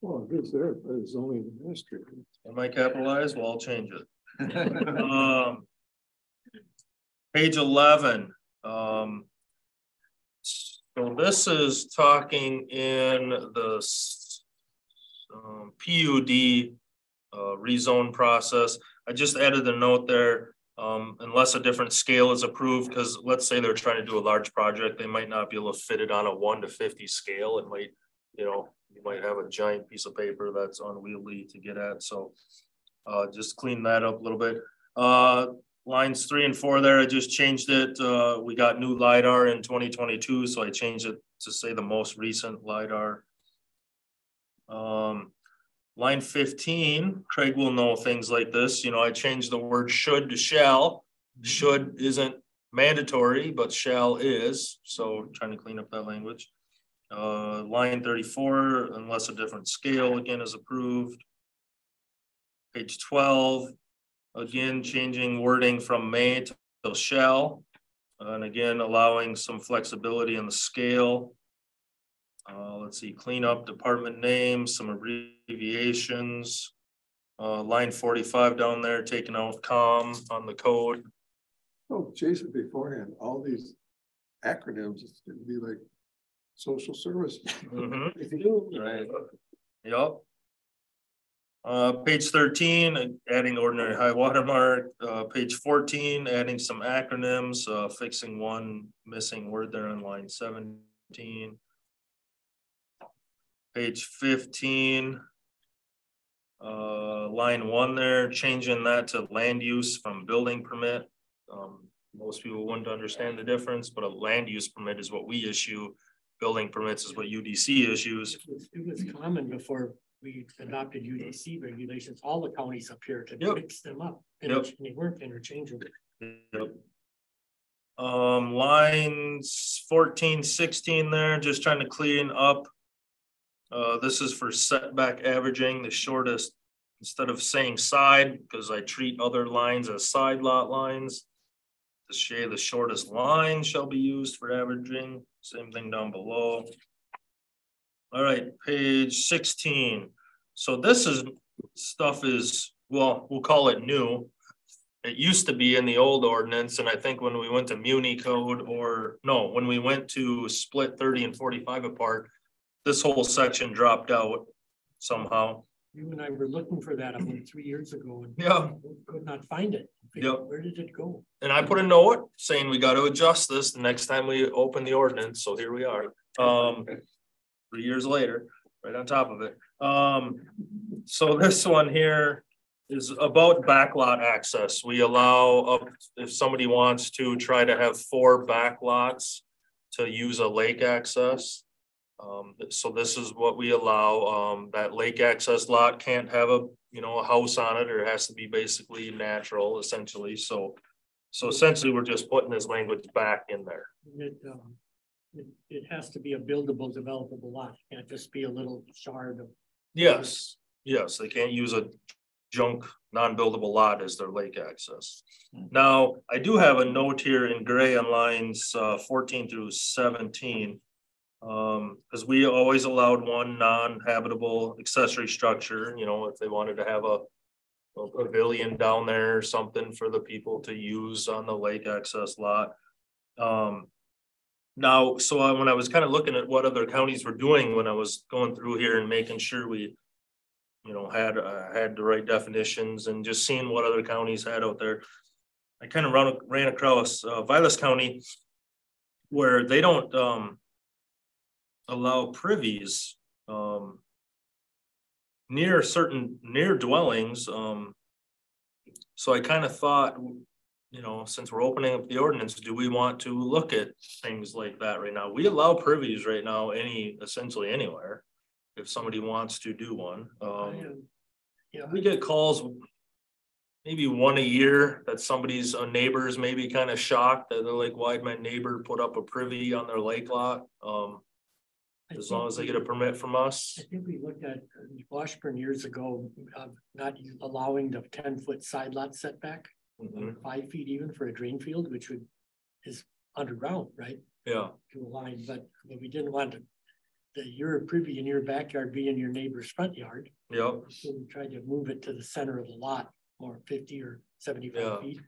Well, it is there, but it's only the ministry. am I capitalized? Well, I'll change it. Um, page eleven, um. So this is talking in the um, PUD uh, rezone process. I just added a note there, um, unless a different scale is approved, because let's say they're trying to do a large project, they might not be able to fit it on a one to fifty scale. It might, you know, you might have a giant piece of paper that's unwieldy to get at, so uh, just clean that up a little bit. Uh, lines three and four there, I just changed it. Uh, we got new LiDAR in twenty twenty-two, so I changed it to say the most recent LiDAR. Um, line fifteen, Craig will know things like this. You know, I changed the word should to shall. Should isn't mandatory, but shall is, so trying to clean up that language. Uh, line thirty-four, unless a different scale again is approved. Page twelve, Again, changing wording from may to shall. And again, allowing some flexibility in the scale. Uh, let's see, clean up department names, some abbreviations. Uh, line forty-five down there, taking out com on the code. Oh, Jason, beforehand, all these acronyms, it's gonna be like social service. Mhm. Right. Yup. Uh, page thirteen, adding ordinary high water mark, uh, page fourteen, adding some acronyms, uh, fixing one missing word there on line seventeen. Page fifteen. Uh, line one there, changing that to land use from building permit. Um, most people wouldn't understand the difference, but a land use permit is what we issue. Building permits is what UDC issues. It was- It was common before we adopted UDC regulations, all the counties up here to Yep. mix them up. And Yep. they weren't interchangeable. Yep. Um, lines 14, 16 there, just trying to clean up. Uh, this is for setback averaging, the shortest, instead of saying side, because I treat other lines as side lot lines. To say the shortest line shall be used for averaging, same thing down below. All right, page sixteen. So this is, stuff is, well, we'll call it new. It used to be in the old ordinance, and I think when we went to Muni code or, no, when we went to split thirty and forty-five apart. This whole section dropped out somehow. You and I were looking for that about three years ago and Yeah. could not find it. Yep. Where did it go? And I put a note saying we gotta adjust this the next time we open the ordinance, so here we are. Um. Three years later, right on top of it. Um, so this one here is about backlot access. We allow up, if somebody wants to try to have four backlots. To use a lake access. Um, so this is what we allow, um, that lake access lot can't have a, you know, a house on it, or it has to be basically natural essentially, so. So essentially, we're just putting this language back in there. It, um, it, it has to be a buildable, developable lot. It Can't just be a little shard of. Yes, yes, they can't use a junk, non-buildable lot as their lake access. Now, I do have a note here in gray on lines uh fourteen through seventeen. Um, because we always allowed one non-habitable accessory structure, you know, if they wanted to have a. A pavilion down there or something for the people to use on the lake access lot. Um. Now, so I- when I was kind of looking at what other counties were doing, when I was going through here and making sure we. You know, had uh had the right definitions and just seeing what other counties had out there. I kind of run, ran across uh Vilas County. Where they don't um. Allow privies um. Near certain, near dwellings, um. So I kind of thought, you know, since we're opening up the ordinance, do we want to look at things like that right now? We allow privies right now, any, essentially anywhere. If somebody wants to do one, um, Yeah, we get calls. Maybe one a year that somebody's, a neighbor's maybe kind of shocked that they're like, why'd my neighbor put up a privy on their lake lot? Um. As long as they get a permit from us. I think we looked at uh, Washburn years ago, uh, not allowing the ten foot side lot setback. Mhm. Five feet even for a drain field, which would, is underground, right? Yeah, To a line, but, but we didn't want to. The your privy in your backyard be in your neighbor's front yard, yep, so we tried to move it to the center of the lot, or fifty or Yeah. seventy-five feet.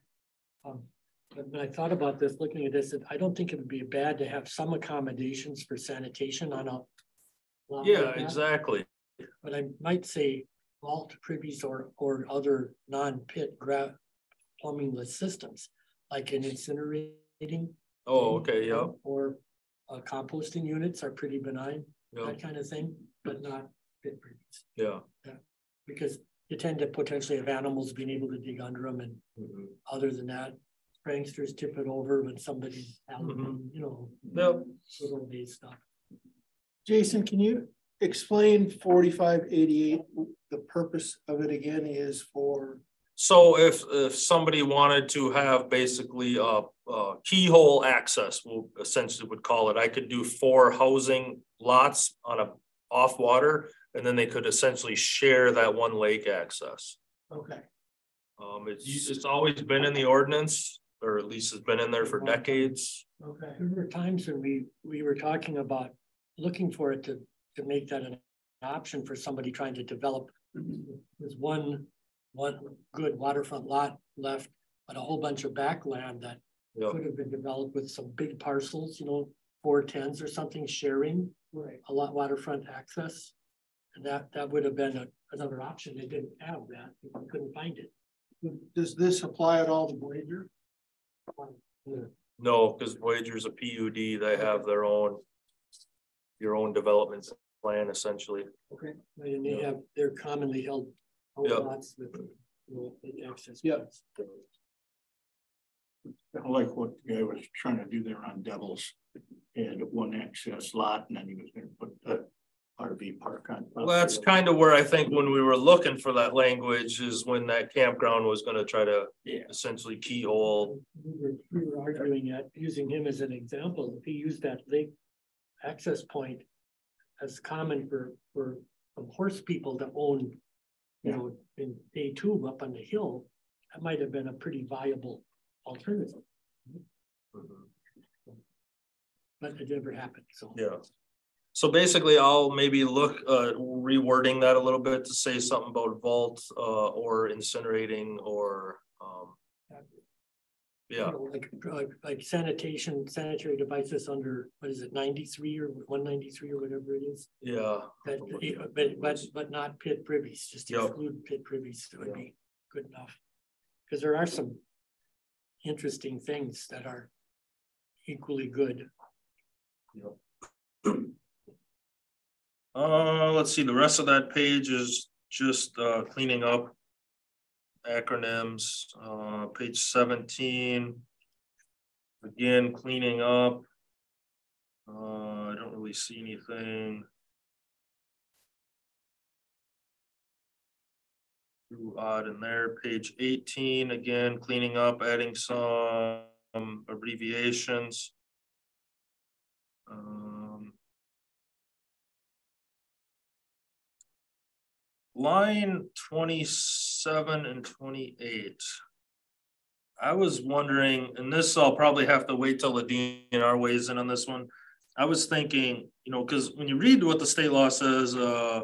Um, when I thought about this, looking at this, I don't think it would be bad to have some accommodations for sanitation on a. yeah, like exactly. But I might say vault privies or, or other non-pit plumbingless systems, like an incinerating. Oh, okay, yeah, Or uh, composting units are pretty benign, yeah, that kind of thing, but not pit privies. yeah. yeah. Because you tend to potentially have animals being able to dig under them and Mhm. other than that, pranksters tip it over when somebody's, out, Mhm. you know. Yep. Little base stuff. Jason, can you explain forty-five eighty-eight? The purpose of it again is for, So if, if somebody wanted to have basically a, a keyhole access, we'll essentially would call it, I could do four housing lots on a off water. And then they could essentially share that one lake access. Okay. Um, it's, it's always been in the ordinance, or at least it's been in there for decades. Okay, there were times when we, we were talking about looking for it to, to make that an option for somebody trying to develop. There's one, one good waterfront lot left, but a whole bunch of backland that Yeah. could have been developed with some big parcels, you know, four tens or something sharing. Right. A lot waterfront access. And that, that would have been a, another option. They didn't have that. People couldn't find it. Does this apply at all to Voyager? No, because Voyager's a PUD, they have their own. Your own development plan essentially. Okay. And they have, they're commonly held Yep. lots with, you know, access. Yeah. points. I like what the guy was trying to do there on Devils. And one access lot and then he was gonna put the RV park on. top Well, that's kind of where I think when we were looking for that language is when that campground was gonna try to Yeah. essentially keyhole. We were, we were arguing at, using him as an example, if he used that lake access point as common for, for some horse people to own, you know, in day two up on the hill, that might have been a pretty viable alternative. Mm-hmm. But it never happened, so. Yeah. So basically, I'll maybe look, uh, rewording that a little bit to say something about vault, uh, or incinerating or, um. Yeah, You know, Like, like, like sanitation, sanitary devices under, what is it, ninety-three or one ninety-three or whatever it is? yeah, That, but, but, but not pit privies, just Yep. exclude pit privies would be good enough. Cause there are some interesting things that are equally good. uh, let's see, the rest of that page is just, uh, cleaning up. Acronyms, uh, page seventeen. Again, cleaning up. Uh, I don't really see anything. Too odd in there, page eighteen, again, cleaning up, adding some abbreviations. Um. Line twenty-seven and twenty-eight. I was wondering, and this I'll probably have to wait till the DNR weighs in on this one. I was thinking, you know, because when you read what the state law says, uh.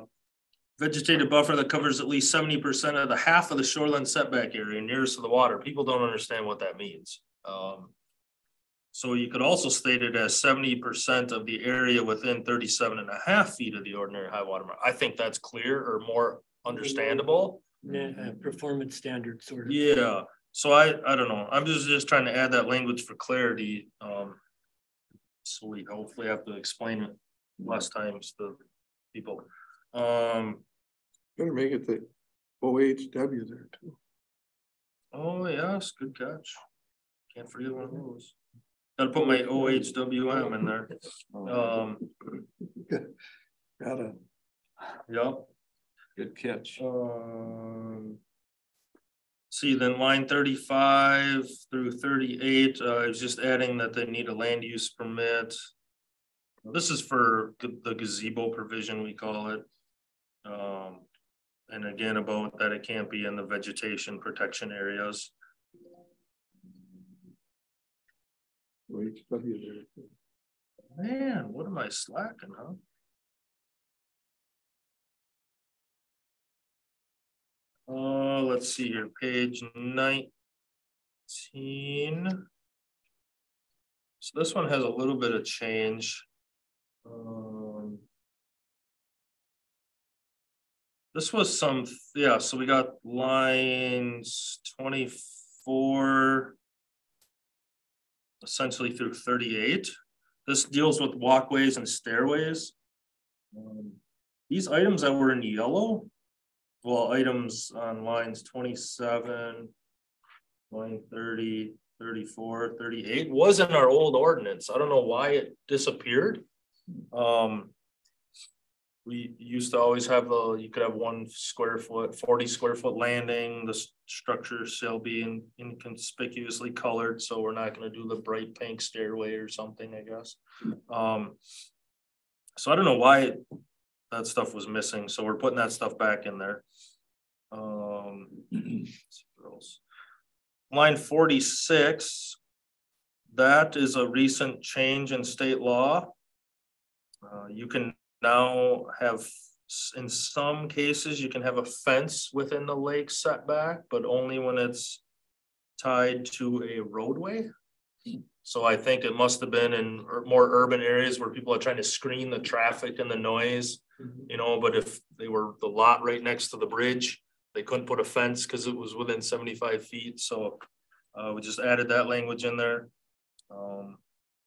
Vegetative buffer that covers at least seventy percent of the half of the shoreline setback area nearest to the water, people don't understand what that means. Um. So you could also state it as seventy percent of the area within 37 and a half feet of the ordinary high water mark. I think that's clear or more understandable. Uh, performance standards sort of. Yeah, so I, I don't know, I'm just, just trying to add that language for clarity, um. So we hopefully have to explain it less times to people, um, Better make it the OHW there too. oh yes, good catch. Can't forget one of those. Gotta put my OHWM in there, um, Got it. yep. Good catch. Um. See, then line thirty-five through thirty-eight, uh, I was just adding that they need a land use permit. This is for the gazebo provision, we call it. Um, and again, about that it can't be in the vegetation protection areas. There. too. Man, what am I slacking, huh? Uh, let's see here, page nineteen. So this one has a little bit of change. Um. This was some, yeah, so we got lines twenty-four. Essentially through thirty-eight. This deals with walkways and stairways. Um, These items that were in yellow. Well, items on lines twenty-seven. Line 30, 34, 38 was in our old ordinance. I don't know why it disappeared. Um. We used to always have the, you could have one square foot, forty square foot landing, the structure shall be in- inconspicuously colored, so we're not gonna do the bright pink stairway or something, I guess. Um. So I don't know why that stuff was missing, so we're putting that stuff back in there. Um. Line forty-six. That is a recent change in state law. Uh, you can now have, in some cases, you can have a fence within the lake setback, but only when it's tied to a roadway. So I think it must have been in more urban areas where people are trying to screen the traffic and the noise. You know, but if they were the lot right next to the bridge, they couldn't put a fence because it was within seventy-five feet, so. Uh, we just added that language in there. Um,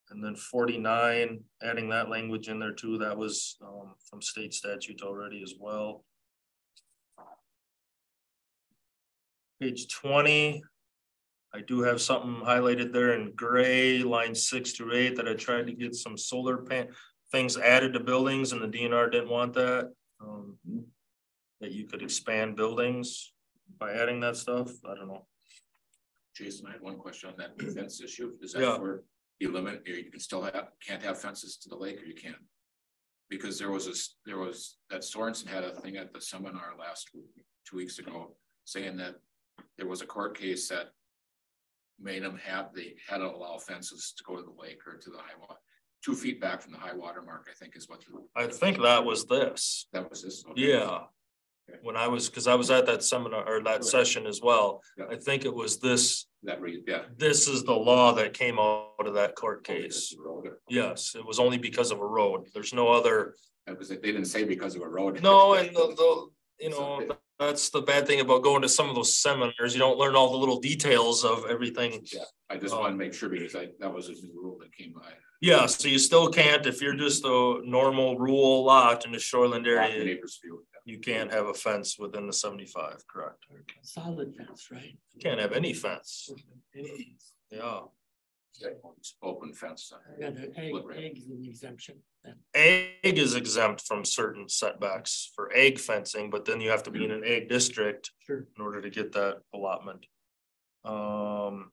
and then forty-nine, adding that language in there too, that was um from state statute already as well. Page twenty. I do have something highlighted there in gray, line six through eight, that I tried to get some solar pan, things added to buildings and the DNR didn't want that. Um, that you could expand buildings by adding that stuff, I don't know. Jason, I had one question on that fence issue. Is Yeah. that for you limit, you can still have, can't have fences to the lake or you can? Because there was a there was, that Sorensen had a thing at the seminar last week, two weeks ago, saying that there was a court case that made them have, they had to allow fences to go to the lake or to the high water, two feet back from the high water mark, I think is what. the- I think that was this. That was this. okay. Yeah. When I was, cause I was at that seminar or that session as well. Yeah. I think it was this, That reason, yeah. this is the law that came out of that court oh, case. Yes, it was only because of a road. There's no other, Because they didn't say because of a road. no, and the, the, you know, that's the bad thing about going to some of those seminars. You don't learn all the little details of everything. Yeah, I just uh, want to make sure because I, that was a new rule that came by. Yeah, so you still can't, if you're just a normal rural lot in the shoreland area, Neighbors view. You can't have a fence within the seventy-five, correct? Solid fence, right? You Can't have any fence. Yeah. Okay. Open fence. uh, Yeah, the egg, split rail. an exemption. then. Egg is exempt from certain setbacks for egg fencing, but then you have to be in an egg district. Sure. In order to get that allotment. Um.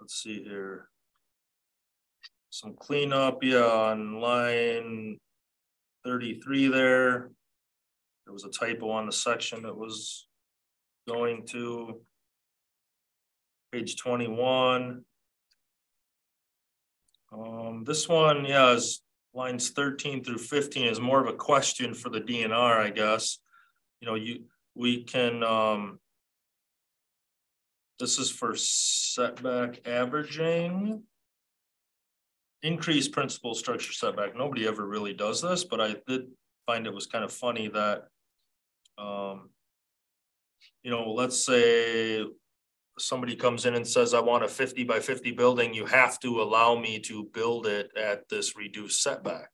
Let's see here. Some cleanup, yeah, on line thirty-three there. There was a typo on the section that was going to. Page twenty-one. Um, this one, yeah, is lines thirteen through fifteen is more of a question for the DNR, I guess. You know, you, we can, um. This is for setback averaging. Increase principal structure setback. Nobody ever really does this, but I did find it was kind of funny that. Um. You know, let's say somebody comes in and says, I want a fifty by fifty building, you have to allow me to build it at this reduced setback.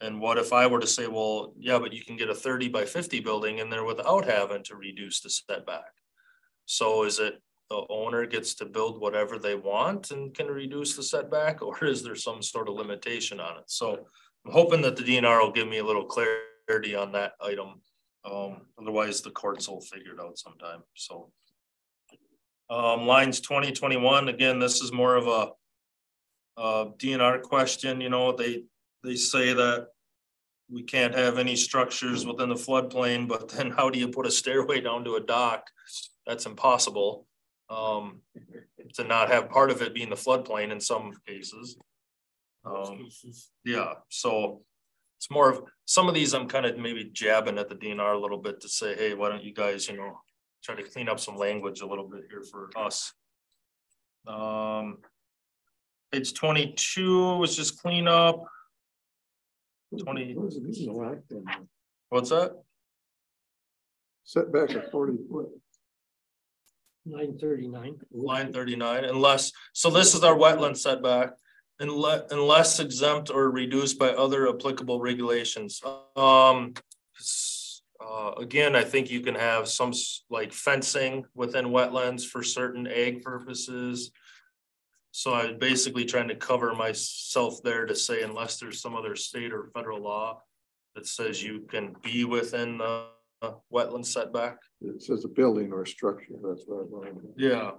And what if I were to say, well, yeah, but you can get a thirty by fifty building in there without having to reduce the setback? So is it the owner gets to build whatever they want and can reduce the setback, or is there some sort of limitation on it? So I'm hoping that the DNR will give me a little clarity on that item. Um, otherwise the courts will figure it out sometime, so. Um, lines twenty, twenty-one, again, this is more of a. Uh, DNR question, you know, they, they say that. We can't have any structures within the floodplain, but then how do you put a stairway down to a dock? That's impossible. Um, to not have part of it being the floodplain in some cases. Um, yeah, so. It's more of, some of these I'm kind of maybe jabbing at the DNR a little bit to say, hey, why don't you guys, you know, try to clean up some language a little bit here for us. Um. Page twenty-two was just clean up. Twenty, what's that? Setback of forty foot. Nine thirty-nine. Line thirty-nine, unless, so this is our wetland setback. Unless, unless exempt or reduced by other applicable regulations. Um. Uh, again, I think you can have some like fencing within wetlands for certain ag purposes. So I'm basically trying to cover myself there to say unless there's some other state or federal law. That says you can be within the wetland setback. It says a building or a structure, that's what I wanted. Yeah.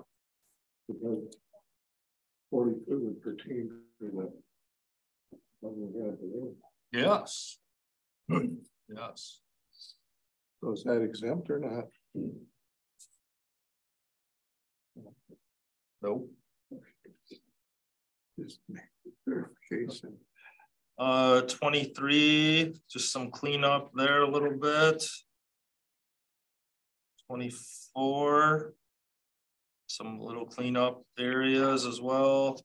Forty two would pertain to that. Yes. Yes. So is that exempt or not? Nope. Just verification. Uh, twenty-three, just some cleanup there a little bit. Twenty-four. some little cleanup areas as well.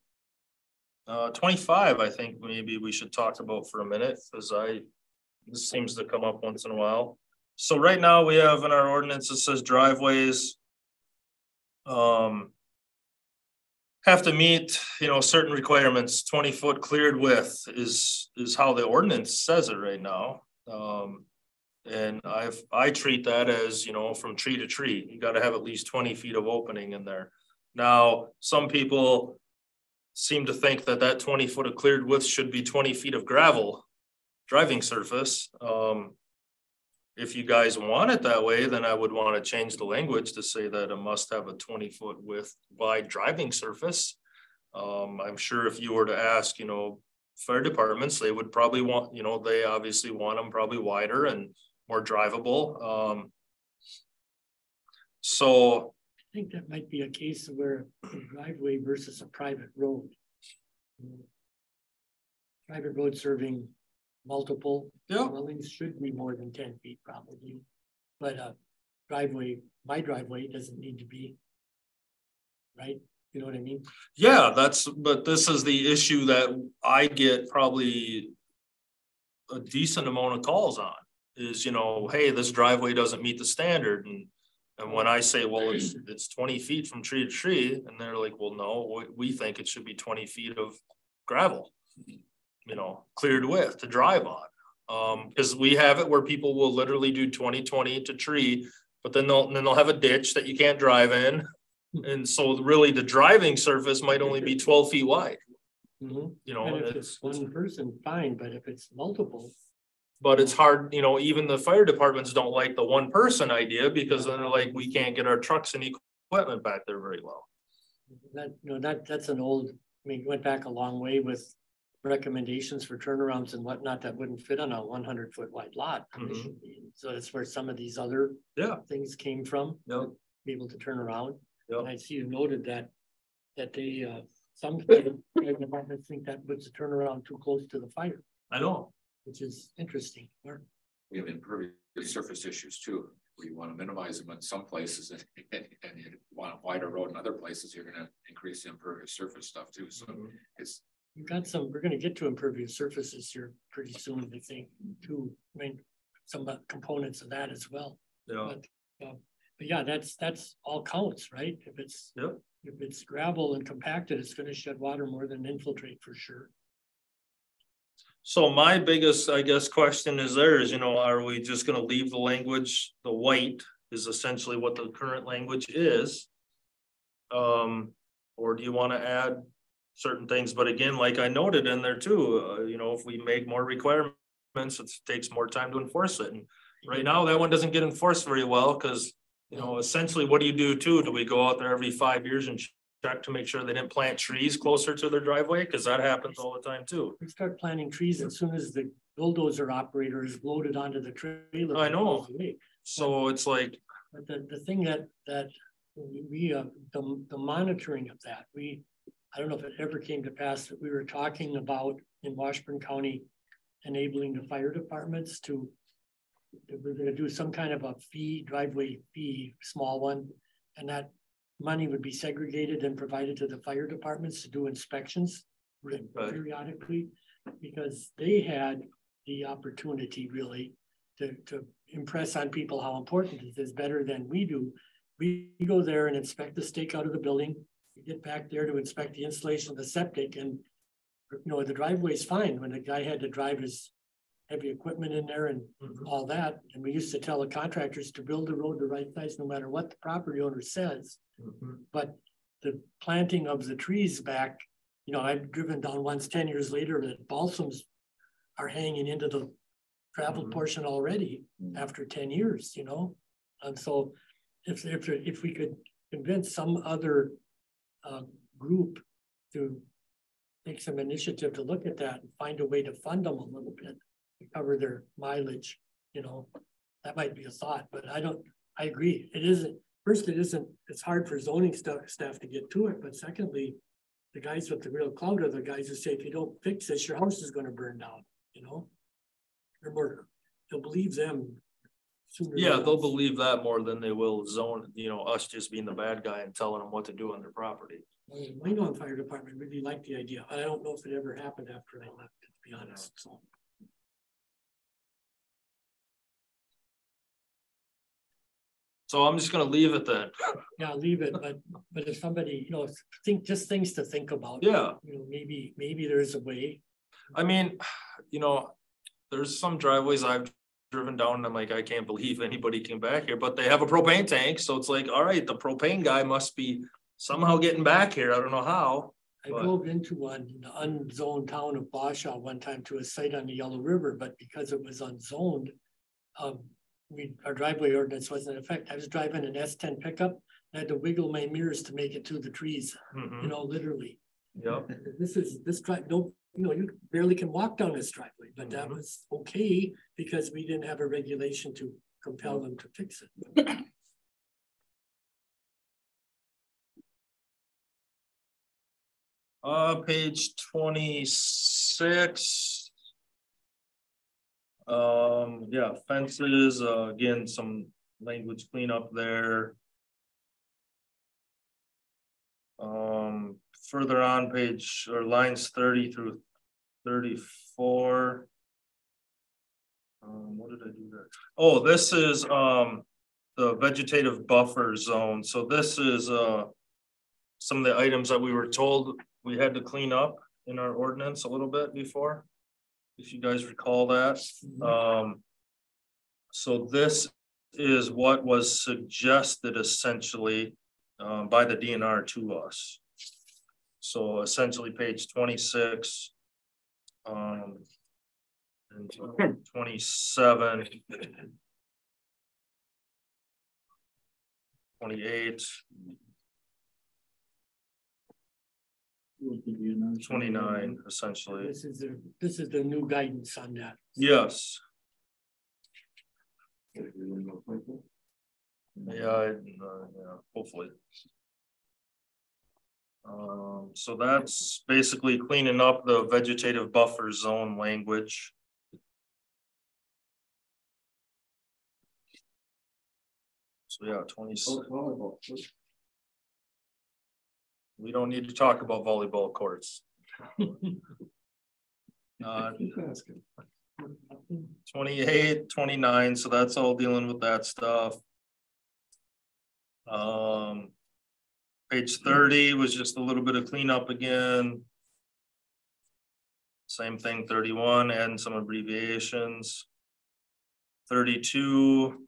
Uh, twenty-five, I think maybe we should talk about for a minute, because I, this seems to come up once in a while. So right now we have in our ordinance, it says driveways. Um. Have to meet, you know, certain requirements, twenty foot cleared width is, is how the ordinance says it right now. Um. And I've, I treat that as, you know, from tree to tree, you gotta have at least twenty feet of opening in there. Now, some people seem to think that that twenty foot of cleared width should be twenty feet of gravel driving surface. Um, if you guys want it that way, then I would want to change the language to say that it must have a twenty foot width wide driving surface. Um, I'm sure if you were to ask, you know, fire departments, they would probably want, you know, they obviously want them probably wider and more drivable. Um, so I think that might be a case where a driveway versus a private road. Private road serving multiple dwellings should be more than ten feet probably. But a driveway, my driveway doesn't need to be. Right? You know what I mean? Yeah, that's, but this is the issue that I get probably. A decent amount of calls on is, you know, hey, this driveway doesn't meet the standard and. And when I say, well, it's, it's twenty feet from tree to tree, and they're like, well, no, we, think it should be twenty feet of gravel. You know, cleared width to drive on. Um, cause we have it where people will literally do 20, 20 to tree, but then they'll, then they'll have a ditch that you can't drive in. And so really the driving surface might only be twelve feet wide. Mhm. You know, And if it's, it's one person, fine, but if it's multiple, but it's hard, you know, even the fire departments don't like the one person idea because then they're like, we can't get our trucks and equipment back there very well. that, you know, that, that's an old, I mean, went back a long way with. Recommendations for turnarounds and whatnot that wouldn't fit on a one hundred foot wide lot. Mhm. So that's where some of these other. Yeah. Things came from. Yep. Be able to turn around. Yep. And I see you noted that, that they, uh, some fire departments think that puts the turnaround too close to the fire, I know. Which is interesting. We have impervious surface issues too, where you want to minimize them in some places and, and you want a wider road in other places, you're gonna increase the impervious surface stuff too, so it's. We've got some, we're gonna get to impervious surfaces here pretty soon, I think, too. I mean, some components of that as well. Yeah. But, uh, but yeah, that's, that's all counts, right? If it's, Yep. if it's gravel and compacted, it's gonna shed water more than infiltrate for sure. So my biggest, I guess, question is there is, you know, are we just gonna leave the language, the white is essentially what the current language is? Um, or do you wanna add certain things? But again, like I noted in there too, uh, you know, if we make more requirements, it takes more time to enforce it. And right now, that one doesn't get enforced very well, cause, you know, essentially, what do you do too? Do we go out there every five years and check to make sure they didn't plant trees closer to their driveway? Cause that happens all the time too. We start planting trees as soon as the bulldozer operator is loaded onto the trailer. I know. So it's like, But the, the thing that, that we, uh, the, the monitoring of that, we, I don't know if it ever came to pass that we were talking about in Washburn County enabling the fire departments to, we're gonna do some kind of a fee, driveway fee, small one, and that money would be segregated and provided to the fire departments to do inspections Right. periodically, because they had the opportunity really to, to impress on people how important it is better than we do. We go there and inspect the stake out of the building, we get back there to inspect the installation of the septic and you know, the driveway's fine when the guy had to drive his heavy equipment in there and mm-hmm. all that. And we used to tell the contractors to build the road the right size, no matter what the property owner says. Mm-hmm. But the planting of the trees back, you know, I've driven down once ten years later that balsams are hanging into the traveled mm-hmm. portion already mm. after ten years, you know? And so if, if, if we could convince some other uh, group to take some initiative to look at that and find a way to fund them a little bit cover their mileage, you know, that might be a thought, but I don't, I agree. It isn't, first, it isn't, it's hard for zoning staff, staff to get to it, but secondly, the guys with the real clout are the guys who say, if you don't fix this, your house is gonna burn down, you know? Or murder. They'll believe them Yeah, they'll us. believe that more than they will zone, you know, us just being the bad guy and telling them what to do on their property. Lincoln Fire Department really liked the idea. I don't know if it ever happened after they left, to be honest, so. So I'm just gonna leave it then. Yeah, leave it, but, but if somebody, you know, think, just things to think about. Yeah. You know, maybe, maybe there's a way. I mean, you know, there's some driveways I've driven down and I'm like, I can't believe anybody came back here, but they have a propane tank, so it's like, all right, the propane guy must be somehow getting back here. I don't know how. I But- drove into one, in the unzoned town of Bashaw one time to a site on the Yellow River, but because it was unzoned. Um, we, our driveway ordinance wasn't in effect. I was driving an S ten pickup. I had to wiggle my mirrors to make it to the trees, you Mhm. know, literally. Yep. This is, this drive, no, you know, you barely can walk down this driveway, but that Mm-hmm. was okay because we didn't have a regulation to compel them to fix it. Uh, page twenty-six. Um, yeah, fences, uh, again, some language cleanup there. Um, further on page, or lines thirty through thirty-four. Um, what did I do there? Oh, this is, um, the vegetative buffer zone, so this is, uh. Some of the items that we were told we had to clean up in our ordinance a little bit before. If you guys recall that, um. So this is what was suggested essentially, um, by the DNR to us. So essentially page twenty-six. Um. And twenty-seven. Twenty-eight. Twenty-nine, essentially. This is the, this is the new guidance on that. Yes. Yeah, I- uh, yeah, hopefully. Um, so that's basically cleaning up the vegetative buffer zone language. So yeah, twenty. We don't need to talk about volleyball courts. uh, 28, 29, so that's all dealing with that stuff. Um, page 30 was just a little bit of cleanup again. Same thing, 31, and some abbreviations. 32,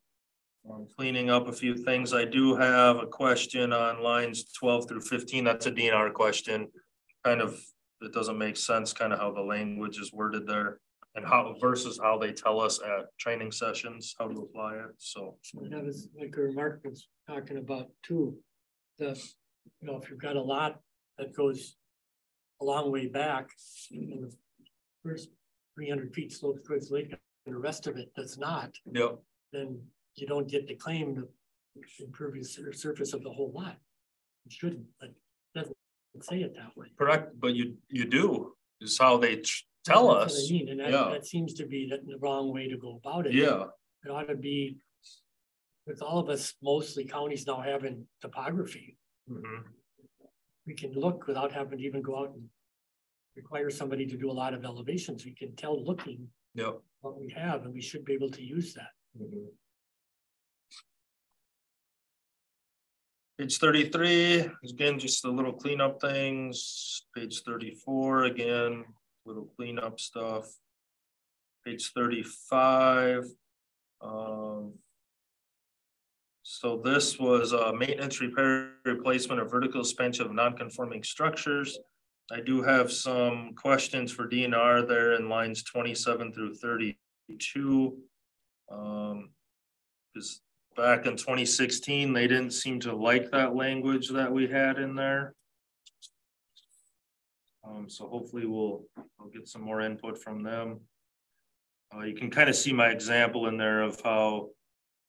cleaning up a few things. I do have a question on lines twelve through fifteen. That's a DNR question. Kind of, it doesn't make sense, kind of how the language is worded there. And how versus how they tell us at training sessions, how to apply it, so. That was like our Mark was talking about too. The, you know, if you've got a lot that goes a long way back. and the First three hundred feet slopes towards the lake and the rest of it does not, Yep. then you don't get to claim the impervious sur- surface of the whole lot. You shouldn't, but doesn't say it that way. Correct, but you, you do, is how they tell That's what us. I mean, and that, Yeah, that seems to be the the wrong way to go about it. yeah, It ought to be. With all of us, mostly counties now having topography, mhm, we can look without having to even go out and. Require somebody to do a lot of elevations, we can tell looking yep. what we have and we should be able to use that. mhm. Page thirty-three, again, just the little cleanup things. Page thirty-four, again, little cleanup stuff. Page thirty-five. Um. So this was a maintenance, repair, replacement of vertical suspension of non-conforming structures. I do have some questions for DNR there in lines twenty-seven through thirty-two. Um. Cause back in twenty sixteen, they didn't seem to like that language that we had in there. Um, so hopefully we'll, I'll get some more input from them. Uh, you can kind of see my example in there of how,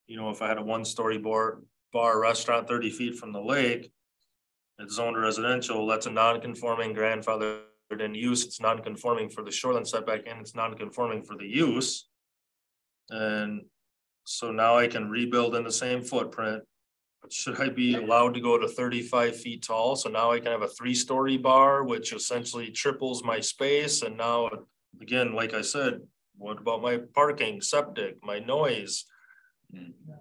you know, if I had a one-story bar, bar restaurant thirty feet from the lake. It's zoned residential, that's a non-conforming grandfathered in use, it's non-conforming for the shoreline setback and it's non-conforming for the use. And So now I can rebuild in the same footprint. Should I be allowed to go to thirty-five feet tall? So now I can have a three-story bar, which essentially triples my space. And now, again, like I said, what about my parking, septic, my noise?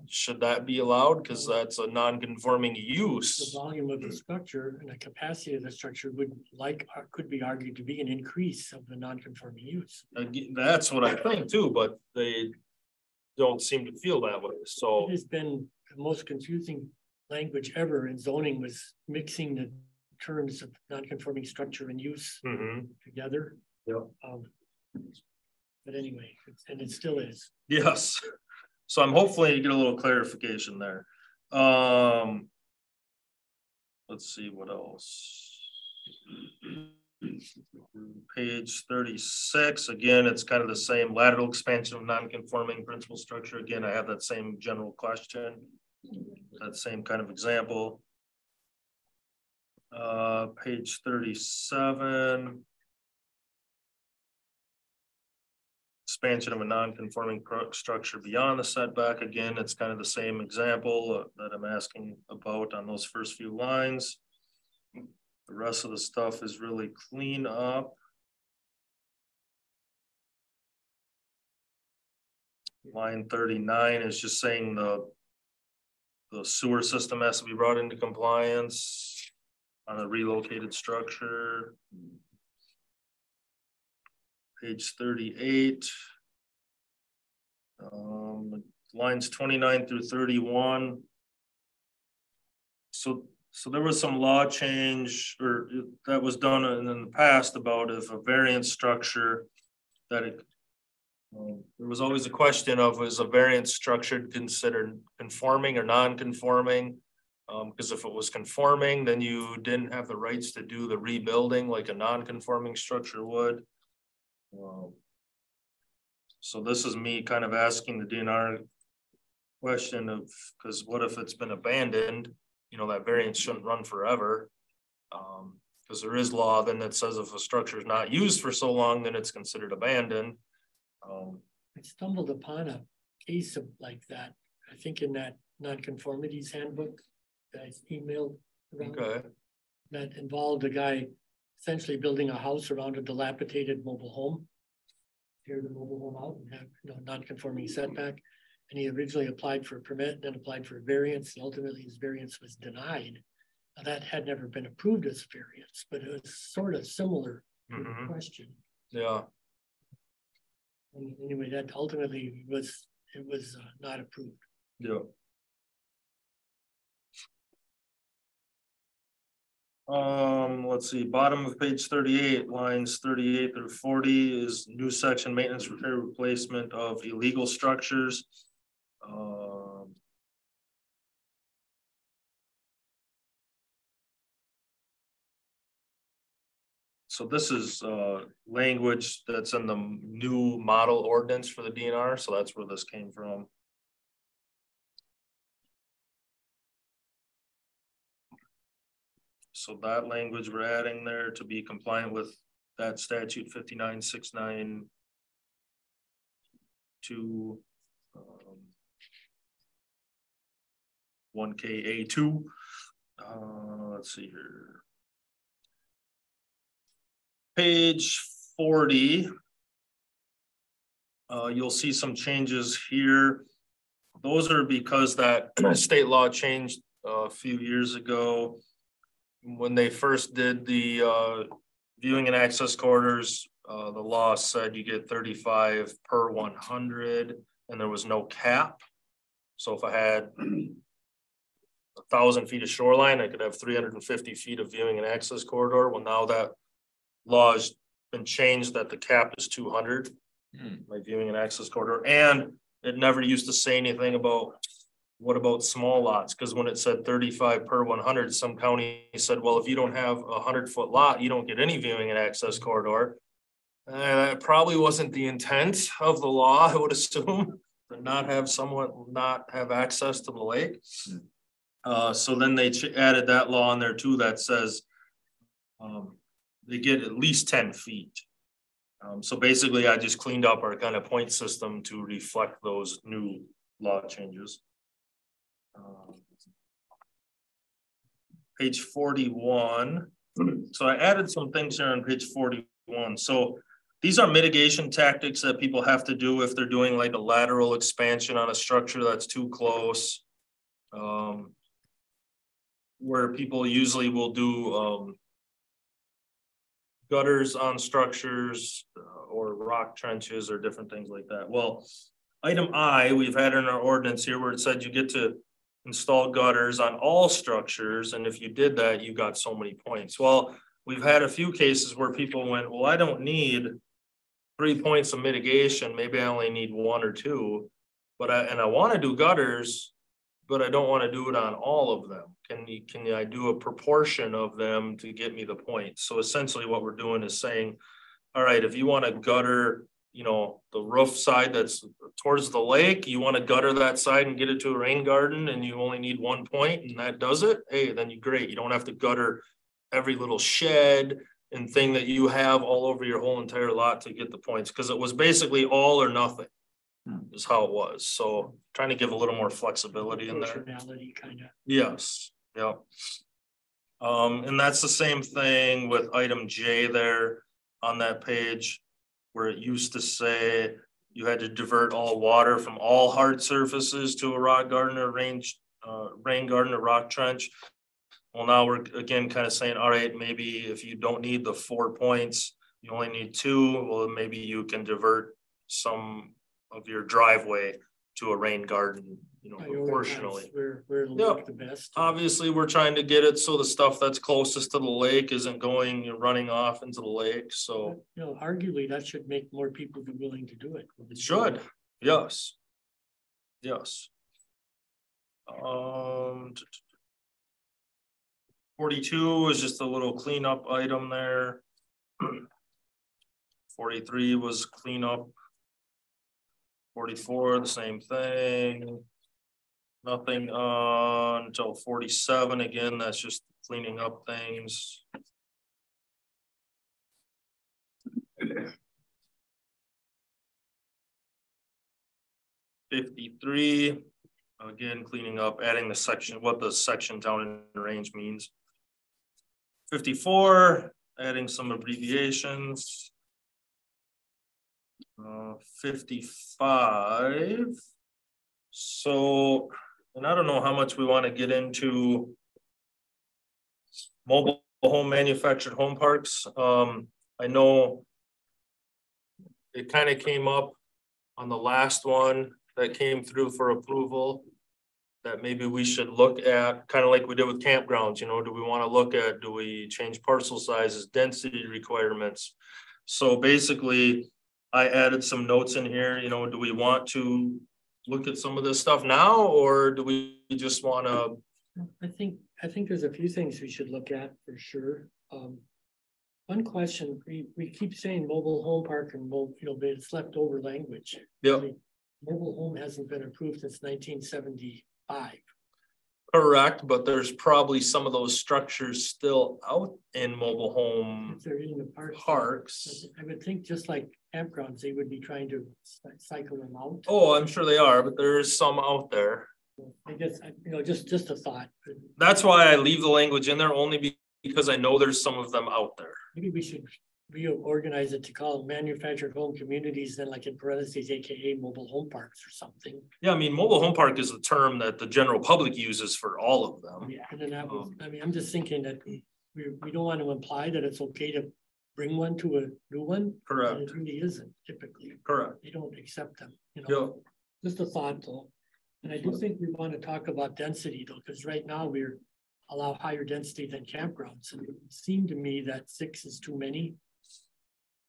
Should that be allowed? Because that's a non-conforming use. The volume of the structure and the capacity of the structure would like, uh, could be argued to be an increase of the non-conforming use. That's what I think too, but they don't seem to feel that way. So It has been the most confusing language ever in zoning was mixing the terms of non-conforming structure and use Mhm. together. Yeah. Um, But anyway, and it still is. Yes, so I'm hopefully to get a little clarification there. Um. Let's see what else. Page thirty-six, again, it's kind of the same lateral expansion of non-conforming principal structure. Again, I have that same general question. That same kind of example. Uh, page thirty-seven. expansion of a non-conforming structure beyond the setback. Again, it's kind of the same example uh, that I'm asking about on those first few lines. The rest of the stuff is really clean up. Line thirty-nine is just saying the the sewer system has to be brought into compliance on a relocated structure. Page thirty-eight. Um, lines twenty-nine through thirty-one. So, so there was some law change or that was done in the past about if a variance structure that it. um, There was always a question of is a variance structure considered conforming or non-conforming? Um, because if it was conforming, then you didn't have the rights to do the rebuilding like a non-conforming structure would. Um, So this is me kind of asking the DNR question of, because what if it's been abandoned? You know, that variance shouldn't run forever. Um, because there is law then that says if a structure is not used for so long, then it's considered abandoned. Um, I stumbled upon a case of like that, I think in that nonconformities handbook that I emailed around. okay, That involved a guy essentially building a house around a dilapidated mobile home. Tear the mobile home out and have, you know, non-conforming setback. And he originally applied for a permit, and then applied for a variance, and ultimately his variance was denied. Now, that had never been approved as a variance, but it was sort of similar to the Mhm. question. yeah, And anyway, that ultimately was, it was uh, not approved. yeah. Um, let's see, bottom of page thirty-eight, lines thirty-eight through forty is new section maintenance, repair, replacement of illegal structures. Um. So this is uh language that's in the new model ordinance for the DNR, so that's where this came from. So that language we're adding there to be compliant with that statute fifty-nine six nine. Two. um, One K A two, uh, let's see here. Page forty. Uh, you'll see some changes here. Those are because that state law changed uh, a few years ago when they first did the uh viewing and access corridors, uh the law said you get thirty-five per one hundred and there was no cap. So if I had thousand feet of shoreline, I could have three hundred and fifty feet of viewing and access corridor. Well, now that law has been changed that the cap is two hundred. My viewing and access corridor, and it never used to say anything about what about small lots? Because when it said thirty-five per one hundred, some county said, well, if you don't have a hundred foot lot, you don't get any viewing and access corridor. Uh, that probably wasn't the intent of the law, I would assume, to not have someone not have access to the lake. Uh, so then they added that law in there too that says. Um, they get at least ten feet. Um, so basically I just cleaned up our kind of point system to reflect those new law changes. Um, Page forty-one, so I added some things here on page forty-one, so these are mitigation tactics that people have to do if they're doing like a lateral expansion on a structure that's too close. Um, where people usually will do um, gutters on structures uh, or rock trenches or different things like that. Well, item I, we've had in our ordinance here where it said you get to install gutters on all structures. And if you did that, you got so many points. Well, we've had a few cases where people went, well, I don't need three points of mitigation. Maybe I only need one or two, but I, and I want to do gutters, but I don't want to do it on all of them. Can you, can I do a proportion of them to get me the points? So essentially what we're doing is saying, all right, if you want to gutter, you know, the roof side that's towards the lake, you want to gutter that side and get it to a rain garden and you only need one point and that does it. Hey, then you great. You don't have to gutter every little shed and thing that you have all over your whole entire lot to get the points. Cause it was basically all or nothing is how it was. So trying to give a little more flexibility in there. Kind of. Yes, yeah. Um, and that's the same thing with item J there on that page where it used to say you had to divert all water from all hard surfaces to a rock garden or range, uh, rain garden or rock trench. Well, now we're again kind of saying, all right, maybe if you don't need the four points, you only need two, well, maybe you can divert some of your driveway to a rain garden, you know, proportionally. Where, where Yep. the best. Obviously, we're trying to get it so the stuff that's closest to the lake isn't going, running off into the lake, so You know, arguably that should make more people be willing to do it. it should, yes. Yes. Um. Forty-two is just a little cleanup item there. Forty-three was cleanup. Forty-four, the same thing. Nothing on until forty-seven, again, that's just cleaning up things. Fifty-three, again, cleaning up, adding the section, what the section down in range means. Fifty-four, adding some abbreviations. Uh, fifty-five. So, and I don't know how much we want to get into. Mobile home manufactured home parks, um, I know. It kind of came up on the last one that came through for approval. That maybe we should look at, kind of like we did with campgrounds, you know, do we want to look at, do we change parcel sizes, density requirements? So basically, I added some notes in here, you know, do we want to look at some of this stuff now, or do we just want to? I think, I think there's a few things we should look at for sure. Um. One question, we, we keep saying mobile home park and mobile, you know, but it's leftover language. Yeah. I mean, Mobile home hasn't been approved since nineteen seventy-five. Correct, but there's probably some of those structures still out in mobile home If they're in the parks. parks. I would think just like campgrounds, they would be trying to cycle them out. Oh, I'm sure they are, but there is some out there. I guess, you know, just, just a thought. That's why I leave the language in there only because I know there's some of them out there. Maybe we should reorganize it to call manufactured home communities, then like in parentheses, AKA mobile home parks or something. Yeah, I mean, mobile home park is the term that the general public uses for all of them. Yeah, and then that was, um, I mean, I'm just thinking that we, we don't want to imply that it's okay to bring one to a new one. Correct. It really isn't typically. Correct. They don't accept them, you know, just a thought though. And I do think we want to talk about density though, because right now we're allow higher density than campgrounds. And it seemed to me that six is too many.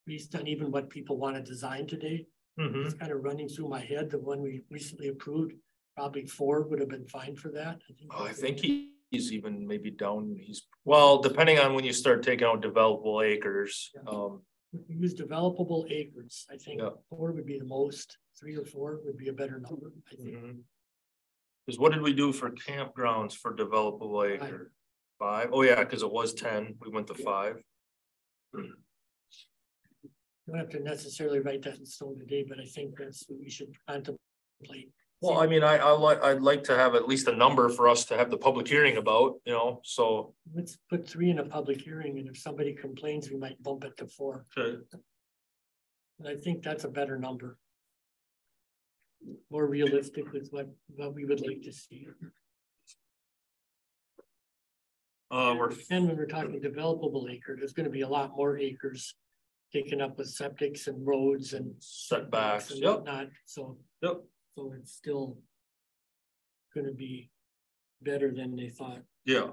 Based on even what people want to design today. Mhm. It's kind of running through my head, the one we recently approved, probably four would have been fine for that. Oh, I think he, he's even maybe down, he's, well, depending on when you start taking out developable acres, um, Use developable acres, I think Yeah. four would be the most, three or four would be a better number, I think. Mm-hmm. Cause what did we do for campgrounds for developable acre? Five? Oh, yeah, cause it was ten, we went to five. You don't have to necessarily write that in stone today, but I think that's what we should contemplate. Well, I mean, I, I like, I'd like to have at least a number for us to have the public hearing about, you know, so. Let's put three in a public hearing and if somebody complains, we might bump it to four. Okay. And I think that's a better number. More realistic with what, what we would like to see. Uh, we're. And when we're talking developable acre, there's gonna be a lot more acres taken up with septics and roads and Setbacks, and yep. whatnot, so. Yep. So it's still gonna be better than they thought. Yeah.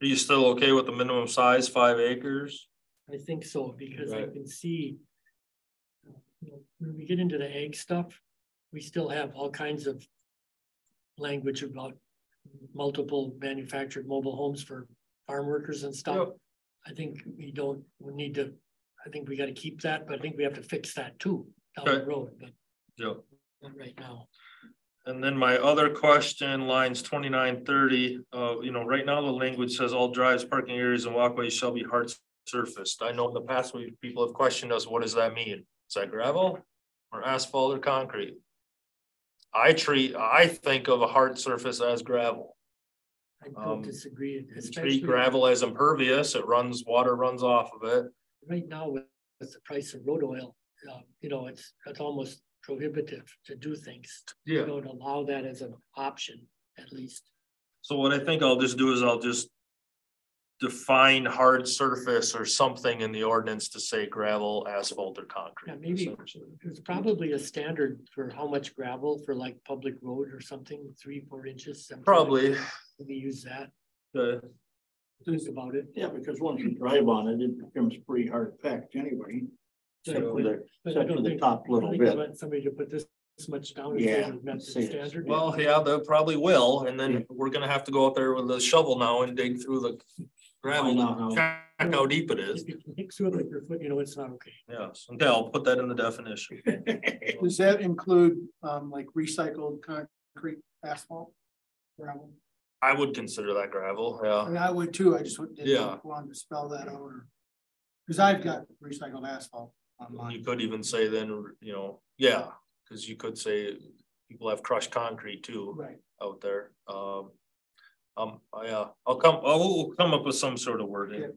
Are you still okay with the minimum size, five acres? I think so, because I can see. you know, When we get into the egg stuff, we still have all kinds of. Language about multiple manufactured mobile homes for farm workers and stuff. I think we don't, we need to, I think we gotta keep that, but I think we have to fix that too, down the road, but Yeah. Right now. And then my other question, lines twenty-nine, thirty, uh, you know, right now the language says all drives, parking areas and walkways shall be hard surfaced. I know in the past we, people have questioned us, what does that mean? Is that gravel or asphalt or concrete? I treat, I think of a hard surface as gravel. I Um, don't disagree, You especially Treat gravel as impervious, it runs, water runs off of it. right now with, with the price of road oil. Uh, you know, it's, it's almost prohibitive to do things. Yeah. You Don't allow that as an option, at least. So what I think I'll just do is I'll just. Define hard surface or something in the ordinance to say gravel, asphalt or concrete. Yeah, maybe there's probably a standard for how much gravel for like public road or something, three, four inches. something like Probably. that. Maybe use that. The, Think about it. Yeah, because once you drive on it, it becomes pretty hard packed anyway. Except for the, But I except for don't the think, top I little think I bit. want somebody to put this, this much down. and Yeah, say we've met the say it. standard. well, yeah, they probably will, and then we're gonna have to go out there with a shovel now and dig through the gravel Find out now. how- Check how deep it is. If you can mix it with your foot, you know, it's not okay. Yes, okay, I'll put that in the definition. Does that include, um, like recycled concrete asphalt? Gravel? I would consider that gravel, I yeah. mean, I would too, I just would- Yeah. didn't want to spell that out or. Cause I've got recycled asphalt on mine. You could even say then, you know, yeah, cause you could say people have crushed concrete too. Right. Out there, um. Um, I, uh, I'll come, I'll we'll come up with some sort of wording.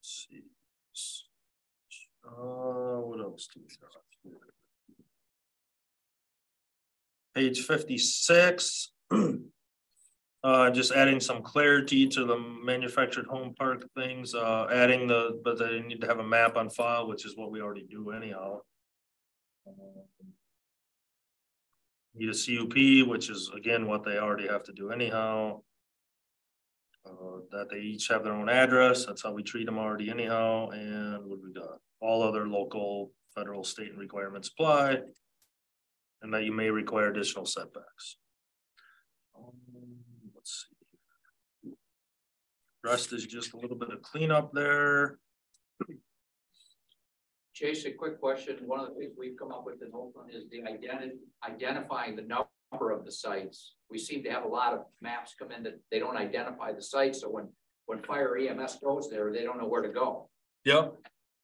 See. Uh, what else do we got? Page fifty-six. Uh, just adding some clarity to the manufactured home park things, uh, adding the, but they need to have a map on file, which is what we already do anyhow. Need a CUP, which is again what they already have to do anyhow. Uh, that they each have their own address, that's how we treat them already anyhow, and what we got, all other local, federal, state requirements apply. And that you may require additional setbacks. Um, Let's see. Rest is just a little bit of cleanup there. Chase, a quick question. One of the things we've come up with in Oakland is the identity, identifying the number of the sites. We seem to have a lot of maps come in that they don't identify the sites, so when, when fire EMS goes there, they don't know where to go. Yep.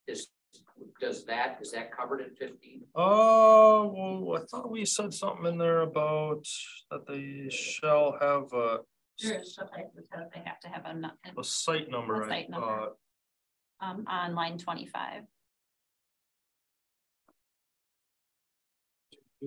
Is, does that, is that covered in fifteen? Oh, well, I thought we said something in there about that they shall have a, There is stuff that, they have to have a, a site number. A I site number. thought. um, on line twenty-five.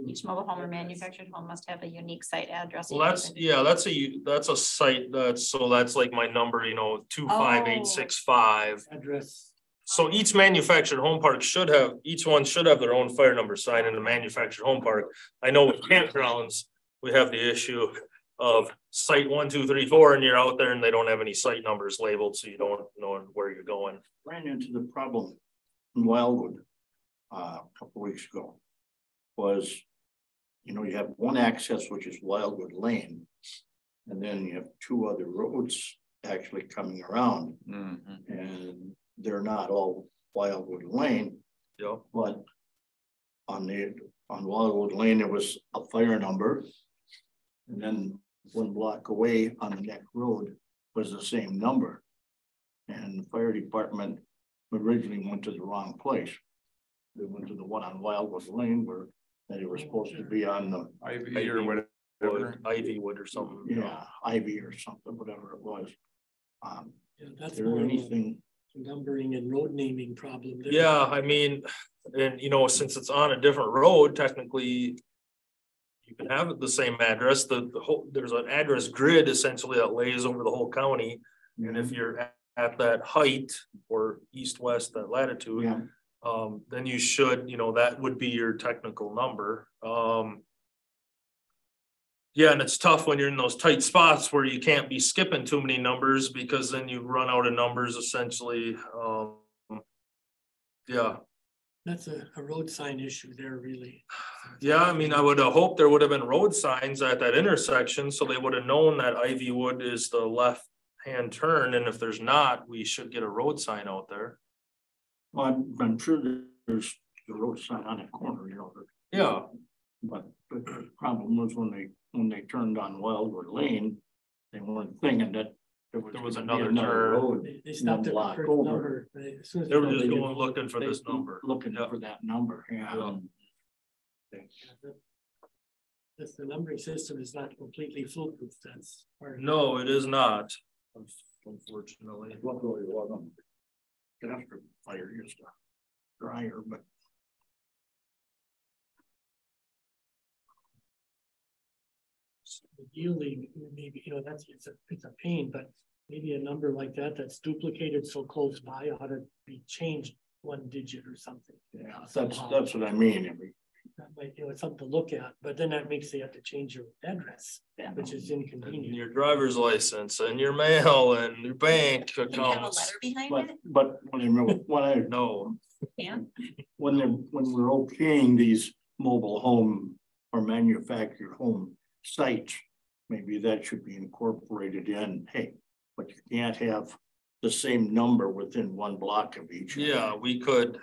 Each mobile home or manufactured home must have a unique site address. Well, that's, yeah, that's a, that's a site, that's, so that's like my number, you know, two five eight six five. Address. So each manufactured home park should have, each one should have their own fire number sign in the manufactured home park. I know with campgrounds, we have the issue of site one, two, three, four, and you're out there and they don't have any site numbers labeled, so you don't know where you're going. Ran into the problem in Wildwood uh, a couple weeks ago. Was, you know, you have one access, which is Wildwood Lane. And then you have two other roads actually coming around. And they're not all Wildwood Lane. Yeah. But on the, on Wildwood Lane, there was a fire number. And then one block away on the next road was the same number. And the fire department originally went to the wrong place. They went to the one on Wildwood Lane where they were supposed to be on the. Ivy or whatever. Wood, Ivy wood or something. Yeah, Ivy or something, whatever it was. Um, Yeah, is there more of anything, numbering and road naming problem. there. Yeah, I mean, and you know, since it's on a different road, technically. You can have it the same address, the, the whole, there's an address grid essentially that lays over the whole county. And if you're at, at that height or east-west, that latitude. Yeah. Um, then you should, you know, that would be your technical number, um. Yeah, and it's tough when you're in those tight spots where you can't be skipping too many numbers because then you run out of numbers essentially, um. Yeah, That's a, a road sign issue there, really. yeah, I mean, I would have hoped there would have been road signs at that intersection, so they would have known that Ivywood is the left. Hand turn, and if there's not, we should get a road sign out there. well, I'm, I'm sure there's the road sign on that corner, you know. but- Yeah. But but the problem was when they, when they turned on Wildwood Lane, they weren't thinking that. There was, There was gonna another turn. road They- They stopped at the first over. number. but as soon as They were just they going didn't- looking for this number. Looking for that number, yeah. Um, that's the numbering system is not completely foolproof. That's. part of it. No, it is not, unfortunately. Luckily, it wasn't. After fire used to dryer, but Ideally, maybe, you know, that's, it's a, it's a pain, but maybe a number like that that's duplicated so close by ought to be changed one digit or something. yeah, that's, somehow. that's what I mean. I mean, That might, you know, it's something to look at, but then that makes you have to change your address, which is And inconvenient. your driver's license and your mail and your bank Can you have a letter behind But, it? but when I remember, when I, No, Yeah. when they're, when we're okaying these mobile home or manufactured home sites, maybe that should be incorporated in, hey, but you can't have the same number within one block of each. yeah, we could,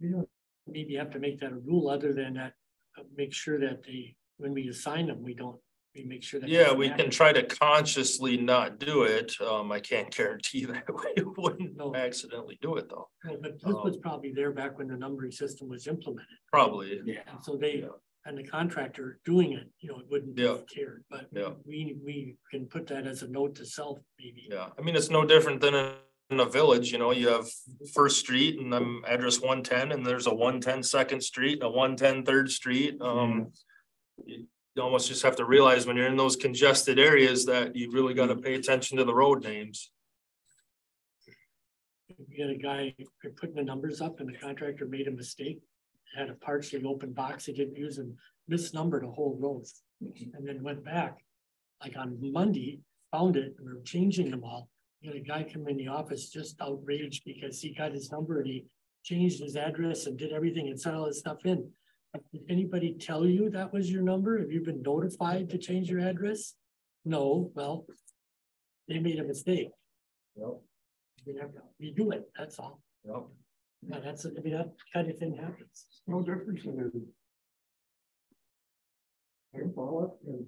We don't maybe have to make that a rule other than that, uh, make sure that they, when we assign them, we don't, we make sure that. yeah, we can try to consciously not do it. Um, I can't guarantee that we wouldn't accidentally do it though. Right, But this was probably there back when the numbering system was implemented. Probably, Yeah. And so they, and the contractor doing it, you know, it wouldn't Yeah. have cared, but Yeah. we, we can put that as a note to self, maybe. yeah. I mean, it's no different than in in a village, you know, you have First Street and I'm address one ten and there's a 110 Second Street, a 110 Third Street, um. You almost just have to realize when you're in those congested areas that you really gotta pay attention to the road names. We had a guy putting the numbers up and the contractor made a mistake. Had a partially open box he didn't use and misnumbered a whole row. Mm-hmm. And then went back, like on Monday, found it, and we we're changing them all. We had a guy come in the office just outraged because he got his number and he changed his address and did everything and sent all his stuff in. Did anybody tell you that was your number? Have you been notified to change your address? No, well, they made a mistake. Yep. You have to redo it, that's all. Yep. Yeah, that's, I mean, that kind of thing happens. No difference in it. I can follow it, and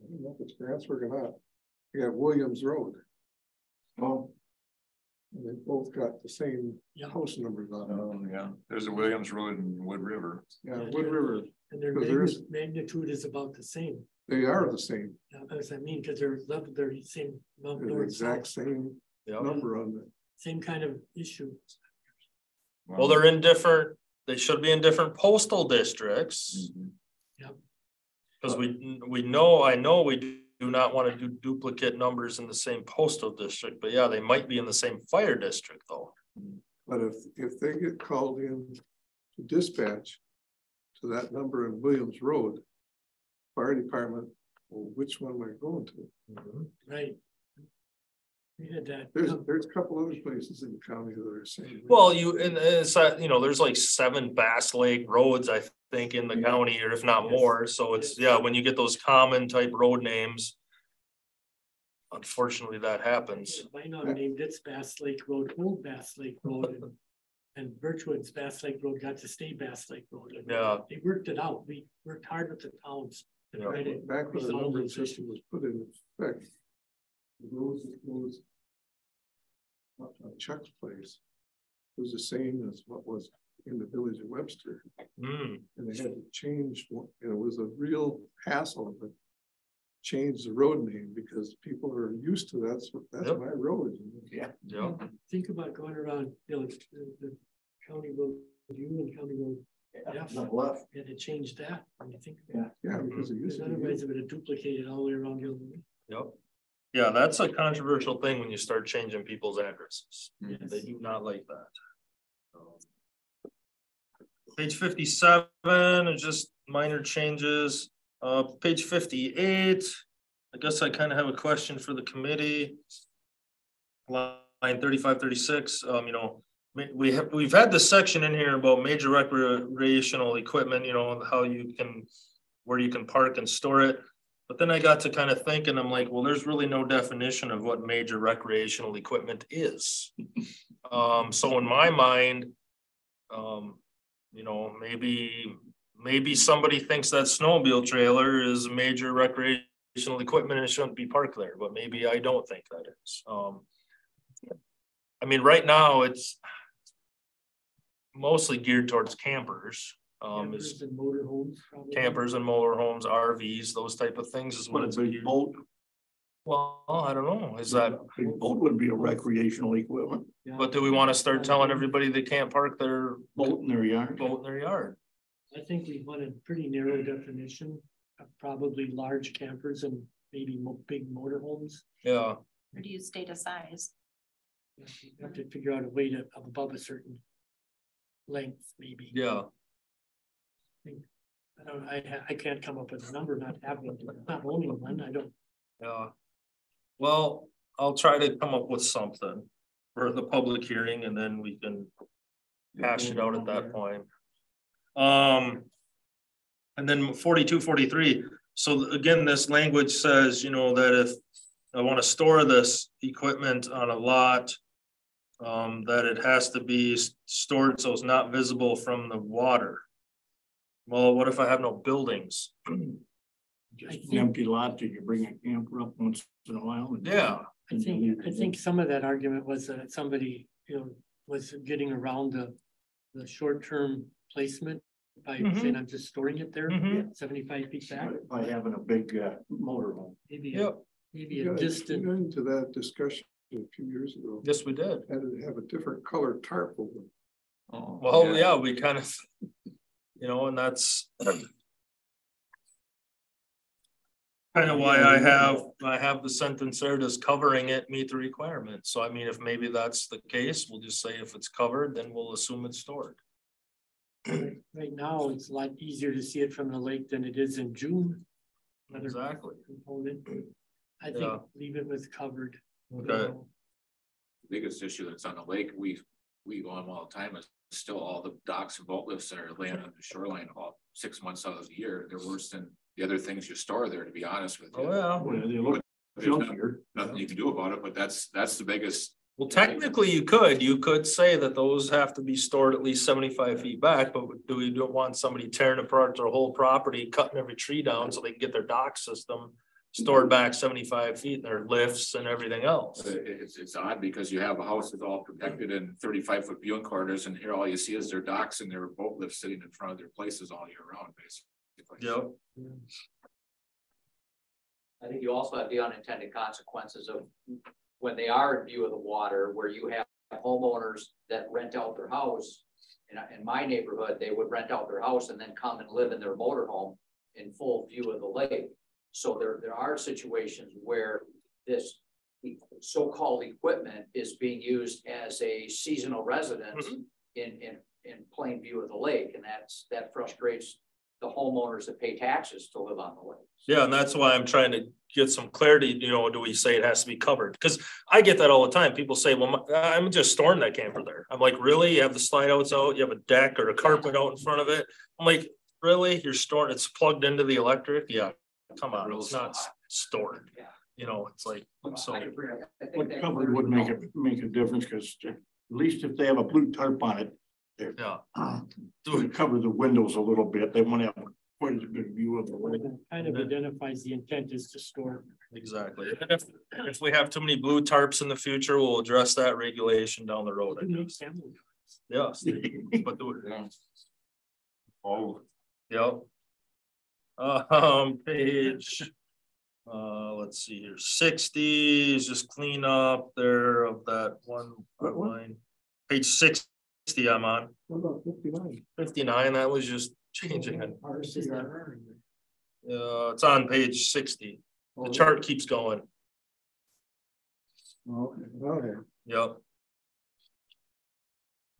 I don't know if it's transferred or not. You have Williams Road. Oh. And they both got the same house numbers on it. Oh, yeah, there's a Williams Road in Wood River. Yeah, Wood River, And their Because there's- magni- magnitude is about the same. they are the same, Yeah, That's what I mean, because they're level, they're the same. num- they're the exact same Yep. number on the. Same kind of issue. Well, they're in different, they should be in different postal districts. Mm-hmm. Yep. Cause we, we know, I know we do not wanna do duplicate numbers in the same postal district, but yeah, they might be in the same fire district though. But if, if they get called in to dispatch to that number in Williams Road, fire department, well, which one am I going to? Mm-hmm. Right. We had that. There's, there's a couple other places in the county that are saying. Well, you, and it's, uh, you know, there's like seven Bass Lake roads, I think, in the county, or if not more, so it's, yeah, when you get those common type road names. Unfortunately, that happens. Might not have named it Bass Lake Road, Old Bass Lake Road. and And Birchwood's Bass Lake Road got to stay Bass Lake Road. Yeah. They worked it out. We worked hard with the towns. to try to Back when the numbering system was put in effect. The roads, roads. Up Chuck's place. Was the same as what was in the village of Webster. Hmm. And they had to change, and it was a real hassle, but. Change the road name because people are used to that's, what that's Yep. my road. Yeah. Yeah. Think about going around, you know, the, the county road, U and county road. F, the left. and to change that, when you think. Yeah. Yeah, because it used to be. Otherwise, it would have duplicated all the way around the other way. Yep. Yeah, that's a controversial thing when you start changing people's addresses. Yes. They do not like that. Page fifty-seven is just minor changes. Uh, page fifty-eight, I guess I kind of have a question for the committee. Line thirty-five, thirty-six, um, you know, we- we have, we've had this section in here about major recreational equipment, you know, how you can, where you can park and store it. But then I got to kind of thinking, and I'm like, well, there's really no definition of what major recreational equipment is. Um, so in my mind, um, you know, maybe, maybe somebody thinks that snowmobile trailer is a major recreational equipment and it shouldn't be parked there, but maybe I don't think that is. Um, I mean, right now it's mostly geared towards campers. Um, is Campers and motorhomes. probably. campers and motorhomes, RVs, those type of things is what it's. big boat, Well, I don't know, is that, big boat would be a recreational equipment, but do we want to start telling everybody they can't park their boat in their yard. boat in their yard? I think we want a pretty narrow definition of probably large campers and maybe mo- big motorhomes. Yeah, Or do you state a size? You have to figure out a way to above a certain length, maybe. yeah, I don't, I, I can't come up with a number, not having, not owning one, I don't. yeah. Well, I'll try to come up with something for the public hearing and then we can hash it out at that point. Um. And then 42, 43. so again, this language says, you know, that if I want to store this equipment on a lot. Um, that it has to be stored so it's not visible from the water. Well, what if I have no buildings? Just an empty lot that you bring a camper up once in a while. and- Yeah. I think, I think some of that argument was that somebody, you know, was getting around the, the short-term placement by Mhm. saying, I'm just storing it there, Mhm. seventy-five feet back, By having a big uh motorhome. maybe, a- Yep, maybe We a got we distant. got into that discussion a few years ago. yes, we did. Had to have a different color tarp over. Oh, Well, yeah, we kind of, you know, and that's. Kind of why I have, I have the sentence there, does covering it meet the requirement. So I mean, if maybe that's the case, we'll just say if it's covered, then we'll assume it's stored. Right now, it's a lot easier to see it from the lake than it is in June. Another Exactly. Component. I Yeah. think leave it with covered. you Okay. know. biggest issue that's on the lake, we, we go on all the time is still all the docks and boat lifts that are laying on the shoreline about six months out of the year. They're worse than the other things you store there, to be honest with you. Oh, yeah. Well, they look There's not- junkier. Nothing you can do about it, but that's, that's the biggest. Well, technically you could, you could say that those have to be stored at least seventy-five feet back, but do we don't want somebody tearing apart their whole property, cutting every tree down so they can get their dock system stored back seventy-five feet, and their lifts and everything else? It's, it's odd because you have a house that's all protected in thirty-five foot viewing corners and here all you see is their docks and their boat lifts sitting in front of their places all year round, basically. Yep. I think you also have the unintended consequences of when they are in view of the water, where you have homeowners that rent out their house. In, in my neighborhood, they would rent out their house and then come and live in their motorhome in full view of the lake. So there, there are situations where this so-called equipment is being used as a seasonal residence mm-hmm. in, in, in plain view of the lake, and that's, that frustrates the homeowners that pay taxes to live on the lake. Yeah, and that's why I'm trying to get some clarity, you know, do we say it has to be covered? Because I get that all the time. People say, well, my- I'm just storing that camper there. I'm like, really? You have the slide outs out, you have a deck or a carpet out in front of it? I'm like, really? You're storing, it's plugged into the electric? Yeah, come on, it's not s- stored. You know, it's like, so. What covered would make it, make a difference, because at least if they have a blue tarp on it, there. Yeah. To cover the windows a little bit, they want to have quite a good view of the lake. Kind of identifies the intent is to store. Exactly. If, if we have too many blue tarps in the future, we'll address that regulation down the road, I guess. Yes, but the. Oh. Yep. Um, page. Uh, let's see here, sixty is just clean up there of that one line. Page sixty I'm on. What about fifty-nine? Fifty-nine, that was just changing it. Uh, it's on page sixty. The chart keeps going. Okay, okay. Yep.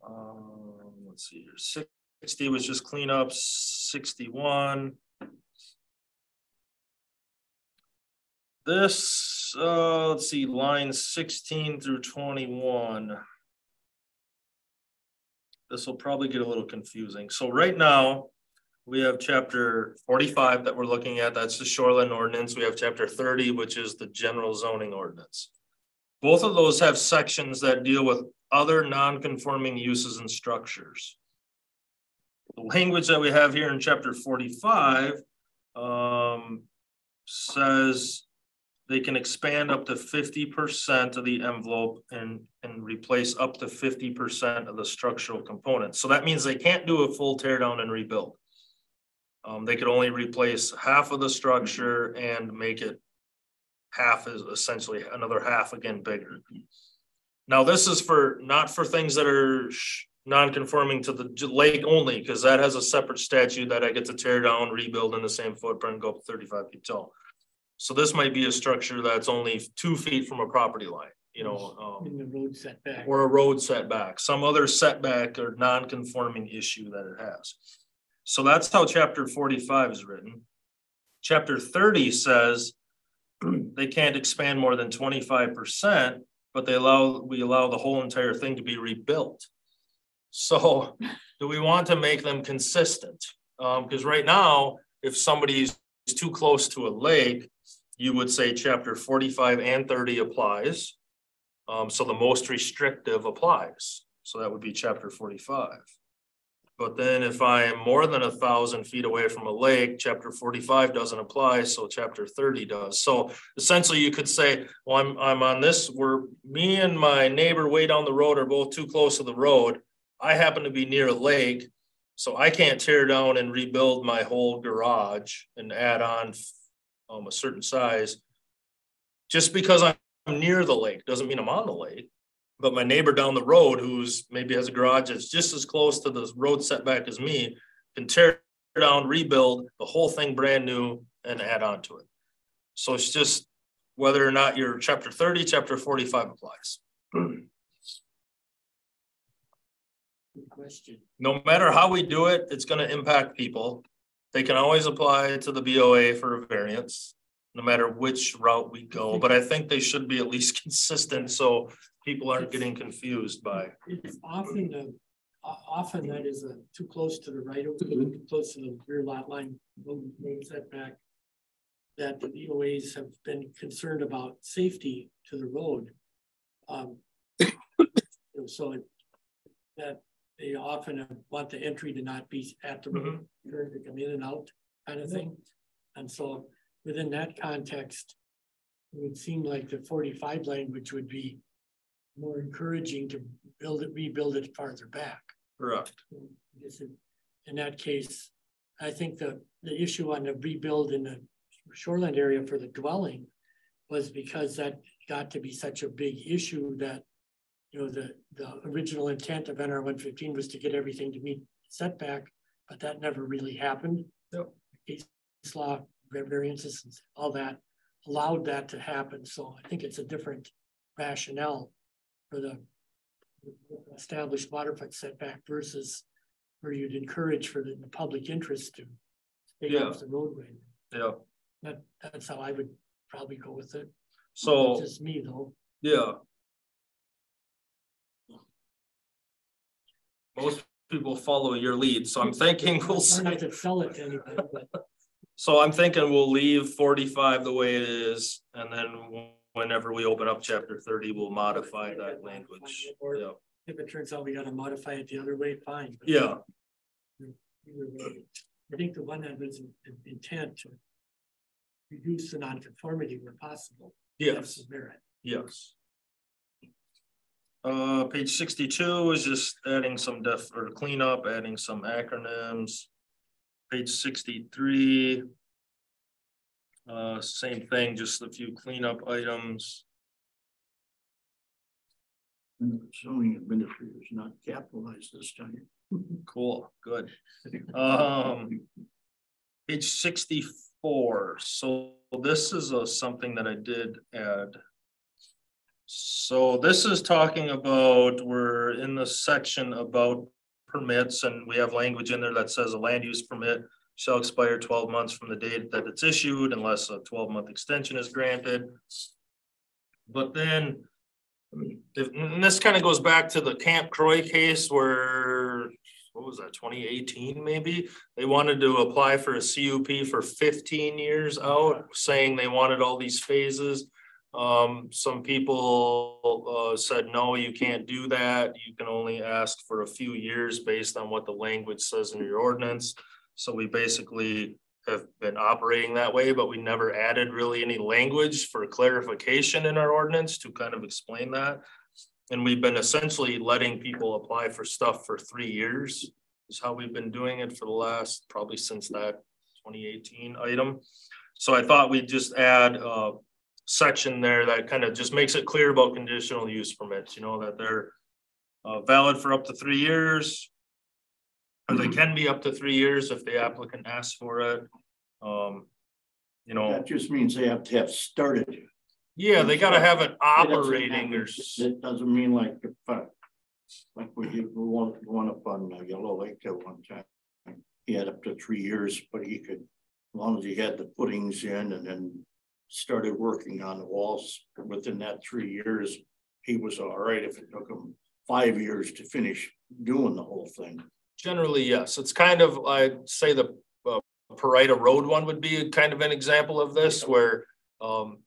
Um, let's see here, sixty was just cleanup, sixty-one. This, uh, let's see, lines sixteen through twenty-one. This will probably get a little confusing. So right now, we have chapter forty-five that we're looking at. That's the shoreline ordinance. We have chapter thirty, which is the general zoning ordinance. Both of those have sections that deal with other non-conforming uses and structures. The language that we have here in chapter forty-five um, says they can expand up to fifty percent of the envelope and, and replace up to fifty percent of the structural components. So that means they can't do a full tear down and rebuild. Um, they could only replace half of the structure and make it half is essentially another half again bigger. Now this is for not for things that are non-conforming to the lake only, because that has a separate statute that I get to tear down, rebuild in the same footprint, go up 35 feet tall. So this might be a structure that's only two feet from a property line, you know. Um, In the road setback. or a road setback, some other setback or non-conforming issue that it has. So that's how chapter forty-five is written. Chapter thirty says they can't expand more than twenty-five percent, but they allow, we allow the whole entire thing to be rebuilt. So do we want to make them consistent? Um, because right now, if somebody's too close to a lake, you would say chapter forty-five and thirty applies. Um, so the most restrictive applies. So that would be chapter forty-five. But then if I am more than a thousand feet away from a lake, chapter forty-five doesn't apply, so chapter thirty does. So essentially you could say, well, I'm, I'm on this, where me and my neighbor way down the road are both too close to the road. I happen to be near a lake, so I can't tear down and rebuild my whole garage and add on um, a certain size. Just because I'm near the lake doesn't mean I'm on the lake. But my neighbor down the road, who's maybe has a garage that's just as close to the road setback as me, can tear down, rebuild the whole thing brand new and add on to it. So it's just whether or not your chapter 30, chapter 45 applies. Good question. No matter how we do it, it's going to impact people. They can always apply to the BOA for a variance, no matter which route we go. But I think they should be at least consistent so people aren't getting confused by. It's often, the often that is a too close to the right of, too close to the rear lot line, road setback. That the BOAs have been concerned about safety to the road. Um, so it, that they often want the entry to not be at the road, mm-hmm. to come in and out kind of thing. And so within that context, it would seem like the 45 language would be more encouraging to build it, rebuild it farther back. Correct. In that case, I think the, the issue on the rebuild in the shoreland area for the dwelling was because that got to be such a big issue that, you know, the, the original intent of NR one fifteen was to get everything to meet setback, but that never really happened. Yep. Case law, variances, all that allowed that to happen. So I think it's a different rationale for the established waterfront setback versus where you'd encourage for the, the public interest to take Yeah. off the roadway. Yeah. That, that's how I would probably go with it. So, Just me though. yeah. Most people follow your lead, so I'm thinking we'll not to sell it to anybody, but so I'm thinking we'll leave forty-five the way it is, and then whenever we open up chapter thirty, we'll modify that language. Yeah. If it turns out we gotta modify it the other way, fine. but Yeah, I think the one that was in- in- intent to reduce the nonconformity where possible. Yes. Merit. yes. Uh, page sixty-two is just adding some def, or cleanup, adding some acronyms. Page sixty-three. Uh, same thing, just a few cleanup items. Zoning administrators not capitalized this time. Cool, good. Um. Page sixty-four, so this is a, something that I did add. So this is talking about, we're in the section about permits and we have language in there that says a land use permit. Shall expire twelve months from the date that it's issued unless a twelve month extension is granted. But then. If, this kind of goes back to the Camp Croy case where, what was that, twenty eighteen maybe? They wanted to apply for a CUP for fifteen years out, saying they wanted all these phases. Um, some people, uh, said, no, you can't do that. You can only ask for a few years based on what the language says in your ordinance. So we basically have been operating that way, but we never added really any language for clarification in our ordinance to kind of explain that. And we've been essentially letting people apply for stuff for three years is how we've been doing it for the last, probably since that twenty eighteen item. So I thought we'd just add a section there that kind of just makes it clear about conditional use permits, you know, that they're uh, valid for up to three years. Or they can be up to three years if the applicant asks for it. Um, you know, That just means they have to have started. yeah, they gotta have it It doesn't operating or. It doesn't mean like, if, uh, like we did one, one up on uh, Yellow Lake at one time. He had up to three years, but he could, as long as he had the footings in and then started working on the walls within that three years. He was all right if it took him five years to finish doing the whole thing. Generally, yes. It's kind of, I'd say the uh, Parida Road one would be kind of an example of this where um.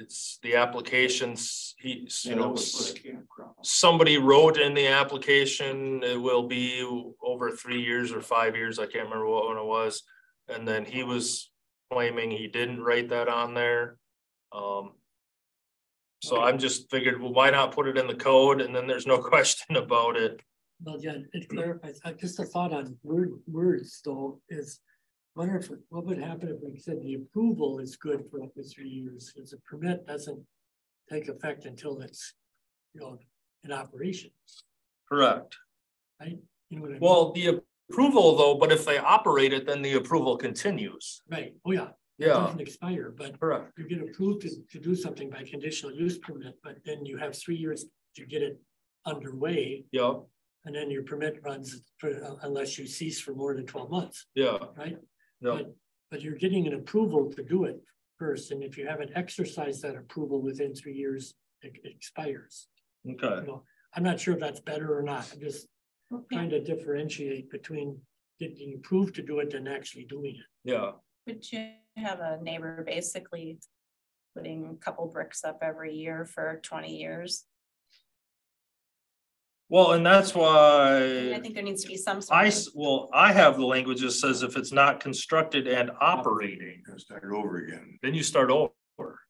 It's the applications, he's, you Yeah, know, was s- for the campground. somebody wrote in the application, it will be over three years or five years, I can't remember what one it was. And then he was claiming he didn't write that on there. Um. So I'm just figured, well, why not put it in the code and then there's no question about it. Well, yeah, it clarifies, uh, just a thought on word, words though, is. Wonder if, what would happen if we said the approval is good for up to three years, because the permit doesn't take effect until it's, you know, in operation, Correct. right? You know what I mean? Approval though, but if they operate it, then the approval continues. Right, oh yeah. Yeah. It. Doesn't expire, but Correct. you get approved to, to do something by conditional use permit, but then you have three years to get it underway. Yeah, And then your permit runs for, uh, unless you cease for more than twelve months, yeah, right? yeah, But, but you're getting an approval to do it first, and if you haven't exercised that approval within three years, it it expires. okay. You know, I'm not sure if that's better or not, I'm just trying to differentiate between getting approved to do it and actually doing it. Yeah, Would you have a neighbor basically putting a couple bricks up every year for twenty years? well, and that's why I think there needs to be some. sort I, of- well, I have the language that says if it's not constructed and operating, Start over again. then you start over.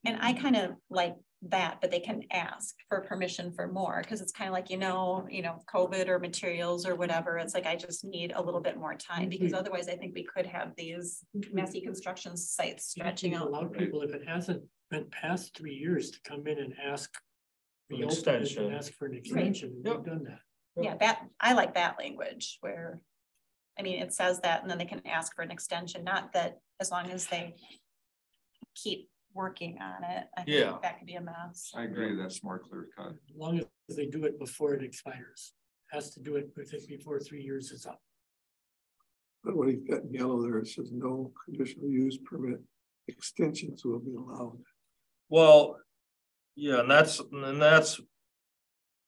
And I kind of like that, but they can ask for permission for more, because it's kind of like, you know, you know, COVID or materials or whatever. It's like, I just need a little bit more time, because mm-hmm. otherwise I think we could have these mm-hmm. messy construction sites stretching out. Allow people, if it hasn't been past three years, to come in and ask. An reopen it extension. And ask for an extension, we've done that. Yeah, that, I like that language where, I mean, it says that, and then they can ask for an extension, not that as long as they keep working on it. I think Yeah. That could be a mess. I agree, that's more clear cut. As long as they do it before it expires, has to do it with it before three years is up. But what he's got in yellow there, it says no conditional use permit extensions will be allowed. Well, yeah, and that's, and that's,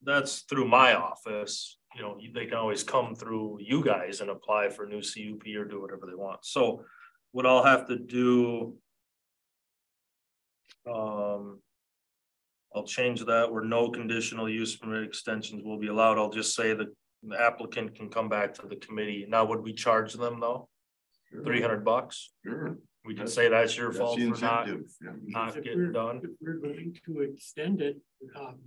that's through my office, you know, they can always come through you guys and apply for a new CUP or do whatever they want. So what I'll have to do um, I'll change that where no conditional use permit extensions will be allowed. I'll just say that the applicant can come back to the committee. Now, would we charge them though? Three hundred bucks? Sure. We can say that's your That's fault for not, yeah. not If getting done. If we're going to extend it, um,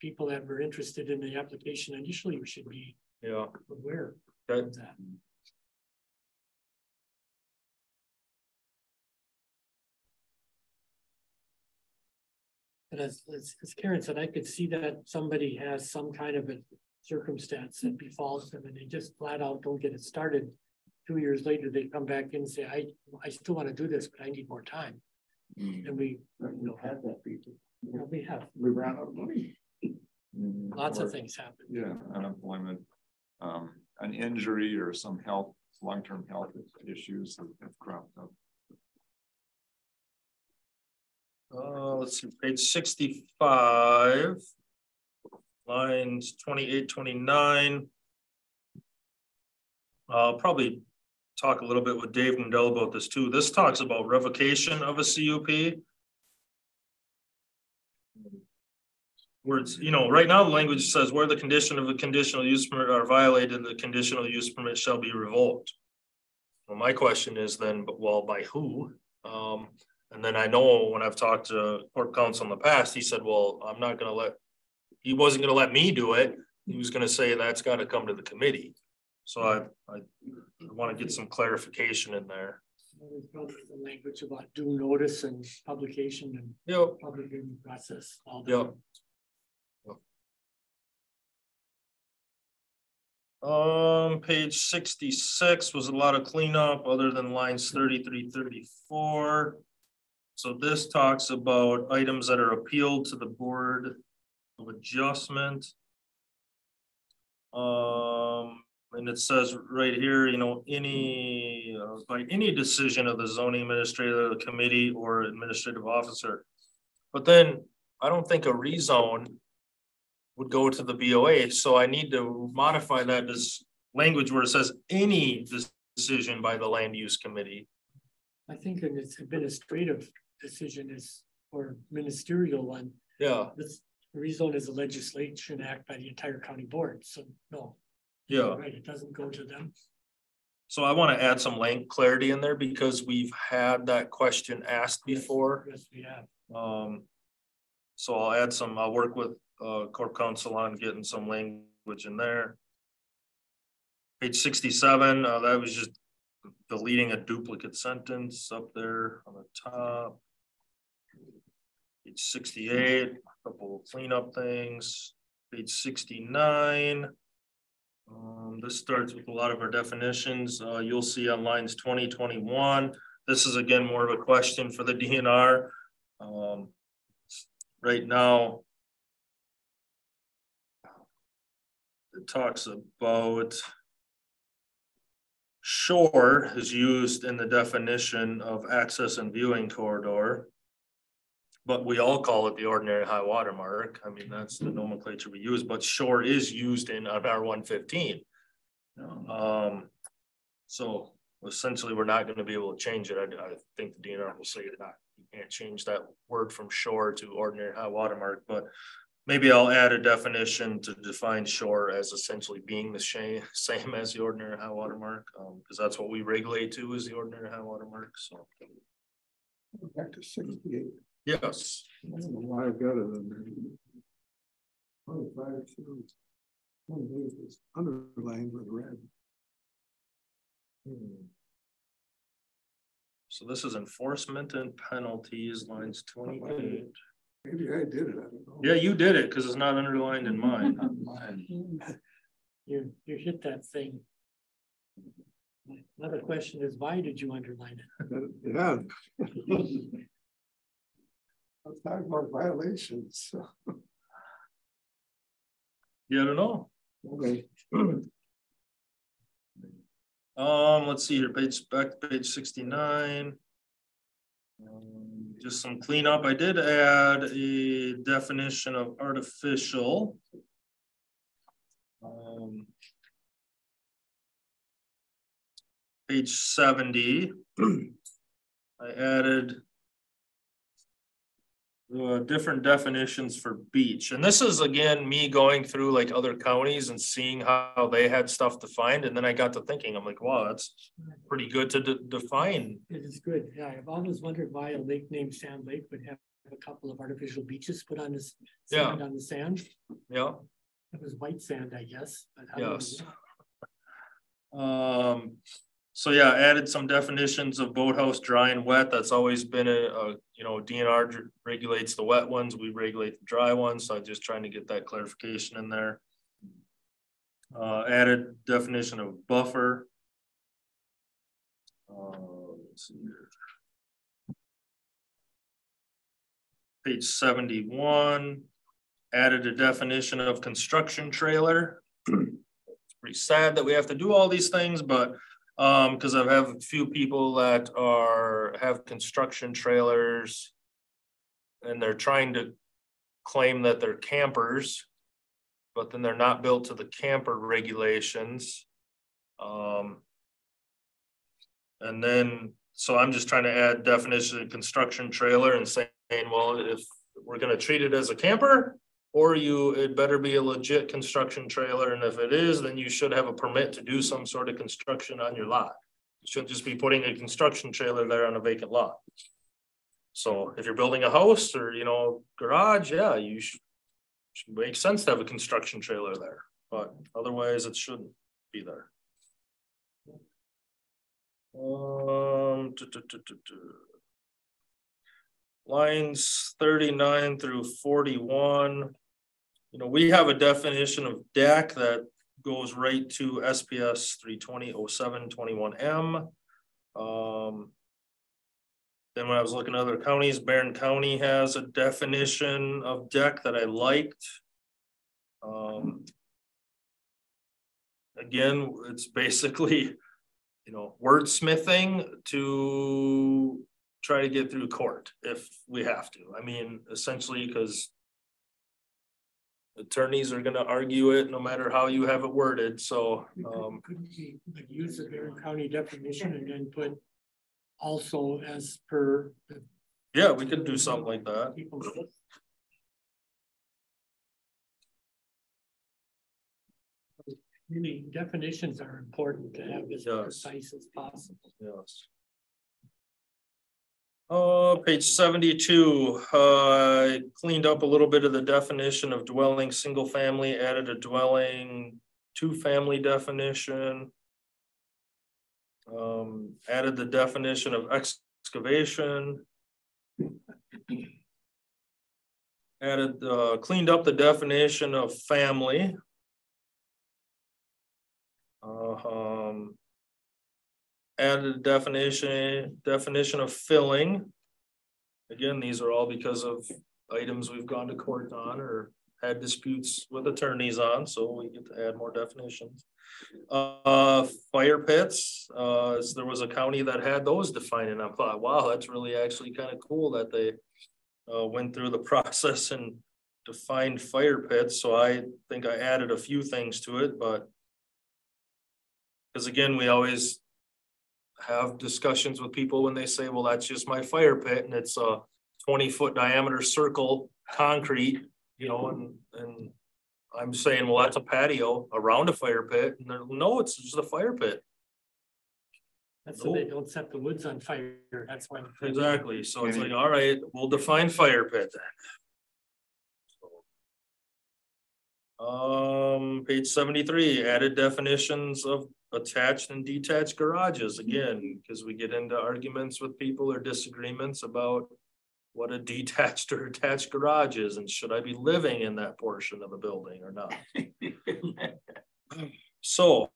people that were interested in the application initially should be Yeah. aware Okay. of that. But as, as, as Karen said, I could see that somebody has some kind of a circumstance that befalls them and they just flat out don't get it started. Two years later, they come back and say, I, I still want to do this, but I need more time. And we, you know, had that people. you know, we have We ran out of money. lots of things happen. Yeah, unemployment, um, an injury or some health, long-term health issues have have cropped up. Uh, let's see, page sixty-five. Lines 28, 29. I'll probably talk a little bit with Dave Nindell about this too. This talks about revocation of a CUP. Where it's, you know, right now the language says where the condition of the conditional use permit are violated, the conditional use permit shall be revoked. Well, my question is then, but well, by who? Um, and then I know when I've talked to corp counsel in the past, he said, well, I'm not gonna let, he wasn't gonna let me do it. He was gonna say that's gotta come to the committee. So I, I want to get some clarification in there. The language about due notice and publication and Yep. public hearing process. all. Yep. Um, page sixty-six was a lot of cleanup other than lines 33, 34. So this talks about items that are appealed to the Board of Adjustment. Um, and it says right here, you know, any, uh, by any decision of the zoning administrator, the committee or administrative officer. But then I don't think a rezone would go to the BOA, so I need to modify that as language where it says any decision by the land use committee. I think an administrative decision is, or ministerial one, Yeah, this rezone is a legislation act by the entire county board, so no. yeah. Right, it doesn't go to them. So I want to add some length clarity in there because we've had that question asked before. Yes, we have. Um, so I'll add some, I'll work with, uh, corp counsel on getting some language in there. Page sixty-seven, uh, that was just deleting a duplicate sentence up there on the top. Page sixty-eight, a couple of cleanup things. Page sixty-nine. Um, this starts with a lot of our definitions. Uh, you'll see on lines 20, 21. This is again more of a question for the DNR. Um, right now. It talks about. Shore is used in the definition of access and viewing corridor. But we all call it the ordinary high water mark. I mean, that's the nomenclature we use, but shore is used in our one fifteen. Um, so essentially, we're not gonna be able to change it. I, I think the DNR will say that you can't change that word from shore to ordinary high water mark, but. Maybe I'll add a definition to define shore as essentially being the same, same as the ordinary high water mark, um, because that's what we regulate to is the ordinary high water mark, so. Back to sixty-eight. Yes. I don't know why I've got it in there. Twenty-five, two. Twenty-eight is underlined with red. Hmm. So this is enforcement and penalties, lines twenty-eight. Maybe I did it, I don't know. Yeah, you did it, because it's not underlined in mine. You, you hit that thing. Another question is, why did you underline it? Yeah. Let's talk about violations. Yeah, I don't know. Okay. Um, let's see here, page, back to page sixty-nine. Um, Just some cleanup. I did add a definition of artificial. Um, Page seventy. I added uh, different definitions for beach. And this is again, me going through like other counties and seeing how they had stuff defined. And then I got to thinking, I'm like, wow, that's pretty good to de- define. It is good. Yeah, I've always wondered why a lake named Sand Lake would have a couple of artificial beaches put on this Yeah. sand on the sand. Yeah. It was white sand, I guess. but Yes. Um, so yeah, added some definitions of boathouse dry and wet. That's always been a, a, you know, DNR regulates the wet ones, we regulate the dry ones. So I'm just trying to get that clarification in there. Uh, added definition of buffer. Uh. Page seventy-one, added a definition of construction trailer. It's pretty sad that we have to do all these things, but um, because I have a few people that are, have construction trailers. And they're trying to claim that they're campers. But then they're not built to the camper regulations. Um. And then, so I'm just trying to add definition of construction trailer and saying, well, if we're gonna treat it as a camper. Or you, it better be a legit construction trailer, and if it is, then you should have a permit to do some sort of construction on your lot. You shouldn't just be putting a construction trailer there on a vacant lot. So if you're building a house or, you know, garage, yeah, you should. Should make sense to have a construction trailer there, but otherwise it shouldn't be there. Um. Lines thirty-nine through forty-one. You know, we have a definition of deck that goes right to SPS three twenty oh seven twenty-one M. Um. Then when I was looking at other counties, Barron County has a definition of deck that I liked. Um. Again, it's basically, you know, wordsmithing to try to get through court if we have to. I mean, essentially, because attorneys are gonna argue it no matter how you have it worded, so, um, Couldn't we like use the Barron County definition and then put also as per the yeah, we could do something like that. Really, definitions are important to have as precise as possible. Yes. Uh, page seventy-two, uh, I cleaned up a little bit of the definition of dwelling, single family, added a dwelling, two-family definition. Um, added the definition of excavation. Added, uh, cleaned up the definition of family. Uh, um, added definition, definition of filling. Again, these are all because of items we've gone to court on or had disputes with attorneys on, so we get to add more definitions. Uh, fire pits, uh, there was a county that had those defined and I thought, wow, that's really actually kind of cool that they uh, went through the process and defined fire pits, so I think I added a few things to it, but because again, we always have discussions with people when they say, well, that's just my fire pit and it's a twenty foot diameter circle, concrete, you know, and, and I'm saying, well, that's a patio around a fire pit. And they're, no, it's just a fire pit. That's so they don't set the woods on fire. That's why. Exactly. So it's like, all right, we'll define fire pit then. Um, page seventy-three, added definitions of attached and detached garages again, because we get into arguments with people or disagreements about what a detached or attached garage is and should I be living in that portion of the building or not? So,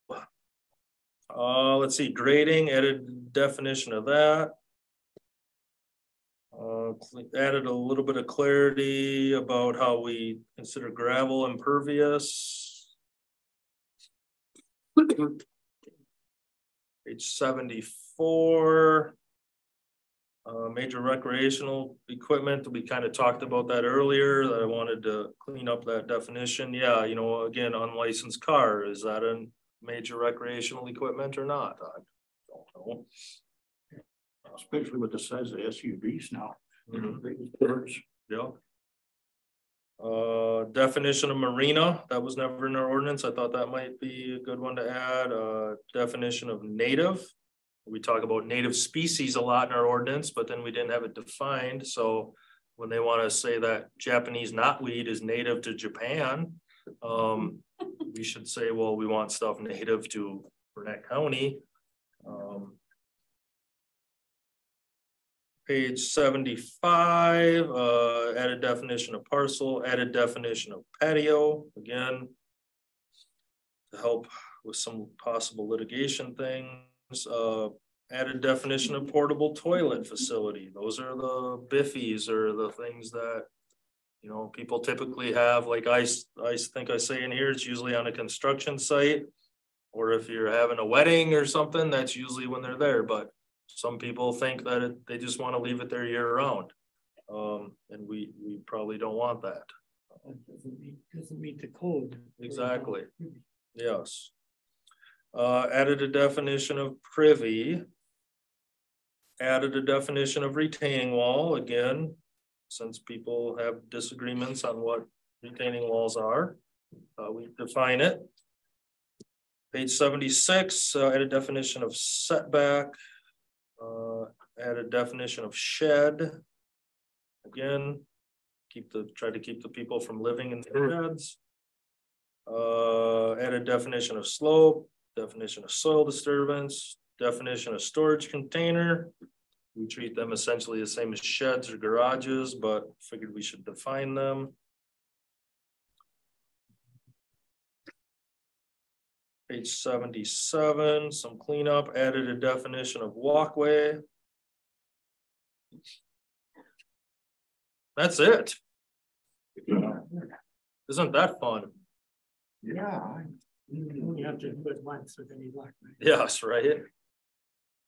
uh, let's see, grading, added definition of that. Uh, added a little bit of clarity about how we consider gravel impervious. Page seventy-four. Uh, major recreational equipment, we kind of talked about that earlier, that I wanted to clean up that definition. Yeah, you know, again, unlicensed car, is that a major recreational equipment or not? I don't know. Especially with the size of SUVs now. Mhm. Birds. Yeah. Uh, definition of marina, that was never in our ordinance. I thought that might be a good one to add. Uh, definition of native. We talk about native species a lot in our ordinance, but then we didn't have it defined. So when they want to say that Japanese knotweed is native to Japan, um, we should say, well, we want stuff native to Burnett County. Um, Page seventy-five, uh, added definition of parcel, added definition of patio, again. To help with some possible litigation things, uh, added definition of portable toilet facility. Those are the biffies or the things that. You know, people typically have, like I, I think I say in here, it's usually on a construction site. Or if you're having a wedding or something, that's usually when they're there, but some people think that it, they just want to leave it there year round. Um, and we, we probably don't want that. Doesn't meet, doesn't meet the code. Exactly. Yes. Uh, added a definition of privy. Added a definition of retaining wall, again, since people have disagreements on what retaining walls are. Uh, we define it. Page seventy-six, uh, add a definition of setback. Uh, add a definition of shed. Again, keep the, try to keep the people from living in the sheds. Uh, add a definition of slope, definition of soil disturbance, definition of storage container. We treat them essentially the same as sheds or garages, but figured we should define them. Page seventy-seven, some cleanup, added a definition of walkway. That's it. Isn't that fun? Yeah. You have to do it once with any luck. Yes, right.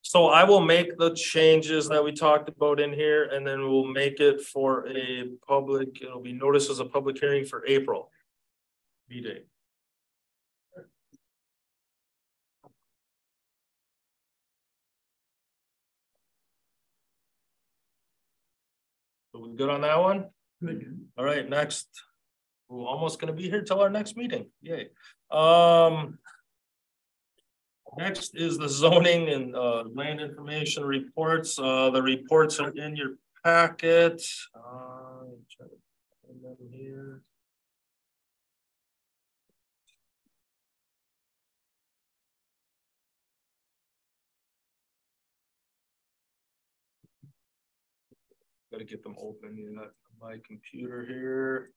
So I will make the changes that we talked about in here and then we'll make it for a public, it'll be noticed as a public hearing for April. Meeting. We good on that one? Good. All right, next. We're almost gonna be here till our next meeting. Yay. Um. Next is the zoning and uh land information reports. Uh, the reports are in your packet. Uh, try to find them here. Gotta get them open, know, my computer here.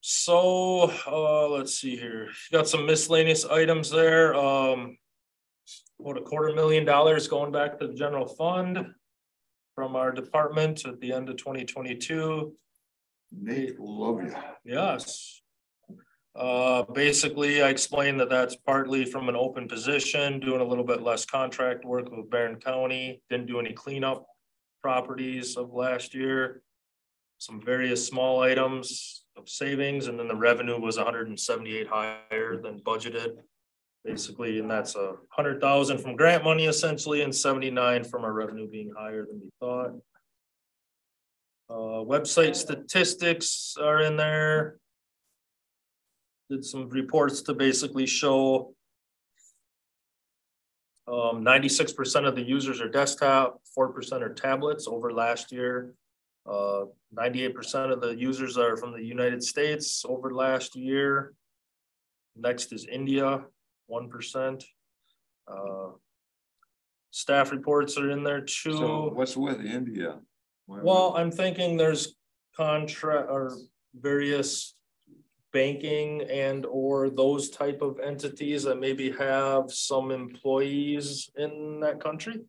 So, uh, let's see here. Got some miscellaneous items there. Um, about a quarter million dollars going back to the general fund from our department at the end of twenty twenty-two. Nate love you. Yes. Uh, basically, I explained that that's partly from an open position, doing a little bit less contract work with Barron County, didn't do any cleanup properties of last year. Some various small items of savings, and then the revenue was hundred and seventy-eight higher than budgeted. Basically, and that's a hundred thousand from grant money essentially, and seventy-nine from our revenue being higher than we thought. Uh, website statistics are in there did some reports to basically show um, ninety-six percent of the users are desktop, four percent are tablets over last year. Uh, ninety-eight percent of the users are from the United States over last year. Next is India, one percent. Uh, staff reports are in there too. So what's with India? Why Well, I'm thinking there's contract or various banking and or those type of entities that maybe have some employees in that country.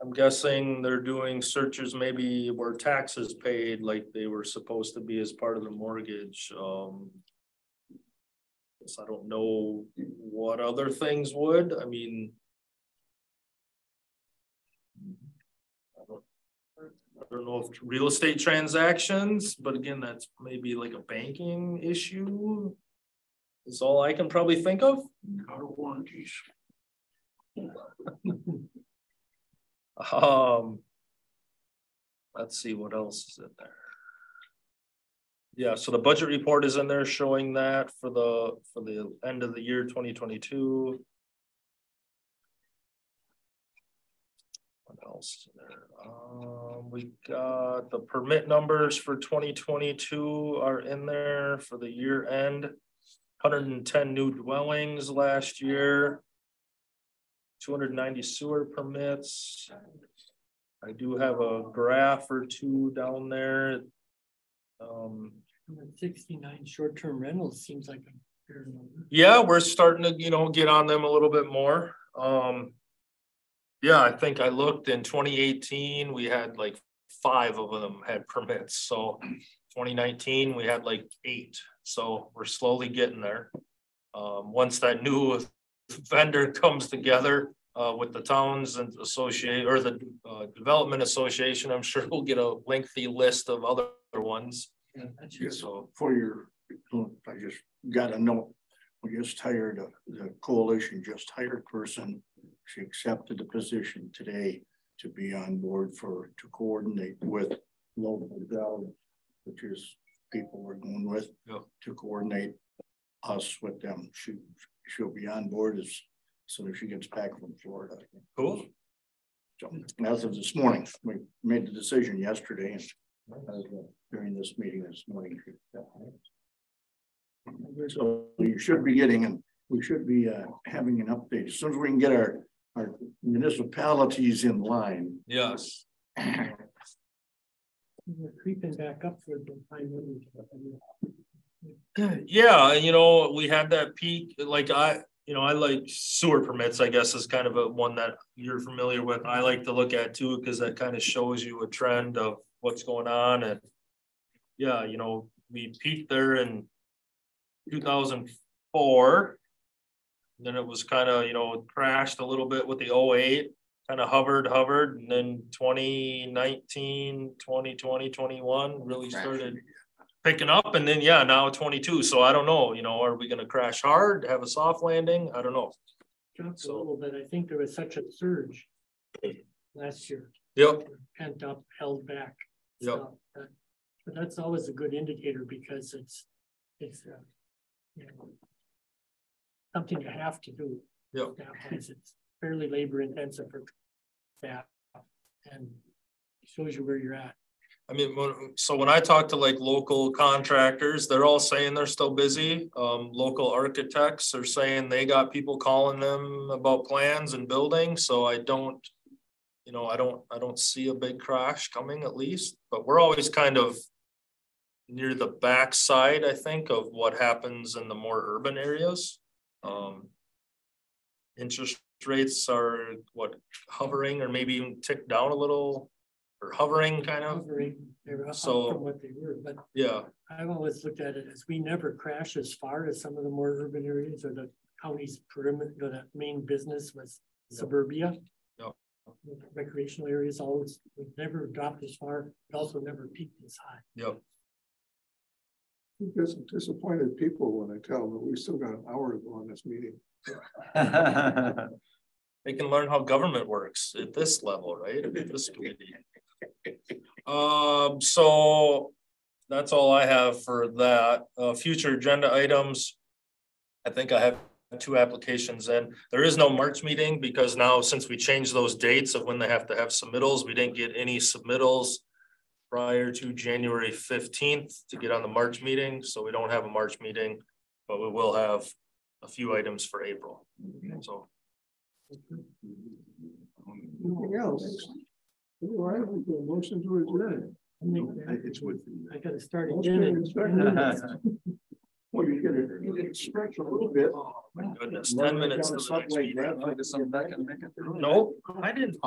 I'm guessing they're doing searches maybe where taxes paid like they were supposed to be as part of the mortgage. Um, I don't know what other things would. I mean, I don't know if real estate transactions, but again, that's maybe like a banking issue. Is all I can probably think of. Car warranties. Um, let's see what else is in there. Yeah, so the budget report is in there showing that for the, for the end of the year twenty twenty-two. What else is in there? Um, we got the permit numbers for twenty twenty-two are in there for the year end. Hundred and ten new dwellings last year. Two hundred and ninety sewer permits. I do have a graph or two down there. Um, Sixty-nine short-term rentals seems like a fair number. yeah, we're starting to, you know, get on them a little bit more. Um. Yeah, I think I looked in twenty eighteen, we had like five of them had permits, so twenty nineteen, we had like eight, so we're slowly getting there. Um, once that new vendor comes together, uh, with the towns and associate, or the, uh, development association, I'm sure we'll get a lengthy list of other ones. Yeah, that's Yeah, so for your, I just got a note, we just hired, a- the coalition just hired person. She accepted the position today to be on board for, to coordinate with local development, which is people we're going with. Yeah. To coordinate us with them. She, she'll be on board as soon as she gets back from Florida. Cool. So as of this morning, we made the decision yesterday and uh, during this meeting this morning. So you should be getting, and we should be uh, having an update as soon as we can get our, our municipalities in line. Yes. We're creeping back up for the time. limit. Yeah, you know, we had that peak, like I, you know, I like sewer permits, I guess is kind of a one that you're familiar with. I like to look at too, because that kind of shows you a trend of what's going on and. Yeah, you know, we peaked there in two thousand four. Then it was kind of, you know, crashed a little bit with the 08, kind of hovered, hovered, and then 2019, 2020, 21 really started picking up and then, yeah, now twenty-two. So I don't know, you know, are we gonna crash hard, have a soft landing? I don't know. Dropped a little bit. I think there was such a surge last year. Yep. Pent up, held back. Yep. stuff, But but that's always a good indicator because it's, it's, uh, you know, something you have to do. Yeah. It's fairly labor intensive for staff and shows you where you're at. I mean, so when I talk to like local contractors, they're all saying they're still busy. Um, local architects are saying they got people calling them about plans and building, so I don't. You know, I don't, I don't see a big crash coming at least, but we're always kind of. Near the backside, I think, of what happens in the more urban areas. Um. Interest rates are what hovering or maybe even ticked down a little. Or hovering kind of, Hovering, they were up So- from what they were, but yeah. I've always looked at it as we never crash as far as some of the more urban areas or the county's perimeter, the main business was suburbia. Yep. Recreational areas always, we've never dropped as far, but also never peaked as high. Yep. You get some disappointed people when I tell them that we still got an hour to go on this meeting. They can learn how government works at this level, right? At this committee. Um, so that's all I have for that. Uh, future agenda items. I think I have two applications in. There is no March meeting because now since we changed those dates of when they have to have submittals, we didn't get any submittals prior to January fifteenth to get on the March meeting. So we don't have a March meeting, but we will have a few items for April. So Anything else? All right, we do a motion to adjourn. I mean, it's with. I gotta start Motion again. and second. Well, you get it, you get it stretched a little bit. my goodness, ten minutes. to the next meeting. Nope, I didn't.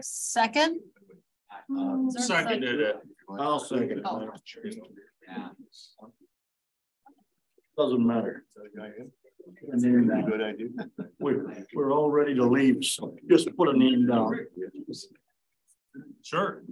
Second? Mm, Seconded it. Uh, I'll second. Oh. Doesn't matter. And then, Good idea. We're, we're all ready to leave, so just put a name down. Sure.